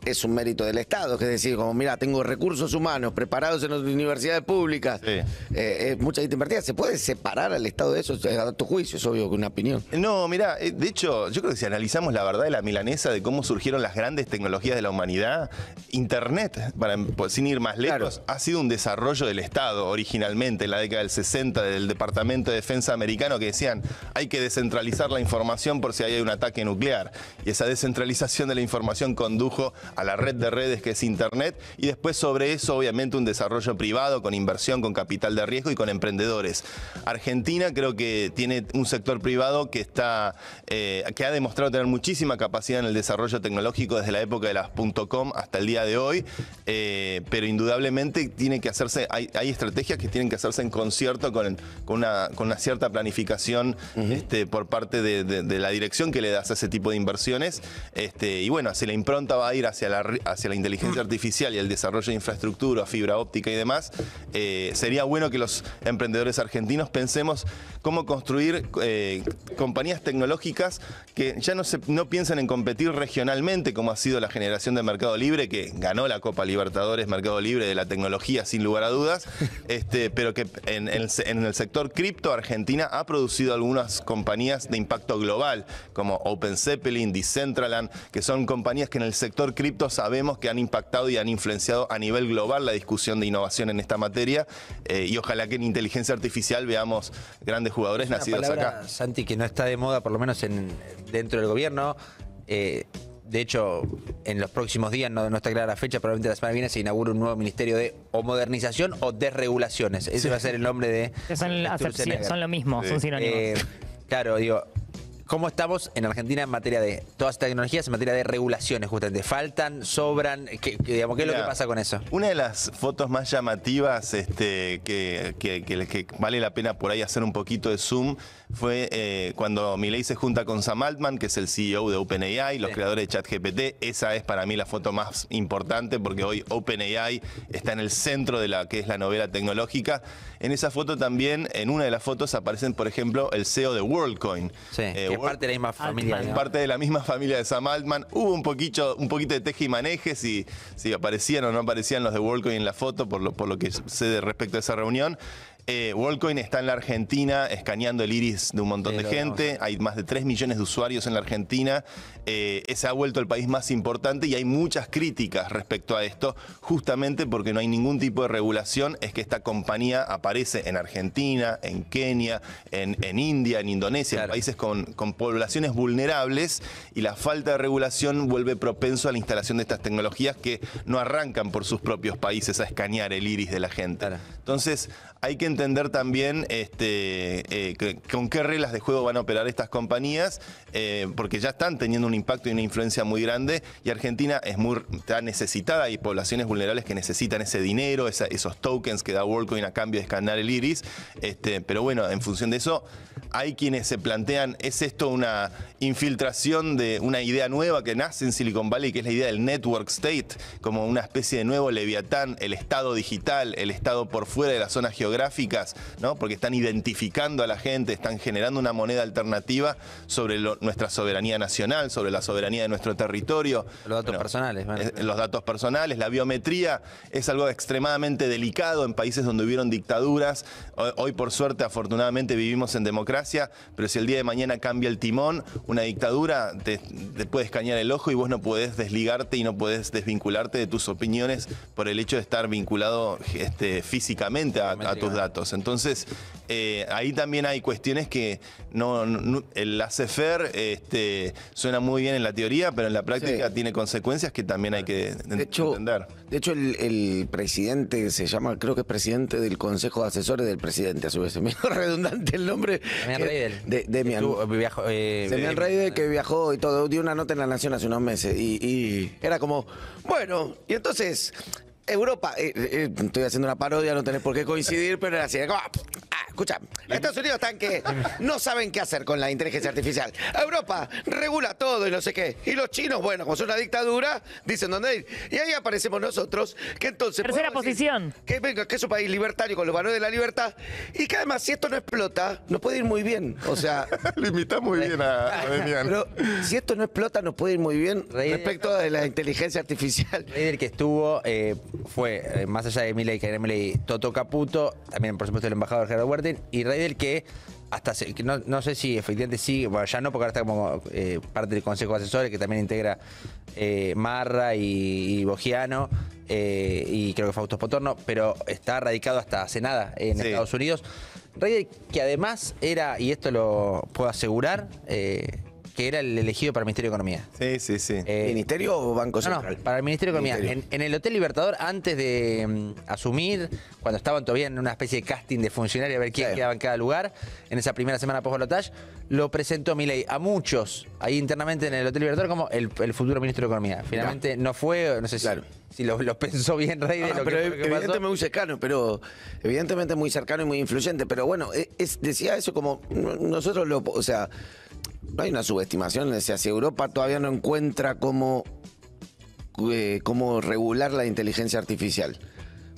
es un mérito del Estado, que es decir, como mira, tengo recursos humanos preparados en las universidades públicas, eh, eh, mucha gente invertida, ¿se puede separar al Estado de eso? Es a tu juicio, es obvio que una opinión. No, mira, eh, de hecho, yo creo que si analizamos la verdad de la milanesa de cómo surgieron las grandes tecnologías de la humanidad, Internet, para, pues, sin ir más lejos, ha sido un desarrollo del Estado originalmente en la década del 60 del Departamento de Defensa americano que decían hay que descentralizar la información por si hay un ataque nuclear. Y esa descentralización de la información condujo a la red de redes que es Internet, y después sobre eso, obviamente, un desarrollo privado con inversión, con capital de riesgo y con emprendedores. Argentina creo que tiene un sector privado que está, eh, que ha demostrado tener muchísima capacidad en el desarrollo tecnológico desde la época de las .com hasta el día de hoy, eh, pero indudablemente tiene que hacerse, hay, hay estrategias que tienen que hacerse en concierto con, con una, con una cierta planificación este, por parte de, de- de la dirección que le das a ese tipo de inversiones. Este, y bueno, si la impronta va a ir hacia la, hacia la inteligencia artificial y el desarrollo de infraestructura, fibra óptica y demás, eh, sería bueno que los emprendedores argentinos pensemos cómo construir eh, compañías tecnológicas que ya no, se, no piensan en competir regionalmente, como ha sido la generación de Mercado Libre, que ganó la Copa Libertadores Mercado Libre de la tecnología, sin lugar a dudas, este, pero que en, en el sector cripto, Argentina ha producido algunas compañías de impacto global, como Open Zeppelin, Decentraland, que son compañías que en el sector cripto sabemos que han impactado y han influenciado a nivel global la discusión de innovación en esta materia. eh, y ojalá que en inteligencia artificial veamos grandes jugadores Una nacidos palabra, acá. Santi, que no está de moda, por lo menos en, dentro del gobierno. Eh, de hecho, en los próximos días, no, no está clara la fecha, probablemente la semana que viene se inaugura un nuevo ministerio de o modernización o desregulaciones. Ese va a ser el nombre de. Son lo mismo, son sinónimos. Eh, claro, digo, ¿cómo estamos en Argentina en materia de todas estas tecnologías, en materia de regulaciones, justamente? ¿Faltan, sobran? ¿Qué, qué- digamos, ¿qué es lo que pasa con eso? Una de las fotos más llamativas este, que, que- que- que vale la pena por ahí hacer un poquito de zoom fue eh, cuando Milei se junta con Sam Altman, que es el CEO de OpenAI, los creadores de ChatGPT. Esa es para mí la foto más importante porque hoy OpenAI está en el centro de la que es la novela tecnológica. En esa foto también, en una de las fotos aparecen, por ejemplo, el CEO de WorldCoin. Sí, Eh, es parte de la misma familia. es parte de la misma familia de Sam Altman. Hubo un poquito, un poquito de teje y maneje si, si aparecían o no aparecían los de WorldCoin en la foto, por lo, por lo que sé de respecto a esa reunión. Eh, WorldCoin está en la Argentina escaneando el iris de un montón Sí, de gente. Hay más de 3 millones de usuarios en la Argentina. Eh, se ha vuelto el país más importante y hay muchas críticas respecto a esto, justamente porque no hay ningún tipo de regulación. Es que esta compañía aparece en Argentina, en Kenia, en, en India, en Indonesia, en países con, con poblaciones vulnerables y la falta de regulación vuelve propenso a la instalación de estas tecnologías que no arrancan por sus propios países a escanear el iris de la gente. Entonces, hay que entender también este, eh, con qué reglas de juego van a operar estas compañías, eh, porque ya están teniendo un impacto y una influencia muy grande, y Argentina es muy, está necesitada, hay poblaciones vulnerables que necesitan ese dinero, esos tokens que da WorldCoin a cambio de escanear el iris, este, pero bueno, en función de eso, hay quienes se plantean, ¿es esto una infiltración de una idea nueva que nace en Silicon Valley, que es la idea del network state, como una especie de nuevo leviatán, el Estado digital, el Estado por fuera de las zonas geográficas, ¿no? porque están identificando a la gente, están generando una moneda alternativa sobre lo- nuestra soberanía nacional, sobre la soberanía de nuestro territorio. Los datos personales. los datos personales, la biometría es algo extremadamente delicado en países donde hubieron dictaduras. Hoy, por suerte, afortunadamente vivimos en democracia, pero si el día de mañana cambia el timón, una dictadura te, te puede escañar el ojo y vos no podés desligarte y no podés desvincularte de tus opiniones por el hecho de estar vinculado este, físicamente a, a tus datos. Entonces, eh, ahí también hay cuestiones que no, no- el ACFER este, suena muy bien en la teoría, pero en la práctica tiene consecuencias que también hay que De hecho, entender. de hecho el, el presidente se llama, creo que es presidente del Consejo de Asesores del Presidente, a su vez. Es medio redundante el nombre. Damián Eh, Reidel. De, Demian. Estuvo- viajó, eh, Eh, Reidel que viajó y todo, dio una nota en La Nación hace unos meses y, y era como, bueno, y entonces... Europa, eh, eh, estoy haciendo una parodia, no tenés por qué coincidir, pero era así, como, ah, escucha, Estados Unidos están que no saben qué hacer con la inteligencia artificial. Europa regula todo y no sé qué. Y los chinos, bueno, como son una dictadura, dicen dónde ir. Y ahí aparecemos nosotros, que entonces... Tercera posición. Que, venga, que es un país libertario con los valores de la libertad y que además, si esto no explota, nos puede ir muy bien. O sea... Lo imitás muy bien a, a Demian. Pero si esto no explota, nos puede ir muy bien respecto de la inteligencia artificial. Reidel que estuvo eh, fue, eh, más allá de Milei, que Milei, Toto Caputo, también por supuesto el embajador Gerardo Huerten, y Reidel que hasta se- que no, no sé si efectivamente sigue, bueno, ya no, porque ahora está como eh, parte del Consejo de Asesores, que también integra eh, Marra y, y Bogiano, y creo que Fausto Potorno, pero está radicado hasta hace nada en Sí. Estados Unidos. Reidel, que además era, y esto lo puedo asegurar, que era el elegido para el Ministerio de Economía. Sí, sí, sí. ¿Ministerio o Banco No, no, Central? para el Ministerio de Economía. Ministerio. En, en el Hotel Libertador, antes de mm, asumir, cuando estaban todavía en una especie de casting de funcionario a ver quién quedaba en cada lugar, en esa primera semana post balotage, lo presentó Milei a muchos ahí internamente en el Hotel Libertador como el, el futuro ministro de Economía. Finalmente no fue, no sé si, si lo, lo pensó bien Rey de Ah, lo pero que, que pasó. evidentemente muy cercano, pero evidentemente muy cercano y muy influyente. Pero bueno, e- es- decía eso como no- nosotros lo, o sea, no hay una subestimación. Decía, si Europa todavía no encuentra cómo, eh, cómo regular la inteligencia artificial.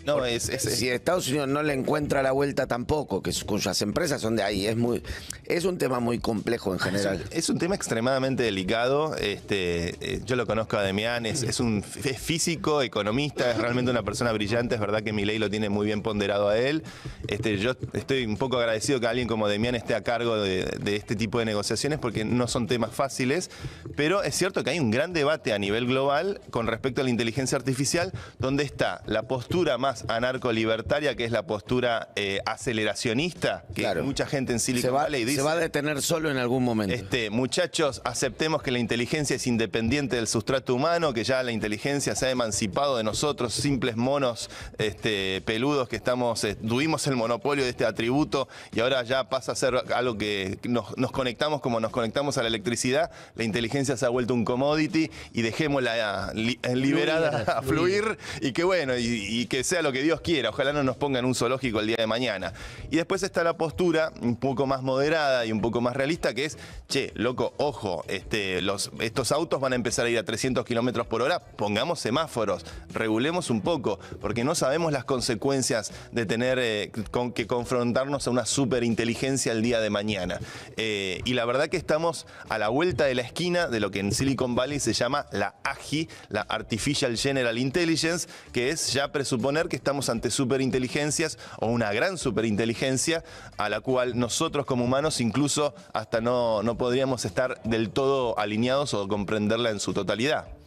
No, es, es- si Estados Unidos no le encuentra la vuelta tampoco, que cuyas empresas son de ahí, es muy, es un tema muy complejo en general. Es un tema extremadamente delicado. Este, eh, yo lo conozco a Demián, es, un es físico, economista, es realmente una persona brillante. Es verdad que mi ley lo tiene muy bien ponderado a él. Este, yo estoy un poco agradecido que alguien como Demián esté a cargo de, de este tipo de negociaciones porque no son temas fáciles. Pero es cierto que hay un gran debate a nivel global con respecto a la inteligencia artificial, donde está la postura más anarco-libertaria, que es la postura eh, aceleracionista, que mucha gente en Silicon Se va, Valley dice. se va a detener solo en algún momento. Este, muchachos, aceptemos que la inteligencia es independiente del sustrato humano, que ya la inteligencia se ha emancipado de nosotros, simples monos este, peludos que estamos, eh, tuvimos el monopolio de este atributo y ahora ya pasa a ser algo que nos, nos conectamos como nos conectamos a la electricidad. La inteligencia se ha vuelto un commodity y dejémosla li- eh, liberada a fluir y que bueno, y, y que sea lo que Dios quiera. Ojalá no nos pongan un zoológico el día de mañana. Y después está la postura un poco más moderada y un poco más realista, que es, che, loco, ojo, este, estos autos van a empezar a ir a 300 kilómetros por hora, pongamos semáforos, regulemos un poco, porque no sabemos las consecuencias de tener eh, con, que confrontarnos a una superinteligencia el día de mañana. Eh, y la verdad que estamos a la vuelta de la esquina de lo que en Silicon Valley se llama la AGI, la Artificial General Intelligence, que es ya presuponer que estamos ante superinteligencias o una gran superinteligencia a la cual nosotros como humanos incluso hasta no, no podríamos estar del todo alineados o comprenderla en su totalidad.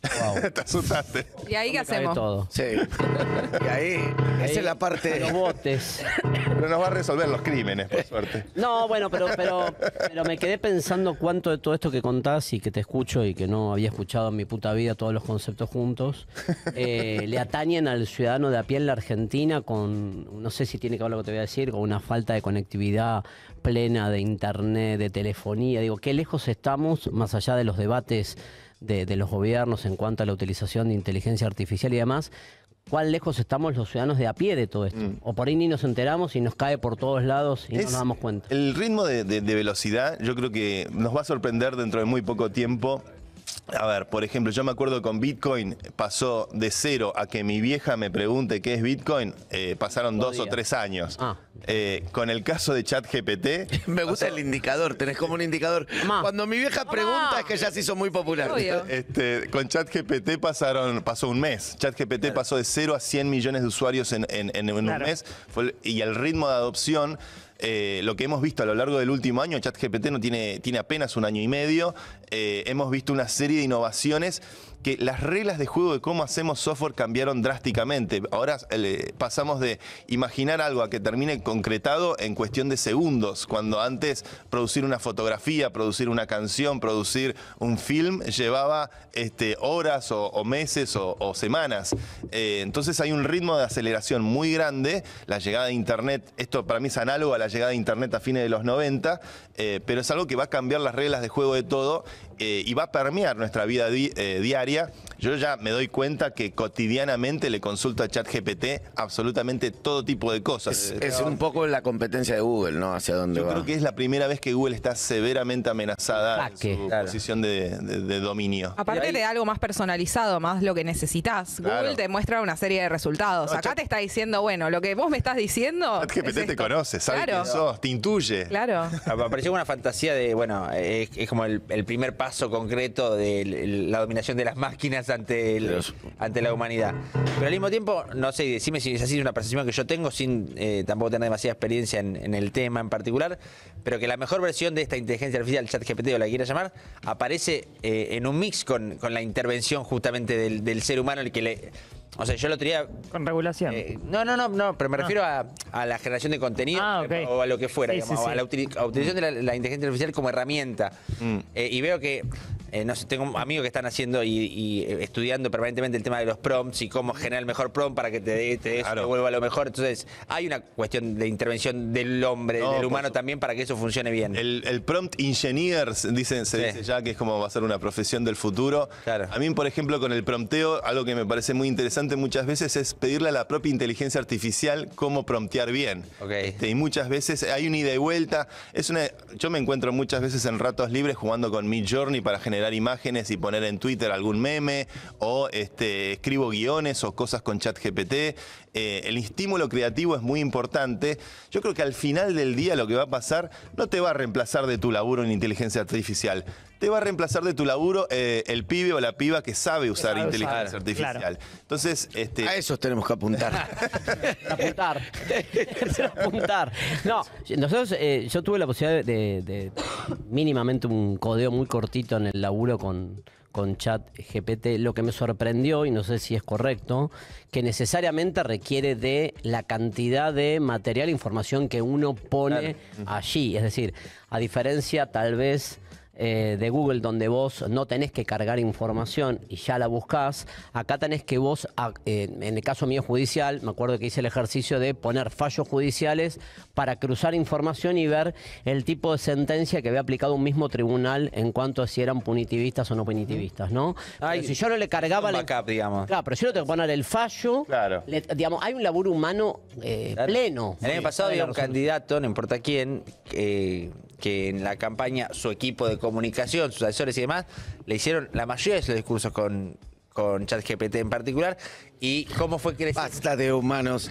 Te asustaste. ¿Y ahí qué hacemos? Sí. Y ahí, esa es la parte. Los botes. Pero nos va a resolver los crímenes, por suerte. No, bueno, pero, pero, pero me quedé pensando cuánto de todo esto que contás y que te escucho y que no había escuchado en mi puta vida todos los conceptos juntos, eh, le atañen al ciudadano de a pie en la Argentina con, no sé si tiene que ver lo que te voy a decir, con una falta de conectividad plena de internet, de telefonía. Digo, qué lejos estamos, más allá de los debates de, de los gobiernos en cuanto a la utilización de inteligencia artificial y demás, cuán lejos estamos los ciudadanos de a pie de todo esto. O por ahí ni nos enteramos y nos cae por todos lados y no nos damos cuenta. El ritmo de, de- de velocidad yo creo que nos va a sorprender dentro de muy poco tiempo. A ver, por ejemplo, yo me acuerdo con Bitcoin pasó de cero a que mi vieja me pregunte qué es Bitcoin, eh, pasaron Dos dos o tres años. Eh, con el caso de ChatGPT. Me gusta el indicador, tenés como un indicador. Cuando mi vieja pregunta es que ya se hizo muy popular. Este, con ChatGPT pasaron, pasó un mes. ChatGPT pasó de 0 a 100 millones de usuarios en, en- en- en un Claro. mes. Fue y el ritmo de adopción, eh, lo que hemos visto a lo largo del último año, ChatGPT no tiene, tiene apenas un año y medio. eh, hemos visto una serie de innovaciones que las reglas de juego de cómo hacemos software cambiaron drásticamente. Ahora eh, pasamos de imaginar algo a que termine concretado en cuestión de segundos, cuando antes producir una fotografía, producir una canción, producir un film llevaba este, horas o, meses o, o semanas. Eh, entonces hay un ritmo de aceleración muy grande. La llegada de Internet, esto para mí es análogo a la llegada de Internet a fines de los 90, eh, pero es algo que va a cambiar las reglas de juego de todo eh, y va a permear nuestra vida eh, diaria. Yo ya me doy cuenta que cotidianamente le consulto a ChatGPT absolutamente todo tipo de cosas. Es un poco la competencia de Google, ¿no? Hacia dónde Yo va. creo que es la primera vez que Google está severamente amenazada en su posición de, de- de dominio. Aparte de algo más personalizado, más lo que necesitas. Claro. Google te muestra una serie de resultados. No, Acá chat- te está diciendo, bueno, lo que vos me estás diciendo. ChatGPT es te conoce, sabe Claro. quién sos, te intuye. Claro. Apareció una fantasía de, bueno, es, es como el, el primer paso concreto de la dominación de las máquinas ante, el- ante la humanidad. Pero al mismo tiempo, no sé, decime si es así, es una percepción que yo tengo sin eh, tampoco tener demasiada experiencia en, en el tema en particular, pero que la mejor versión de esta inteligencia artificial, ChatGPT o la que quieras llamar, aparece eh, en un mix con, con la intervención justamente del, del ser humano, el que le O sea, yo lo tenía. Con regulación. no, no, no, no, pero me refiero a, a la generación de contenido Ah, o a lo que fuera, Sí, digamos, sí, a la utilización de la, la inteligencia artificial como herramienta. Eh, y veo que, eh, no sé, tengo amigos que están haciendo y, y, eh, estudiando permanentemente el tema de los prompts y cómo generar el mejor prompt para que te, dé- te, te vuelva lo mejor. Entonces, hay una cuestión de intervención del hombre, No, del humano también, para que eso funcione bien. El, el prompt engineers, dicen, se dice ya que es como va a ser una profesión del futuro. A mí, por ejemplo, con el prompteo, algo que me parece muy interesante muchas veces es pedirle a la propia inteligencia artificial cómo promptear bien. Este, y muchas veces hay una ida y vuelta. Es una, yo me encuentro muchas veces en ratos libres jugando con Mid Journey para generar imágenes y poner en Twitter algún meme, o este, escribo guiones o cosas con ChatGPT. Eh, el estímulo creativo es muy importante. Yo creo que al final del día lo que va a pasar no te va a reemplazar de tu laburo en inteligencia artificial. Te va a reemplazar de tu laburo eh, el pibe o la piba que sabe usar inteligencia artificial. claro. Entonces, este, A esos tenemos que apuntar. apuntar. apuntar. No, nosotros, eh, yo tuve la posibilidad de, de mínimamente un codeo muy cortito en el laburo con, con chat GPT. Lo que me sorprendió, y no sé si es correcto, que necesariamente requiere de la cantidad de material e información que uno pone allí. Es decir, a diferencia tal vez eh, de Google donde vos no tenés que cargar información y ya la buscás, acá tenés que vos, a- eh, en el caso mío judicial, me acuerdo que hice el ejercicio de poner fallos judiciales para cruzar información y ver el tipo de sentencia que había aplicado un mismo tribunal en cuanto a si eran punitivistas o no punitivistas, ¿no? Pero si yo no le cargaba la... backup, digamos. Claro, pero yo no tengo que poner el fallo, le- digamos, hay un laburo humano eh, pleno. El año pasado había un candidato, no importa quién, eh, que en la campaña su equipo de comunicación, sus asesores y demás, le hicieron la mayoría de sus discursos con, con ChatGPT en particular. ¿Y cómo fue creciendo? Basta de humanos.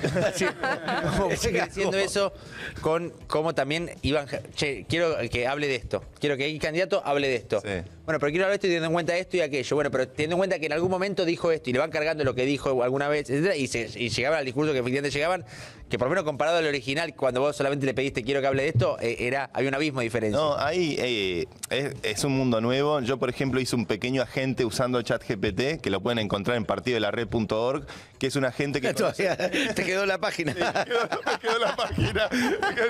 ¿Cómo fue creciendo eso con cómo también iban... Che, quiero que hable de esto. Quiero que el candidato hable de esto. Bueno, pero quiero hablar de esto y teniendo en cuenta esto y aquello. Bueno, pero teniendo en cuenta que en algún momento dijo esto y le van cargando lo que dijo alguna vez, etcétera, y, se, y llegaban al discurso que efectivamente llegaban, que por lo menos comparado al original, cuando vos solamente le pediste quiero que hable de esto, eh, era había un abismo de diferencia. No, ahí eh, es, es un mundo nuevo. Yo, por ejemplo, hice un pequeño agente usando ChatGPT, que lo pueden encontrar en que es un agente que... Todavía te quedó la página. me quedó la página.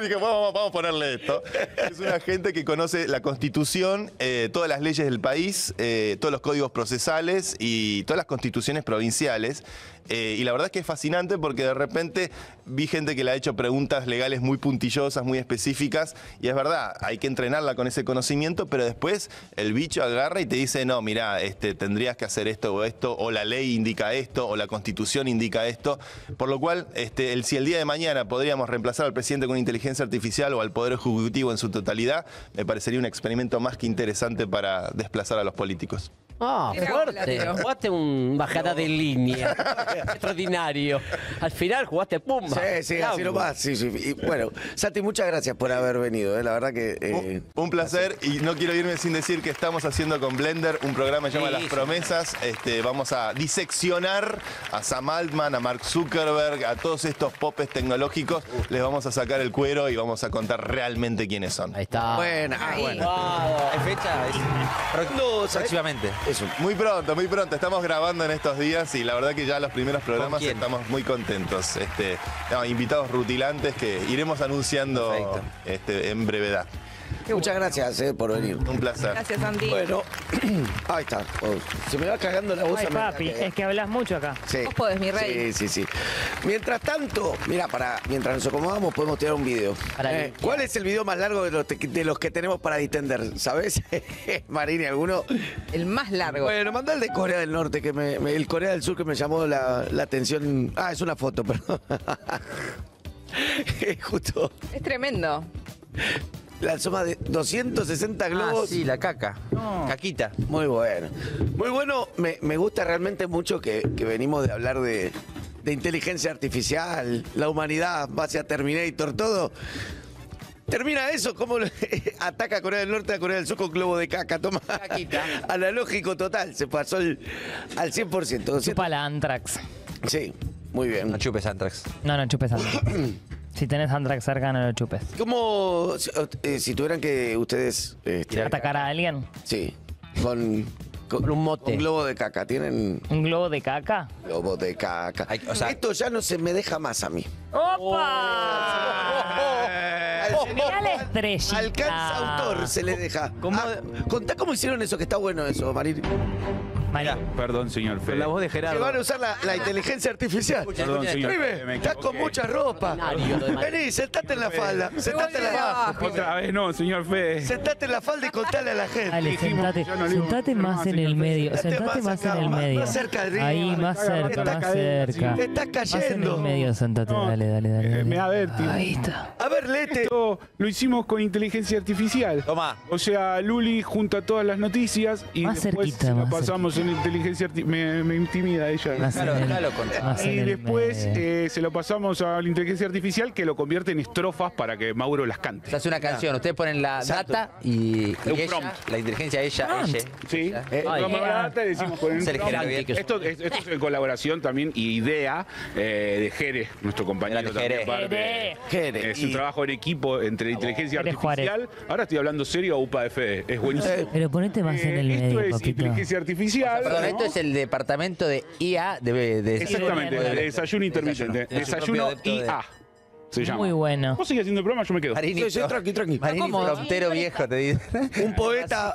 Dije, vamos, vamos a ponerle esto. Es que conoce la constitución, eh, todas las leyes del país, eh, todos los códigos procesales y todas las constituciones provinciales. Eh, y la verdad es que es fascinante porque de repente vi gente que le ha hecho preguntas legales muy puntillosas, muy específicas. Y es verdad, hay que entrenarla con ese conocimiento, pero después el bicho agarra y te dice, no, mira, este, tendrías que hacer esto o esto, o la ley indica esto, o la constitución indica esto. Por lo cual, este, si el día de mañana podríamos reemplazar al presidente con inteligencia artificial o al Poder Ejecutivo en su totalidad, me parecería un experimento más que interesante para desplazar a los políticos. Ah, fuerte. Jugaste un bajada de línea. Extraordinario. Al final jugaste pumba. Sí, sí, así nomás. Sí, sí. Y bueno, Santi, muchas gracias por haber venido. eh, La verdad que. eh, Un placer y no quiero irme sin decir que estamos haciendo con Blender un programa que se llama Sí, Las sí. Promesas. Este, vamos a diseccionar a Sam Altman, a Mark Zuckerberg, a todos estos popes tecnológicos. Les vamos a sacar el cuero y vamos a contar realmente quiénes son. Ahí está. Bueno, ah, bueno. ¿Hay fecha? Es- pro- próximamente. Eso, muy pronto, muy pronto. Estamos grabando en estos días y la verdad que ya los primeros programas estamos muy contentos. Este, no, invitados rutilantes que iremos anunciando este, en brevedad. Muchas gracias eh, por venir. Un placer. Gracias, Andy. Bueno, ahí está. Oh, se me va cagando la voz. Ay, a papi, que- es que hablas mucho acá. Sí. Vos podés, mi rey. Sí, sí, sí. Mientras tanto, mira, para, mientras nos acomodamos, podemos tirar un video. Eh, ¿Cuál es el video más largo de los, te- de los que tenemos para distender? ¿Sabes? Marini, ¿alguno? El más largo. Bueno, manda el de Corea del Norte, que me, me- el Corea del Sur que me llamó la, la atención. Ah, es una foto, perdón. Justo. Es tremendo. Lanzó más de 260 globos. Ah, sí, la caca. Caquita. Muy bueno. Muy bueno. Me, me gusta realmente mucho que, que venimos de hablar de, de inteligencia artificial, la humanidad, base a Terminator, todo. Termina eso, ¿cómo lo- ataca a Corea del Norte a Corea del Sur con globo de caca? Toma. Analógico total, se pasó el- al 100%. Chupa la Antrax. Sí, muy bien. No chupes Antrax. No, no chupes Antrax. si tenés Antrax cerca, no lo chupes. ¿Cómo, si, eh, si tuvieran que ustedes... este, ¿Atacar a alguien? Sí, con con un mote. Un globo de caca. ¿Tienen ¿Un globo de caca? globo de caca? Esto ya no se me deja más a mí. ¡Opa! Mirá la estrellita. Alcanza autor se le deja. Ah, contá cómo hicieron eso, que está bueno eso, Marín. Perdón, señor Fede. la voz de Que van a usar la, la inteligencia artificial. Perdón, señor. Me estás con mucha ropa. Vení, sentate en la falda. Sentate en la falda. Otra vez no, señor Fede. Sentate en la falda y contale a la gente. Dale, sentate, sentate más, en el Fede. medio, Sentate más en el medio. más cerca del río. Ahí, más cerca, más cerca. sí. Está Más en cayendo. el medio, sentate, dale, dale, dale. Eh, me a ver, tío. Ahí está. A ver, léete. Esto lo hicimos con inteligencia artificial. Toma. O sea, Luli junta todas las noticias y Más después la pasamos en inteligencia artificial. Me, me intimida ella. Claro, Y después eh, se lo pasamos a la inteligencia artificial que lo convierte en estrofas para que Mauro las cante. Se hace una canción, ustedes ponen la data y, y Un ella, prompt. la inteligencia ella, ella. Sí, Eh, tomamos eh, la data y decimos. Esto, es- esto es en colaboración también y idea eh, de Jerez, nuestro compañero también. Jerez. Jerez. Jerez. Es un Y- trabajo en equipo entre inteligencia Jerez Juárez. artificial. Ahora estoy hablando serio a UPA de Fede. Es buenísimo. Pero ponete más en el medio, esto es papito. inteligencia artificial. Perdón, ¿no? esto es el departamento de IA de, de Exactamente, de- de desayuno intermitente. Desayuno de- IA. Se llama. Muy bueno. Vos seguís haciendo el programa, yo me quedo. Marini, Sí, sí, tranqui, tranqui. Marini frontero viejo, te digo. Un poeta,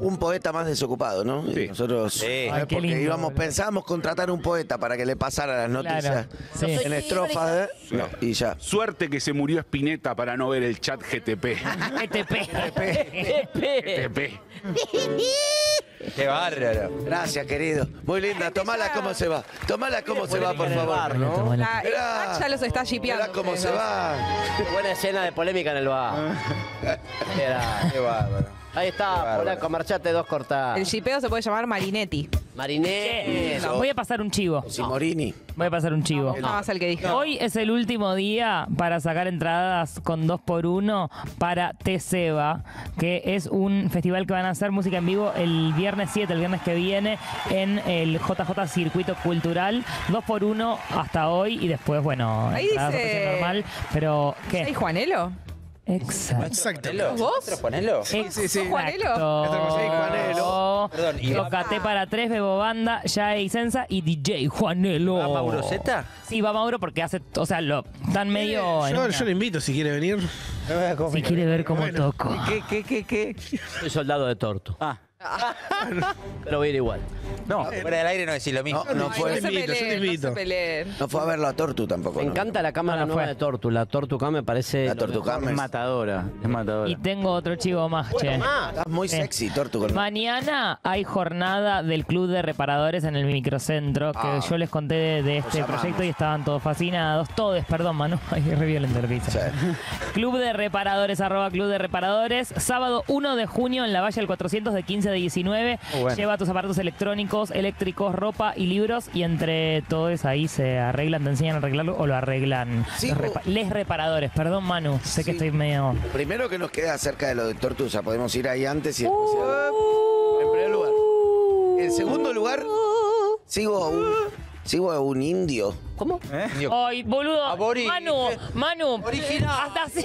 un poeta más desocupado, ¿no? Y Sí. Nosotros, Sí. eh, Ay, porque lindo, íbamos, pensábamos contratar un poeta para que le pasara las noticias Claro, sí. en estrofas, ¿eh? No, y ya. Suerte que se murió Spinetta para no ver el chat GTP. GTP. GTP. Qué bárbaro. Gracias, querido. Muy linda. Tomala cómo se va. Tomala cómo se va, por favor. ¿no? La- el Mirá. Max ya los está shipeando. Mirá cómo se va. Buena escena de polémica en el bar. Qué bárbaro. Ahí está, polaco, marchate dos cortadas. El shipeo se puede llamar Marinetti. Mariné. No, voy a pasar un chivo. Simorini. Voy a pasar un chivo. Nada más el que dije. Hoy es el último día para sacar entradas con 2 por 1 para Teseba, que es un festival que van a hacer música en vivo el viernes 7, el viernes que viene, en el JJ Circuito Cultural. 2 por 1 hasta hoy y después, bueno, Ahí dice- normal. Pero, ¿Hay ¿qué? Juanelo? Exacto. Exacto. ¿Ponelo? ¿Vos? ¿Otro ponelo? sí, sí. ¿Juanelo? Sí, Juanelo. Perdón, ¿y para tres, Bebo Banda, Yae y Sensa y DJ Juanelo. va Mauro Zeta? Sí, va Mauro porque hace, o sea, lo dan medio... en Yo, yo lo invito si quiere venir. Si quiere ver cómo toco. ¿Qué, qué, qué, qué? Soy soldado de torto. Ah, Pero voy a ir igual. No, fuera del aire no decís lo mismo. No, no Ay, fue. no se Yo te invito, yo te peleen, no invito. se peleen. No fue a verlo a Tortu tampoco. Me ¿no? encanta la cámara No, no nueva fue. de Tortu. La Tortucam me parece. La lo Tortucam es matadora. Es matadora. Y tengo otro chivo más, che. Estás muy Sí. sexy, Tortu. Con... Mañana hay jornada del Club de Reparadores en el microcentro, que Ah. yo les conté de, de este llamamos. proyecto y estaban todos fascinados. Todos, perdón, Manu. Ay, es re violento. Club de Reparadores, arroba Club de Reparadores. Sábado 1 de junio en la Valle del 400 de 15 de 19. Muy bueno. Lleva tus aparatos electrónicos, eléctricos, ropa y libros y entre todos ahí se arreglan, te enseñan a arreglarlo o lo arreglan Sí, los repa- les reparadores. Perdón, Manu, sé que estoy medio... Primero que nos queda cerca de lo de Tortusa. Podemos ir ahí antes y después. En primer lugar. En segundo lugar, sigo un, sigo a un indio. ¿Cómo? Ay, boludo. Abori- Manu, Manu. Hasta así.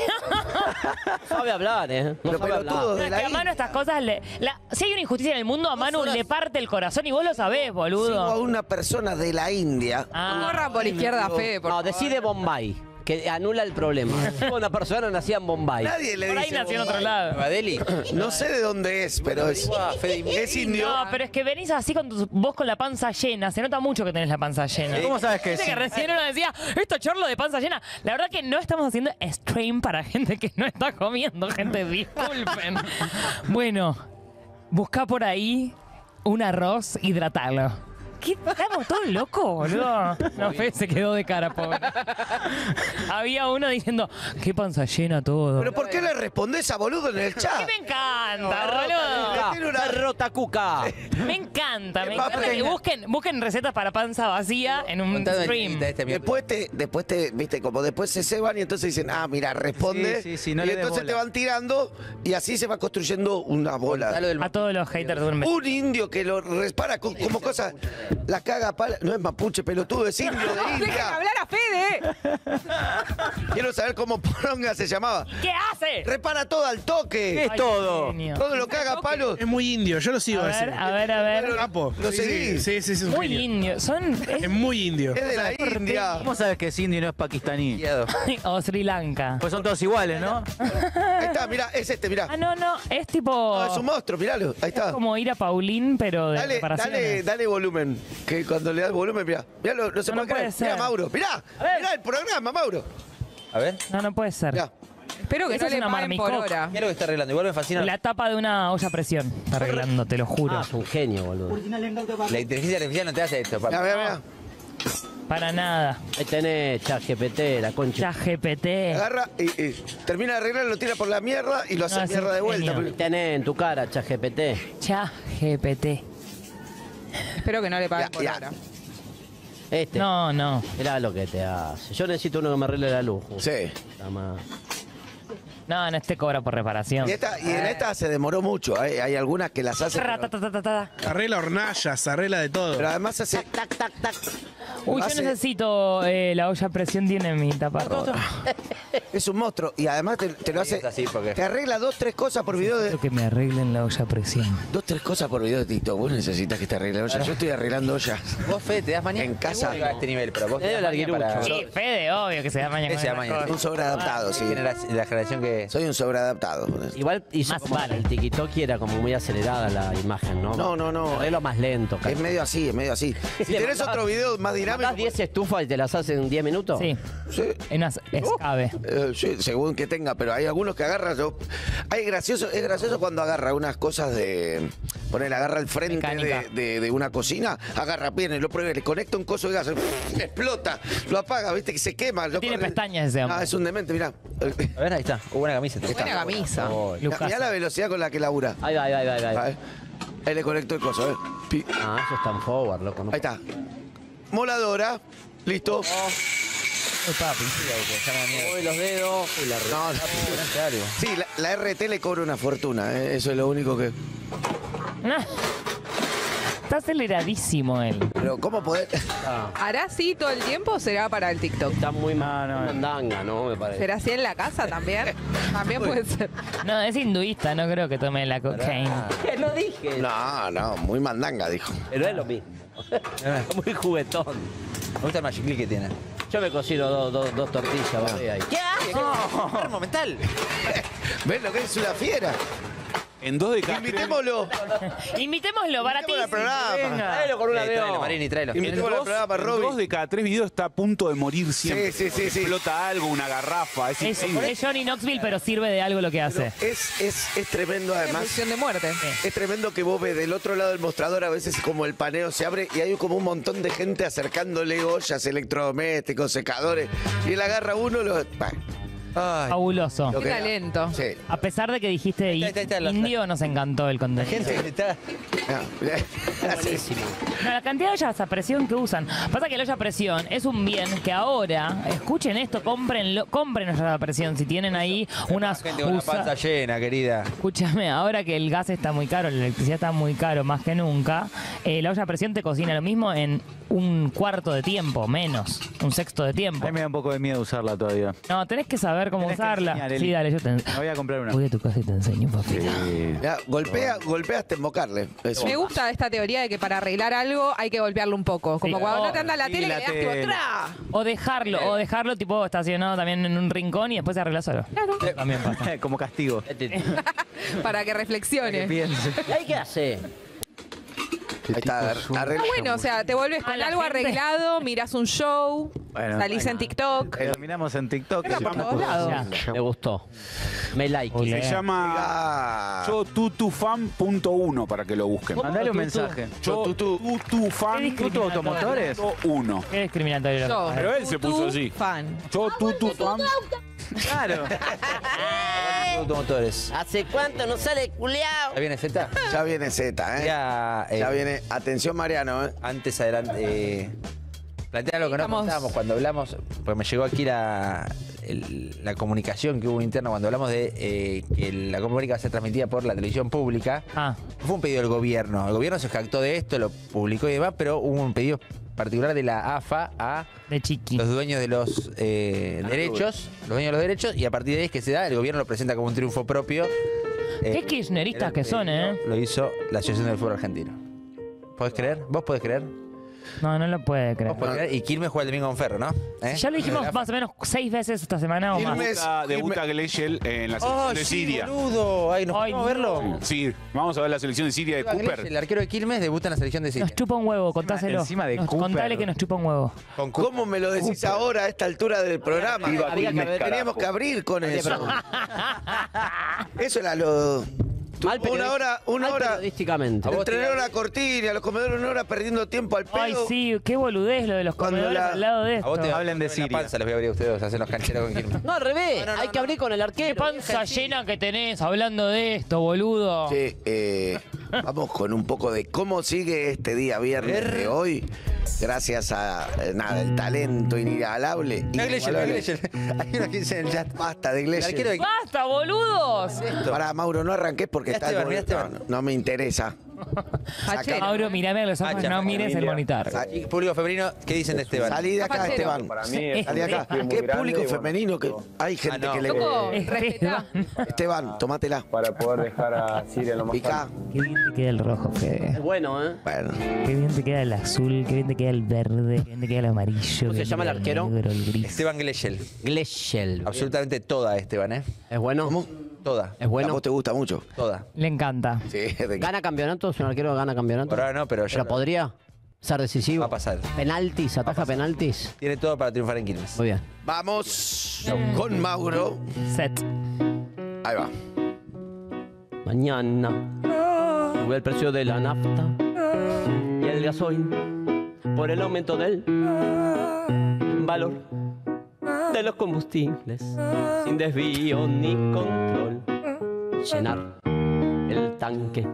Sabe hablar, ¿eh? No Pero sabe hablar. de Es la que a Manu estas cosas le. la- si hay una injusticia en el mundo, a Manu le parte el corazón y vos lo sabés, Sigo a boludo. una persona de la India. Ah, Corran por izquierda, Fe, por No, decide Bombay. Que anula el problema. Una persona nacida en Bombay. Nadie le por ahí dice. nació en otro lado. Nueva Delhi. No sé de dónde es, pero es, es indio. No, pero es que venís así con tu, vos con la panza llena. Se nota mucho que tenés la panza llena. ¿Cómo sabes que Viste sí? que recién uno decía, esto chorlo de panza llena. La verdad que no estamos haciendo stream para gente que no está comiendo, gente, disculpen. bueno, busca por ahí un arroz, hidratalo. ¿Qué? ¿Estamos todos locos, boludo? No, Fe se quedó de cara, pobre. Había uno diciendo, qué panza llena todo. ¿Pero por qué le respondés a boludo en el ¿Qué chat? me encanta, boludo? Tiene una- Rota cuca. Me encanta, me encanta que busquen, busquen recetas para panza vacía en un stream. Después te, después te, viste, como después se ceban y entonces dicen, ah, mira, responde. Sí, sí, sí, no y entonces bola. te van tirando y así se va construyendo una bola. A todos los haters duermen. Un indio que lo repara con- como cosa, la caga a pala, no es mapuche, pelotudo, es indio de Dejen India. hablar era Fede! Quiero saber cómo Poronga se llamaba. ¿Qué hace? Repara todo al toque. ¿Qué es todo? genio. Todo lo que haga palo. Es muy indio, yo lo sigo A ese. ver, a ver, a ver. Capo. ¿Lo Sí, seguís? Sí, sí, sí, es un Muy genio. indio. Son. Es muy indio. Es de la India. ¿Cómo sabes que es indio y no es pakistaní? o Sri Lanka. Pues son todos iguales, ¿no? Ahí está, mirá, es este, mirá. Ah, no, no. Es tipo. No, es un monstruo, miralo. Ahí está. como ir a Paulín, pero de Dale, reparaciones. dale, dale volumen. Que cuando le das volumen, mirá. Mirá, no, no se No, no puede creer. puede ser. Mirá, Mauro. Mirá. Mirá el programa, Mauro. A ver. No, no puede ser. Mirá. Espero que no le una paguen por hora. Mira lo que está arreglando. Igual me fascina. La tapa de una olla a presión. Está arreglando, te lo juro. Ah, es un genio, boludo. La inteligencia artificial no te hace esto, papi. Mirá, mirá. Para nada. Ahí tenés ChatGPT, la concha. Ya GPT. Agarra y, y termina de arreglar, lo tira por la mierda y lo hace No, mierda de vuelta. Ahí tenés en tu cara ChatGPT. Ya GPT. Espero que no le paguen Ya, por ya. hora. Este. No, no. Mirá lo que te hace. Yo necesito uno que me arregle la luz. Sí. La más- No, no este cobra por reparación. Y, esta, y en esta se demoró mucho. Hay, hay algunas que las hace. Arregla hornallas, arregla de todo. Pero además hace. Uy, yo necesito eh, la olla a presión tiene mi tapa rota. Es un monstruo. Y además te, te lo hace. Así porque- Te arregla dos, tres cosas por video de. Quiero que me arreglen la olla a presión. Dos, tres cosas por video de TikTok. Vos necesitas que te arregle la olla. Yo estoy arreglando ollas. Vos, Fede, te das mañana. En casa. a este nivel, pero vos te Medio das mañana para... Sí, Fede, obvio que se da mañana. Se da mañana. Un sobreadaptado, sí. Genera- La generación que... Soy un sobreadaptado. Igual hizo Más como vale. el TikTok y era como muy acelerada la imagen, ¿no? No, no, no. Arreglo más lento. Es medio así, es medio así. Si Le tenés mandás- otro video más dinámico. ¿Mandás 10 estufas y te las hacen en 10 minutos? Sí, Sí. en unas escabe. Eh, sí, según que tenga, pero hay algunos que agarran. yo- hay gracioso, es gracioso cuando agarra unas cosas de. Poner, agarra el frente Mecánica. de, de- de una cocina, agarra bien, lo prueba, le conecta un coso de gas, explota, lo apaga, viste que se quema. lo Tiene pestañas ese hombre. Ah, es un demente, mirá. A ver, ahí está. Uh, buena camisa. Buena camisa. Oh, Mirá, la velocidad con la que labura. Ahí va, ahí va, ahí va. Ahí, va. Ahí le conectó el coso, ¿eh? Pi- Ah, eso está en forward, loco. ¿no? Ahí está. Moladora. Listo. Uy, papi. Uy, los dedos. Uy, la No, no. Claro. Sí, la, la RT le cobra una fortuna, ¿eh? eso es lo único que. Ah. Está aceleradísimo él. Pero, ¿cómo poder.? ¿Hará así todo el tiempo o será para el TikTok? Está muy mandanga, ¿no? Me parece. ¿Será así en la casa también? También puede ser. No, es hinduista, no creo que tome la cocaína. Lo dije. No, no, muy mandanga, dijo. Pero es lo mismo. muy juguetón. Me gusta el Magic Click que tiene. Yo me cocino dos, dos, dos tortillas, ¿vale? Ahí. ¿Qué haces? Enfermo mental. ¿Ves lo que es una fiera? En dos de cada tres- Invitémoslo. Invitémoslo, baratísimo. al programa. Venga. Tráelo con una Eh, tráelo, Marini, tráelo. En Invitémoslo al dos, programa, en Robbie. dos de cada tres videos está a punto de morir siempre. Sí, sí, sí, sí. Explota algo, una garrafa. Es, Es, increíble. es Johnny Knoxville, pero sirve de algo lo que hace. Es, es, es tremendo además. De muerte. Es tremendo que vos ves del otro lado del mostrador a veces como el paneo se abre y hay como un montón de gente acercándole ollas, electrodomésticos, secadores. Y él agarra uno y lo. bah, Ay. Fabuloso. lo Qué que- talento. Sí. A pesar de que dijiste Ahí está, ahí está, la- indio, nos encantó el contenido. Gente está... Buenísimo. No, la cantidad de ollas a presión que usan. Pasa que la olla a presión es un bien que ahora, escuchen esto, compren, compren ollas a presión. Si tienen ahí unas. Gente con la usa- panza llena, querida. Escúchame, ahora que el gas está muy caro, la electricidad está muy caro más que nunca, eh, la olla a presión te cocina lo mismo en un cuarto de tiempo, menos, un sexto de tiempo. A mí me da un poco de miedo usarla todavía. No, tenés que saber cómo Tenés que usarla. enseñar, Eli. sí, dale, yo te Me voy a comprar una. Voy a tu casa y te enseño, papi. Ya, golpea, golpea hasta embocarle. Eso. Me gusta esta teoría de que para arreglar algo hay que golpearlo un poco. Como Sí. cuando Oh, no te anda la sí, tele la le das tipo tele. ¡tra! O dejarlo, o dejarlo tipo estacionado también en un rincón y después se arregla solo. También pasa. Como castigo. para que reflexione. Piense. ¿Hay qué hace? Ahí está, arregla. Ah, bueno, o sea, te vuelves A con la algo gente. arreglado, miras un show, Bueno, salís en. TikTok. Terminamos en TikTok. Era por todos lados. Me gustufan Me like. Se llama yo tutufan.1 para que lo busquen. Mandale un mensaje. Yo tutufan. ¿Tutu automotores? 1. Qué que Yo. Pero él se puso así. Fan. Yo tutufan. Claro. Automotores. ¿Hace cuánto no sale culiao? ¿Ya viene Z? Ya viene Z, ¿eh? Ya, eh, Ya viene. Atención, Mariano, ¿eh? Antes, adelante. Eh, plantea lo que no contábamos cuando hablamos, pues me llegó aquí la, el- la comunicación que hubo interna cuando hablamos de eh, que la comunica va a ser transmitida por la televisión pública. Ah, Fue un pedido del gobierno. El gobierno se jactó de esto, lo publicó y demás, pero hubo un pedido particular de la AFA a De chiqui. los dueños de los eh, derechos, los dueños de los derechos, y a partir de ahí es que se da, el gobierno lo presenta como un triunfo propio. Qué Eh, kirchneristas que son, ¿eh? Lo hizo la Asociación del Fútbol Argentino. ¿Podés creer? ¿Vos podés creer? No, no lo puede creer. Y Quilmes juega el domingo con Ferro, ¿no? ¿Eh? Ya lo dijimos más o menos seis veces esta semana o más. Debuta, debuta Gleschel en la selección ¡Oh, de sí, Siria. boludo! Ay, ¿nos Ay, podemos verlo? Sí, vamos a ver la selección de Siria de Cooper. El arquero de Quilmes debuta en la selección de Siria. Nos chupa un huevo, contáselo. encima de Nos- Cooper. Contale que nos chupa un huevo. Con ¿Cómo me lo decís ahora a esta altura del programa? Viva Habría que Quilmes, teníamos que abrir con eso. Eso era lo. Mal una hora, una mal hora. periodísticamente. Entrenar una cortina, los comedores una hora perdiendo tiempo al pedo. Ay, sí, qué boludez lo de los Cuando comedores la- al lado de A esto. vos te Hablen de Siria. panza, les voy a abrir a ustedes, hacen los cancheros con Quilmes. No, al revés. Hay que abrir con el arquero. Qué panza llena que tenés hablando de esto, boludo. Che, eh, vamos con un poco de cómo sigue este día viernes de hoy. Gracias a eh, nada, el talento inigualable. Gleschel, mira, inigualable. Gleschel. Hay uno que dice en el chat. Basta de de ¡Basta, boludos! Para Mauro, no arranques porque está no, no me interesa. Mauro, mirame a los ojos, Hacha, no mires el familia. monitor. Y público femenino, ¿qué dicen de Esteban? Salí de acá. Esteban. Para mí es Salí de acá. un desafío muy Qué grande, público bueno, femenino que hay gente Ah, no. que le. Loco, Esteban. respetá. Esteban, tómatela. para poder dejar a Siria lo más. Qué bien te queda el rojo, Fede. Es bueno, ¿eh? Bueno. Qué bien te queda el azul, qué bien te queda el verde, qué bien te queda el amarillo. ¿Cómo se qué bien llama te el queda arquero? negro, el gris. Esteban Gleschel. Gleschel. Absolutamente toda, Esteban, ¿eh? ¿Es bueno? Toda. ¿Es A bueno? vos te gusta mucho. Toda. Le encanta. Sí, de- ¿Gana campeonatos? ¿Un arquero que gana campeonatos? Por ahora no, pero ya ¿Pero podría ser decisivo? va a pasar. ¿Penaltis? ¿Ataja penaltis? Tiene todo para triunfar en Quilmes. Muy bien. Vamos con Mauro. Set. Ahí va. Mañana sube el precio de la nafta y el gasoil por el aumento del valor de los combustibles sin desvío ni control. Llenar el tanque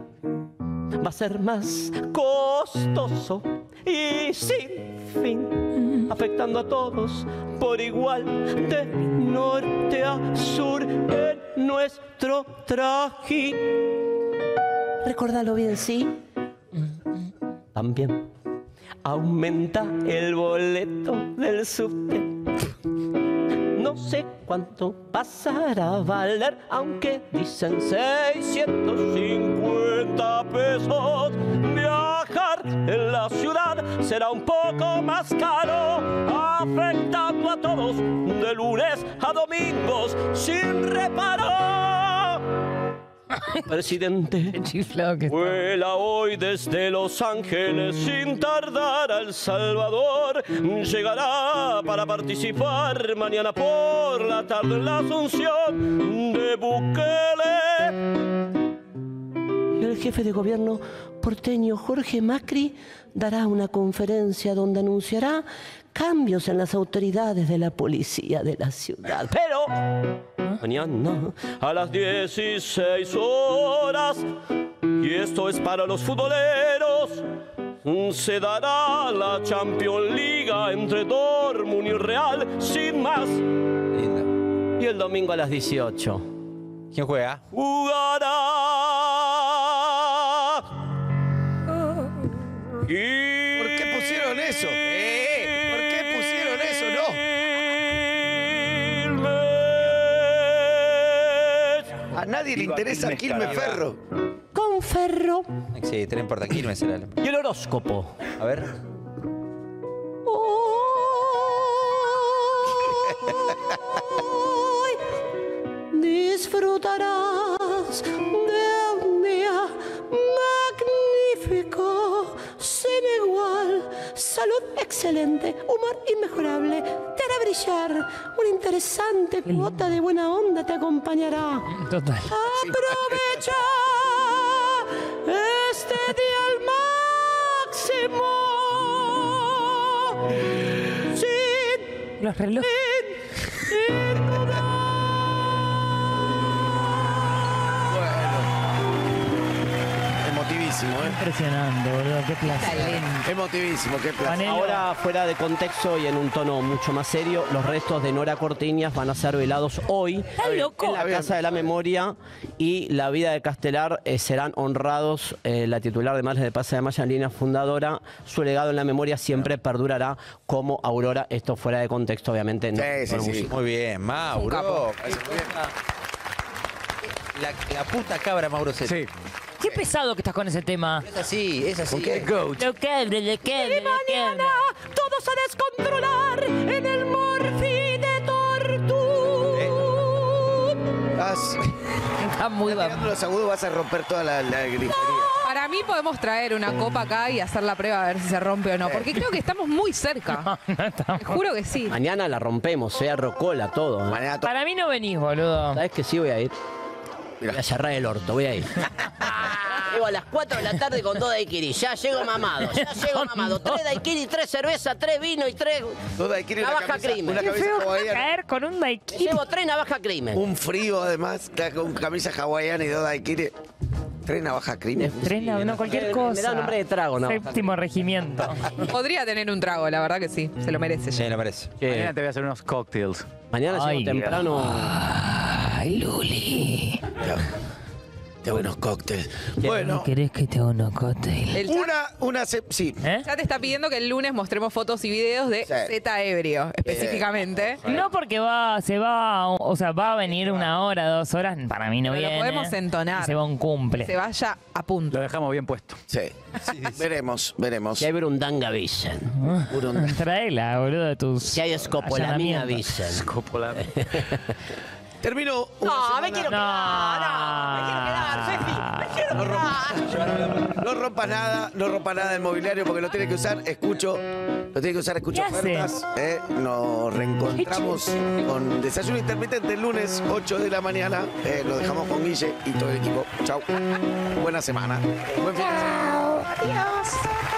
va a ser más costoso y sin fin, afectando a todos por igual de norte a sur en nuestro trajín. Recordalo bien, sí. También aumenta el boleto del subte. No sé cuánto pasará a valer, aunque dicen 650 pesos. Viajar en la ciudad será un poco más caro, afectando a todos de lunes a domingos sin reparo. Presidente, Chiflado que Vuela hoy desde Los Ángeles sin tardar a El Salvador. Llegará para participar mañana por la tarde en la Asunción de Bukele. El jefe de gobierno porteño Jorge Macri dará una conferencia donde anunciará cambios en las autoridades de la policía de la ciudad. Pero mañana a las 16 horas, y esto es para los futboleros, se dará la Champions League entre Dortmund y Real sin más. Linda. Y el domingo a las 18 ¿Quién juega? jugará. ¿Por nadie le interesa Quilmes, Quilmes. Ferro. Con ferro Sí, te no importa. Quilmes era el... y el horóscopo. A ver. Hoy disfrutarás de un día magnífico, sin igual, salud excelente, humor brillar, una interesante cuota de buena onda te acompañará. Total. Aprovecha este día al máximo. Sin Los relojes. Emotivísimo, ¿eh? Impresionante, boludo. Qué placer. Emotivísimo, qué placer. Ahora, fuera de contexto y en un tono mucho más serio, los restos de Nora Cortiñas van a ser velados hoy en la Casa de la Memoria y la vida de Castelar eh, serán honrados. eh, la titular de Madres de Paz de Maya, Lina fundadora, su legado en la memoria siempre perdurará como Aurora. Esto fuera de contexto, obviamente. No, Sí, sí, no sí. Muy bien, Mauro. La, la puta cabra, Mauro Zeta. Sí. Qué pesado que estás con ese tema. Es así, es así. ¿Con qué? Lo quebre, le quebre, le quebre. Todos a descontrolar en el morfi de Tortu. Está muy Tirando los agudos vas a romper toda la, la gritería. Para mí podemos traer una copa acá y hacer la prueba a ver si se rompe o no, porque creo que estamos muy cerca. Te juro que sí. Mañana la rompemos, sea rocola, todo. ¿eh? Para mí no venís, boludo. ¿Sabes que sí voy a ir? Voy a cerrar el orto, voy a ir. Llego a las 4 de la tarde con dos daiquiris. Ya llego mamado, ya llego mamado. Tres daiquiris, tres cervezas, tres vinos y tres Dos daiquiris una navaja camisa- crimen. una camisa Qué feo hawaiana. caer con un daiquiri. Llevo tres navajas crimen. Un frío, además, está con camisa hawaiana y dos daiquiri. Tres navajas crimen. Tres no, no, cualquier cosa. Me da nombre de trago, ¿no? Séptimo regimiento. Podría tener un trago, la verdad que sí. Se lo merece. Sí, lo merece. Mañana te voy a hacer unos cocktails. Mañana llego Ay, temprano. Ay, Luli. Te hago unos cócteles. Bueno, ¿Querés que te haga unos cócteles? El una, una, se- sí. ¿Eh? ya te está pidiendo que el lunes mostremos fotos y videos de Sí. Z ebrio, específicamente. No porque va, se va, o sea, va a venir una hora, dos horas, para mí no Pero lo viene. podemos entonar. Y Se va un cumple. Se vaya a punto. Lo dejamos bien puesto. Sí. veremos, veremos. Si hay Burundanga Vision. Burundanga. Traela, boludo, de tus Si hay escopolamina allanamientos. Vision. Termino una No, semana- me quiero quedar, no, me quiero quedar, Ceci, me quiero quedar. No rompa nada, no rompa nada del mobiliario porque lo tiene que usar, escucho, lo tiene que usar, escucho ¿Qué ofertas. ¿eh? Nos reencontramos con Desayuno Intermitente el lunes 8 de la mañana. Eh, lo dejamos con Guille y todo el equipo. Chau. Buena semana. Buen fin de semana. I've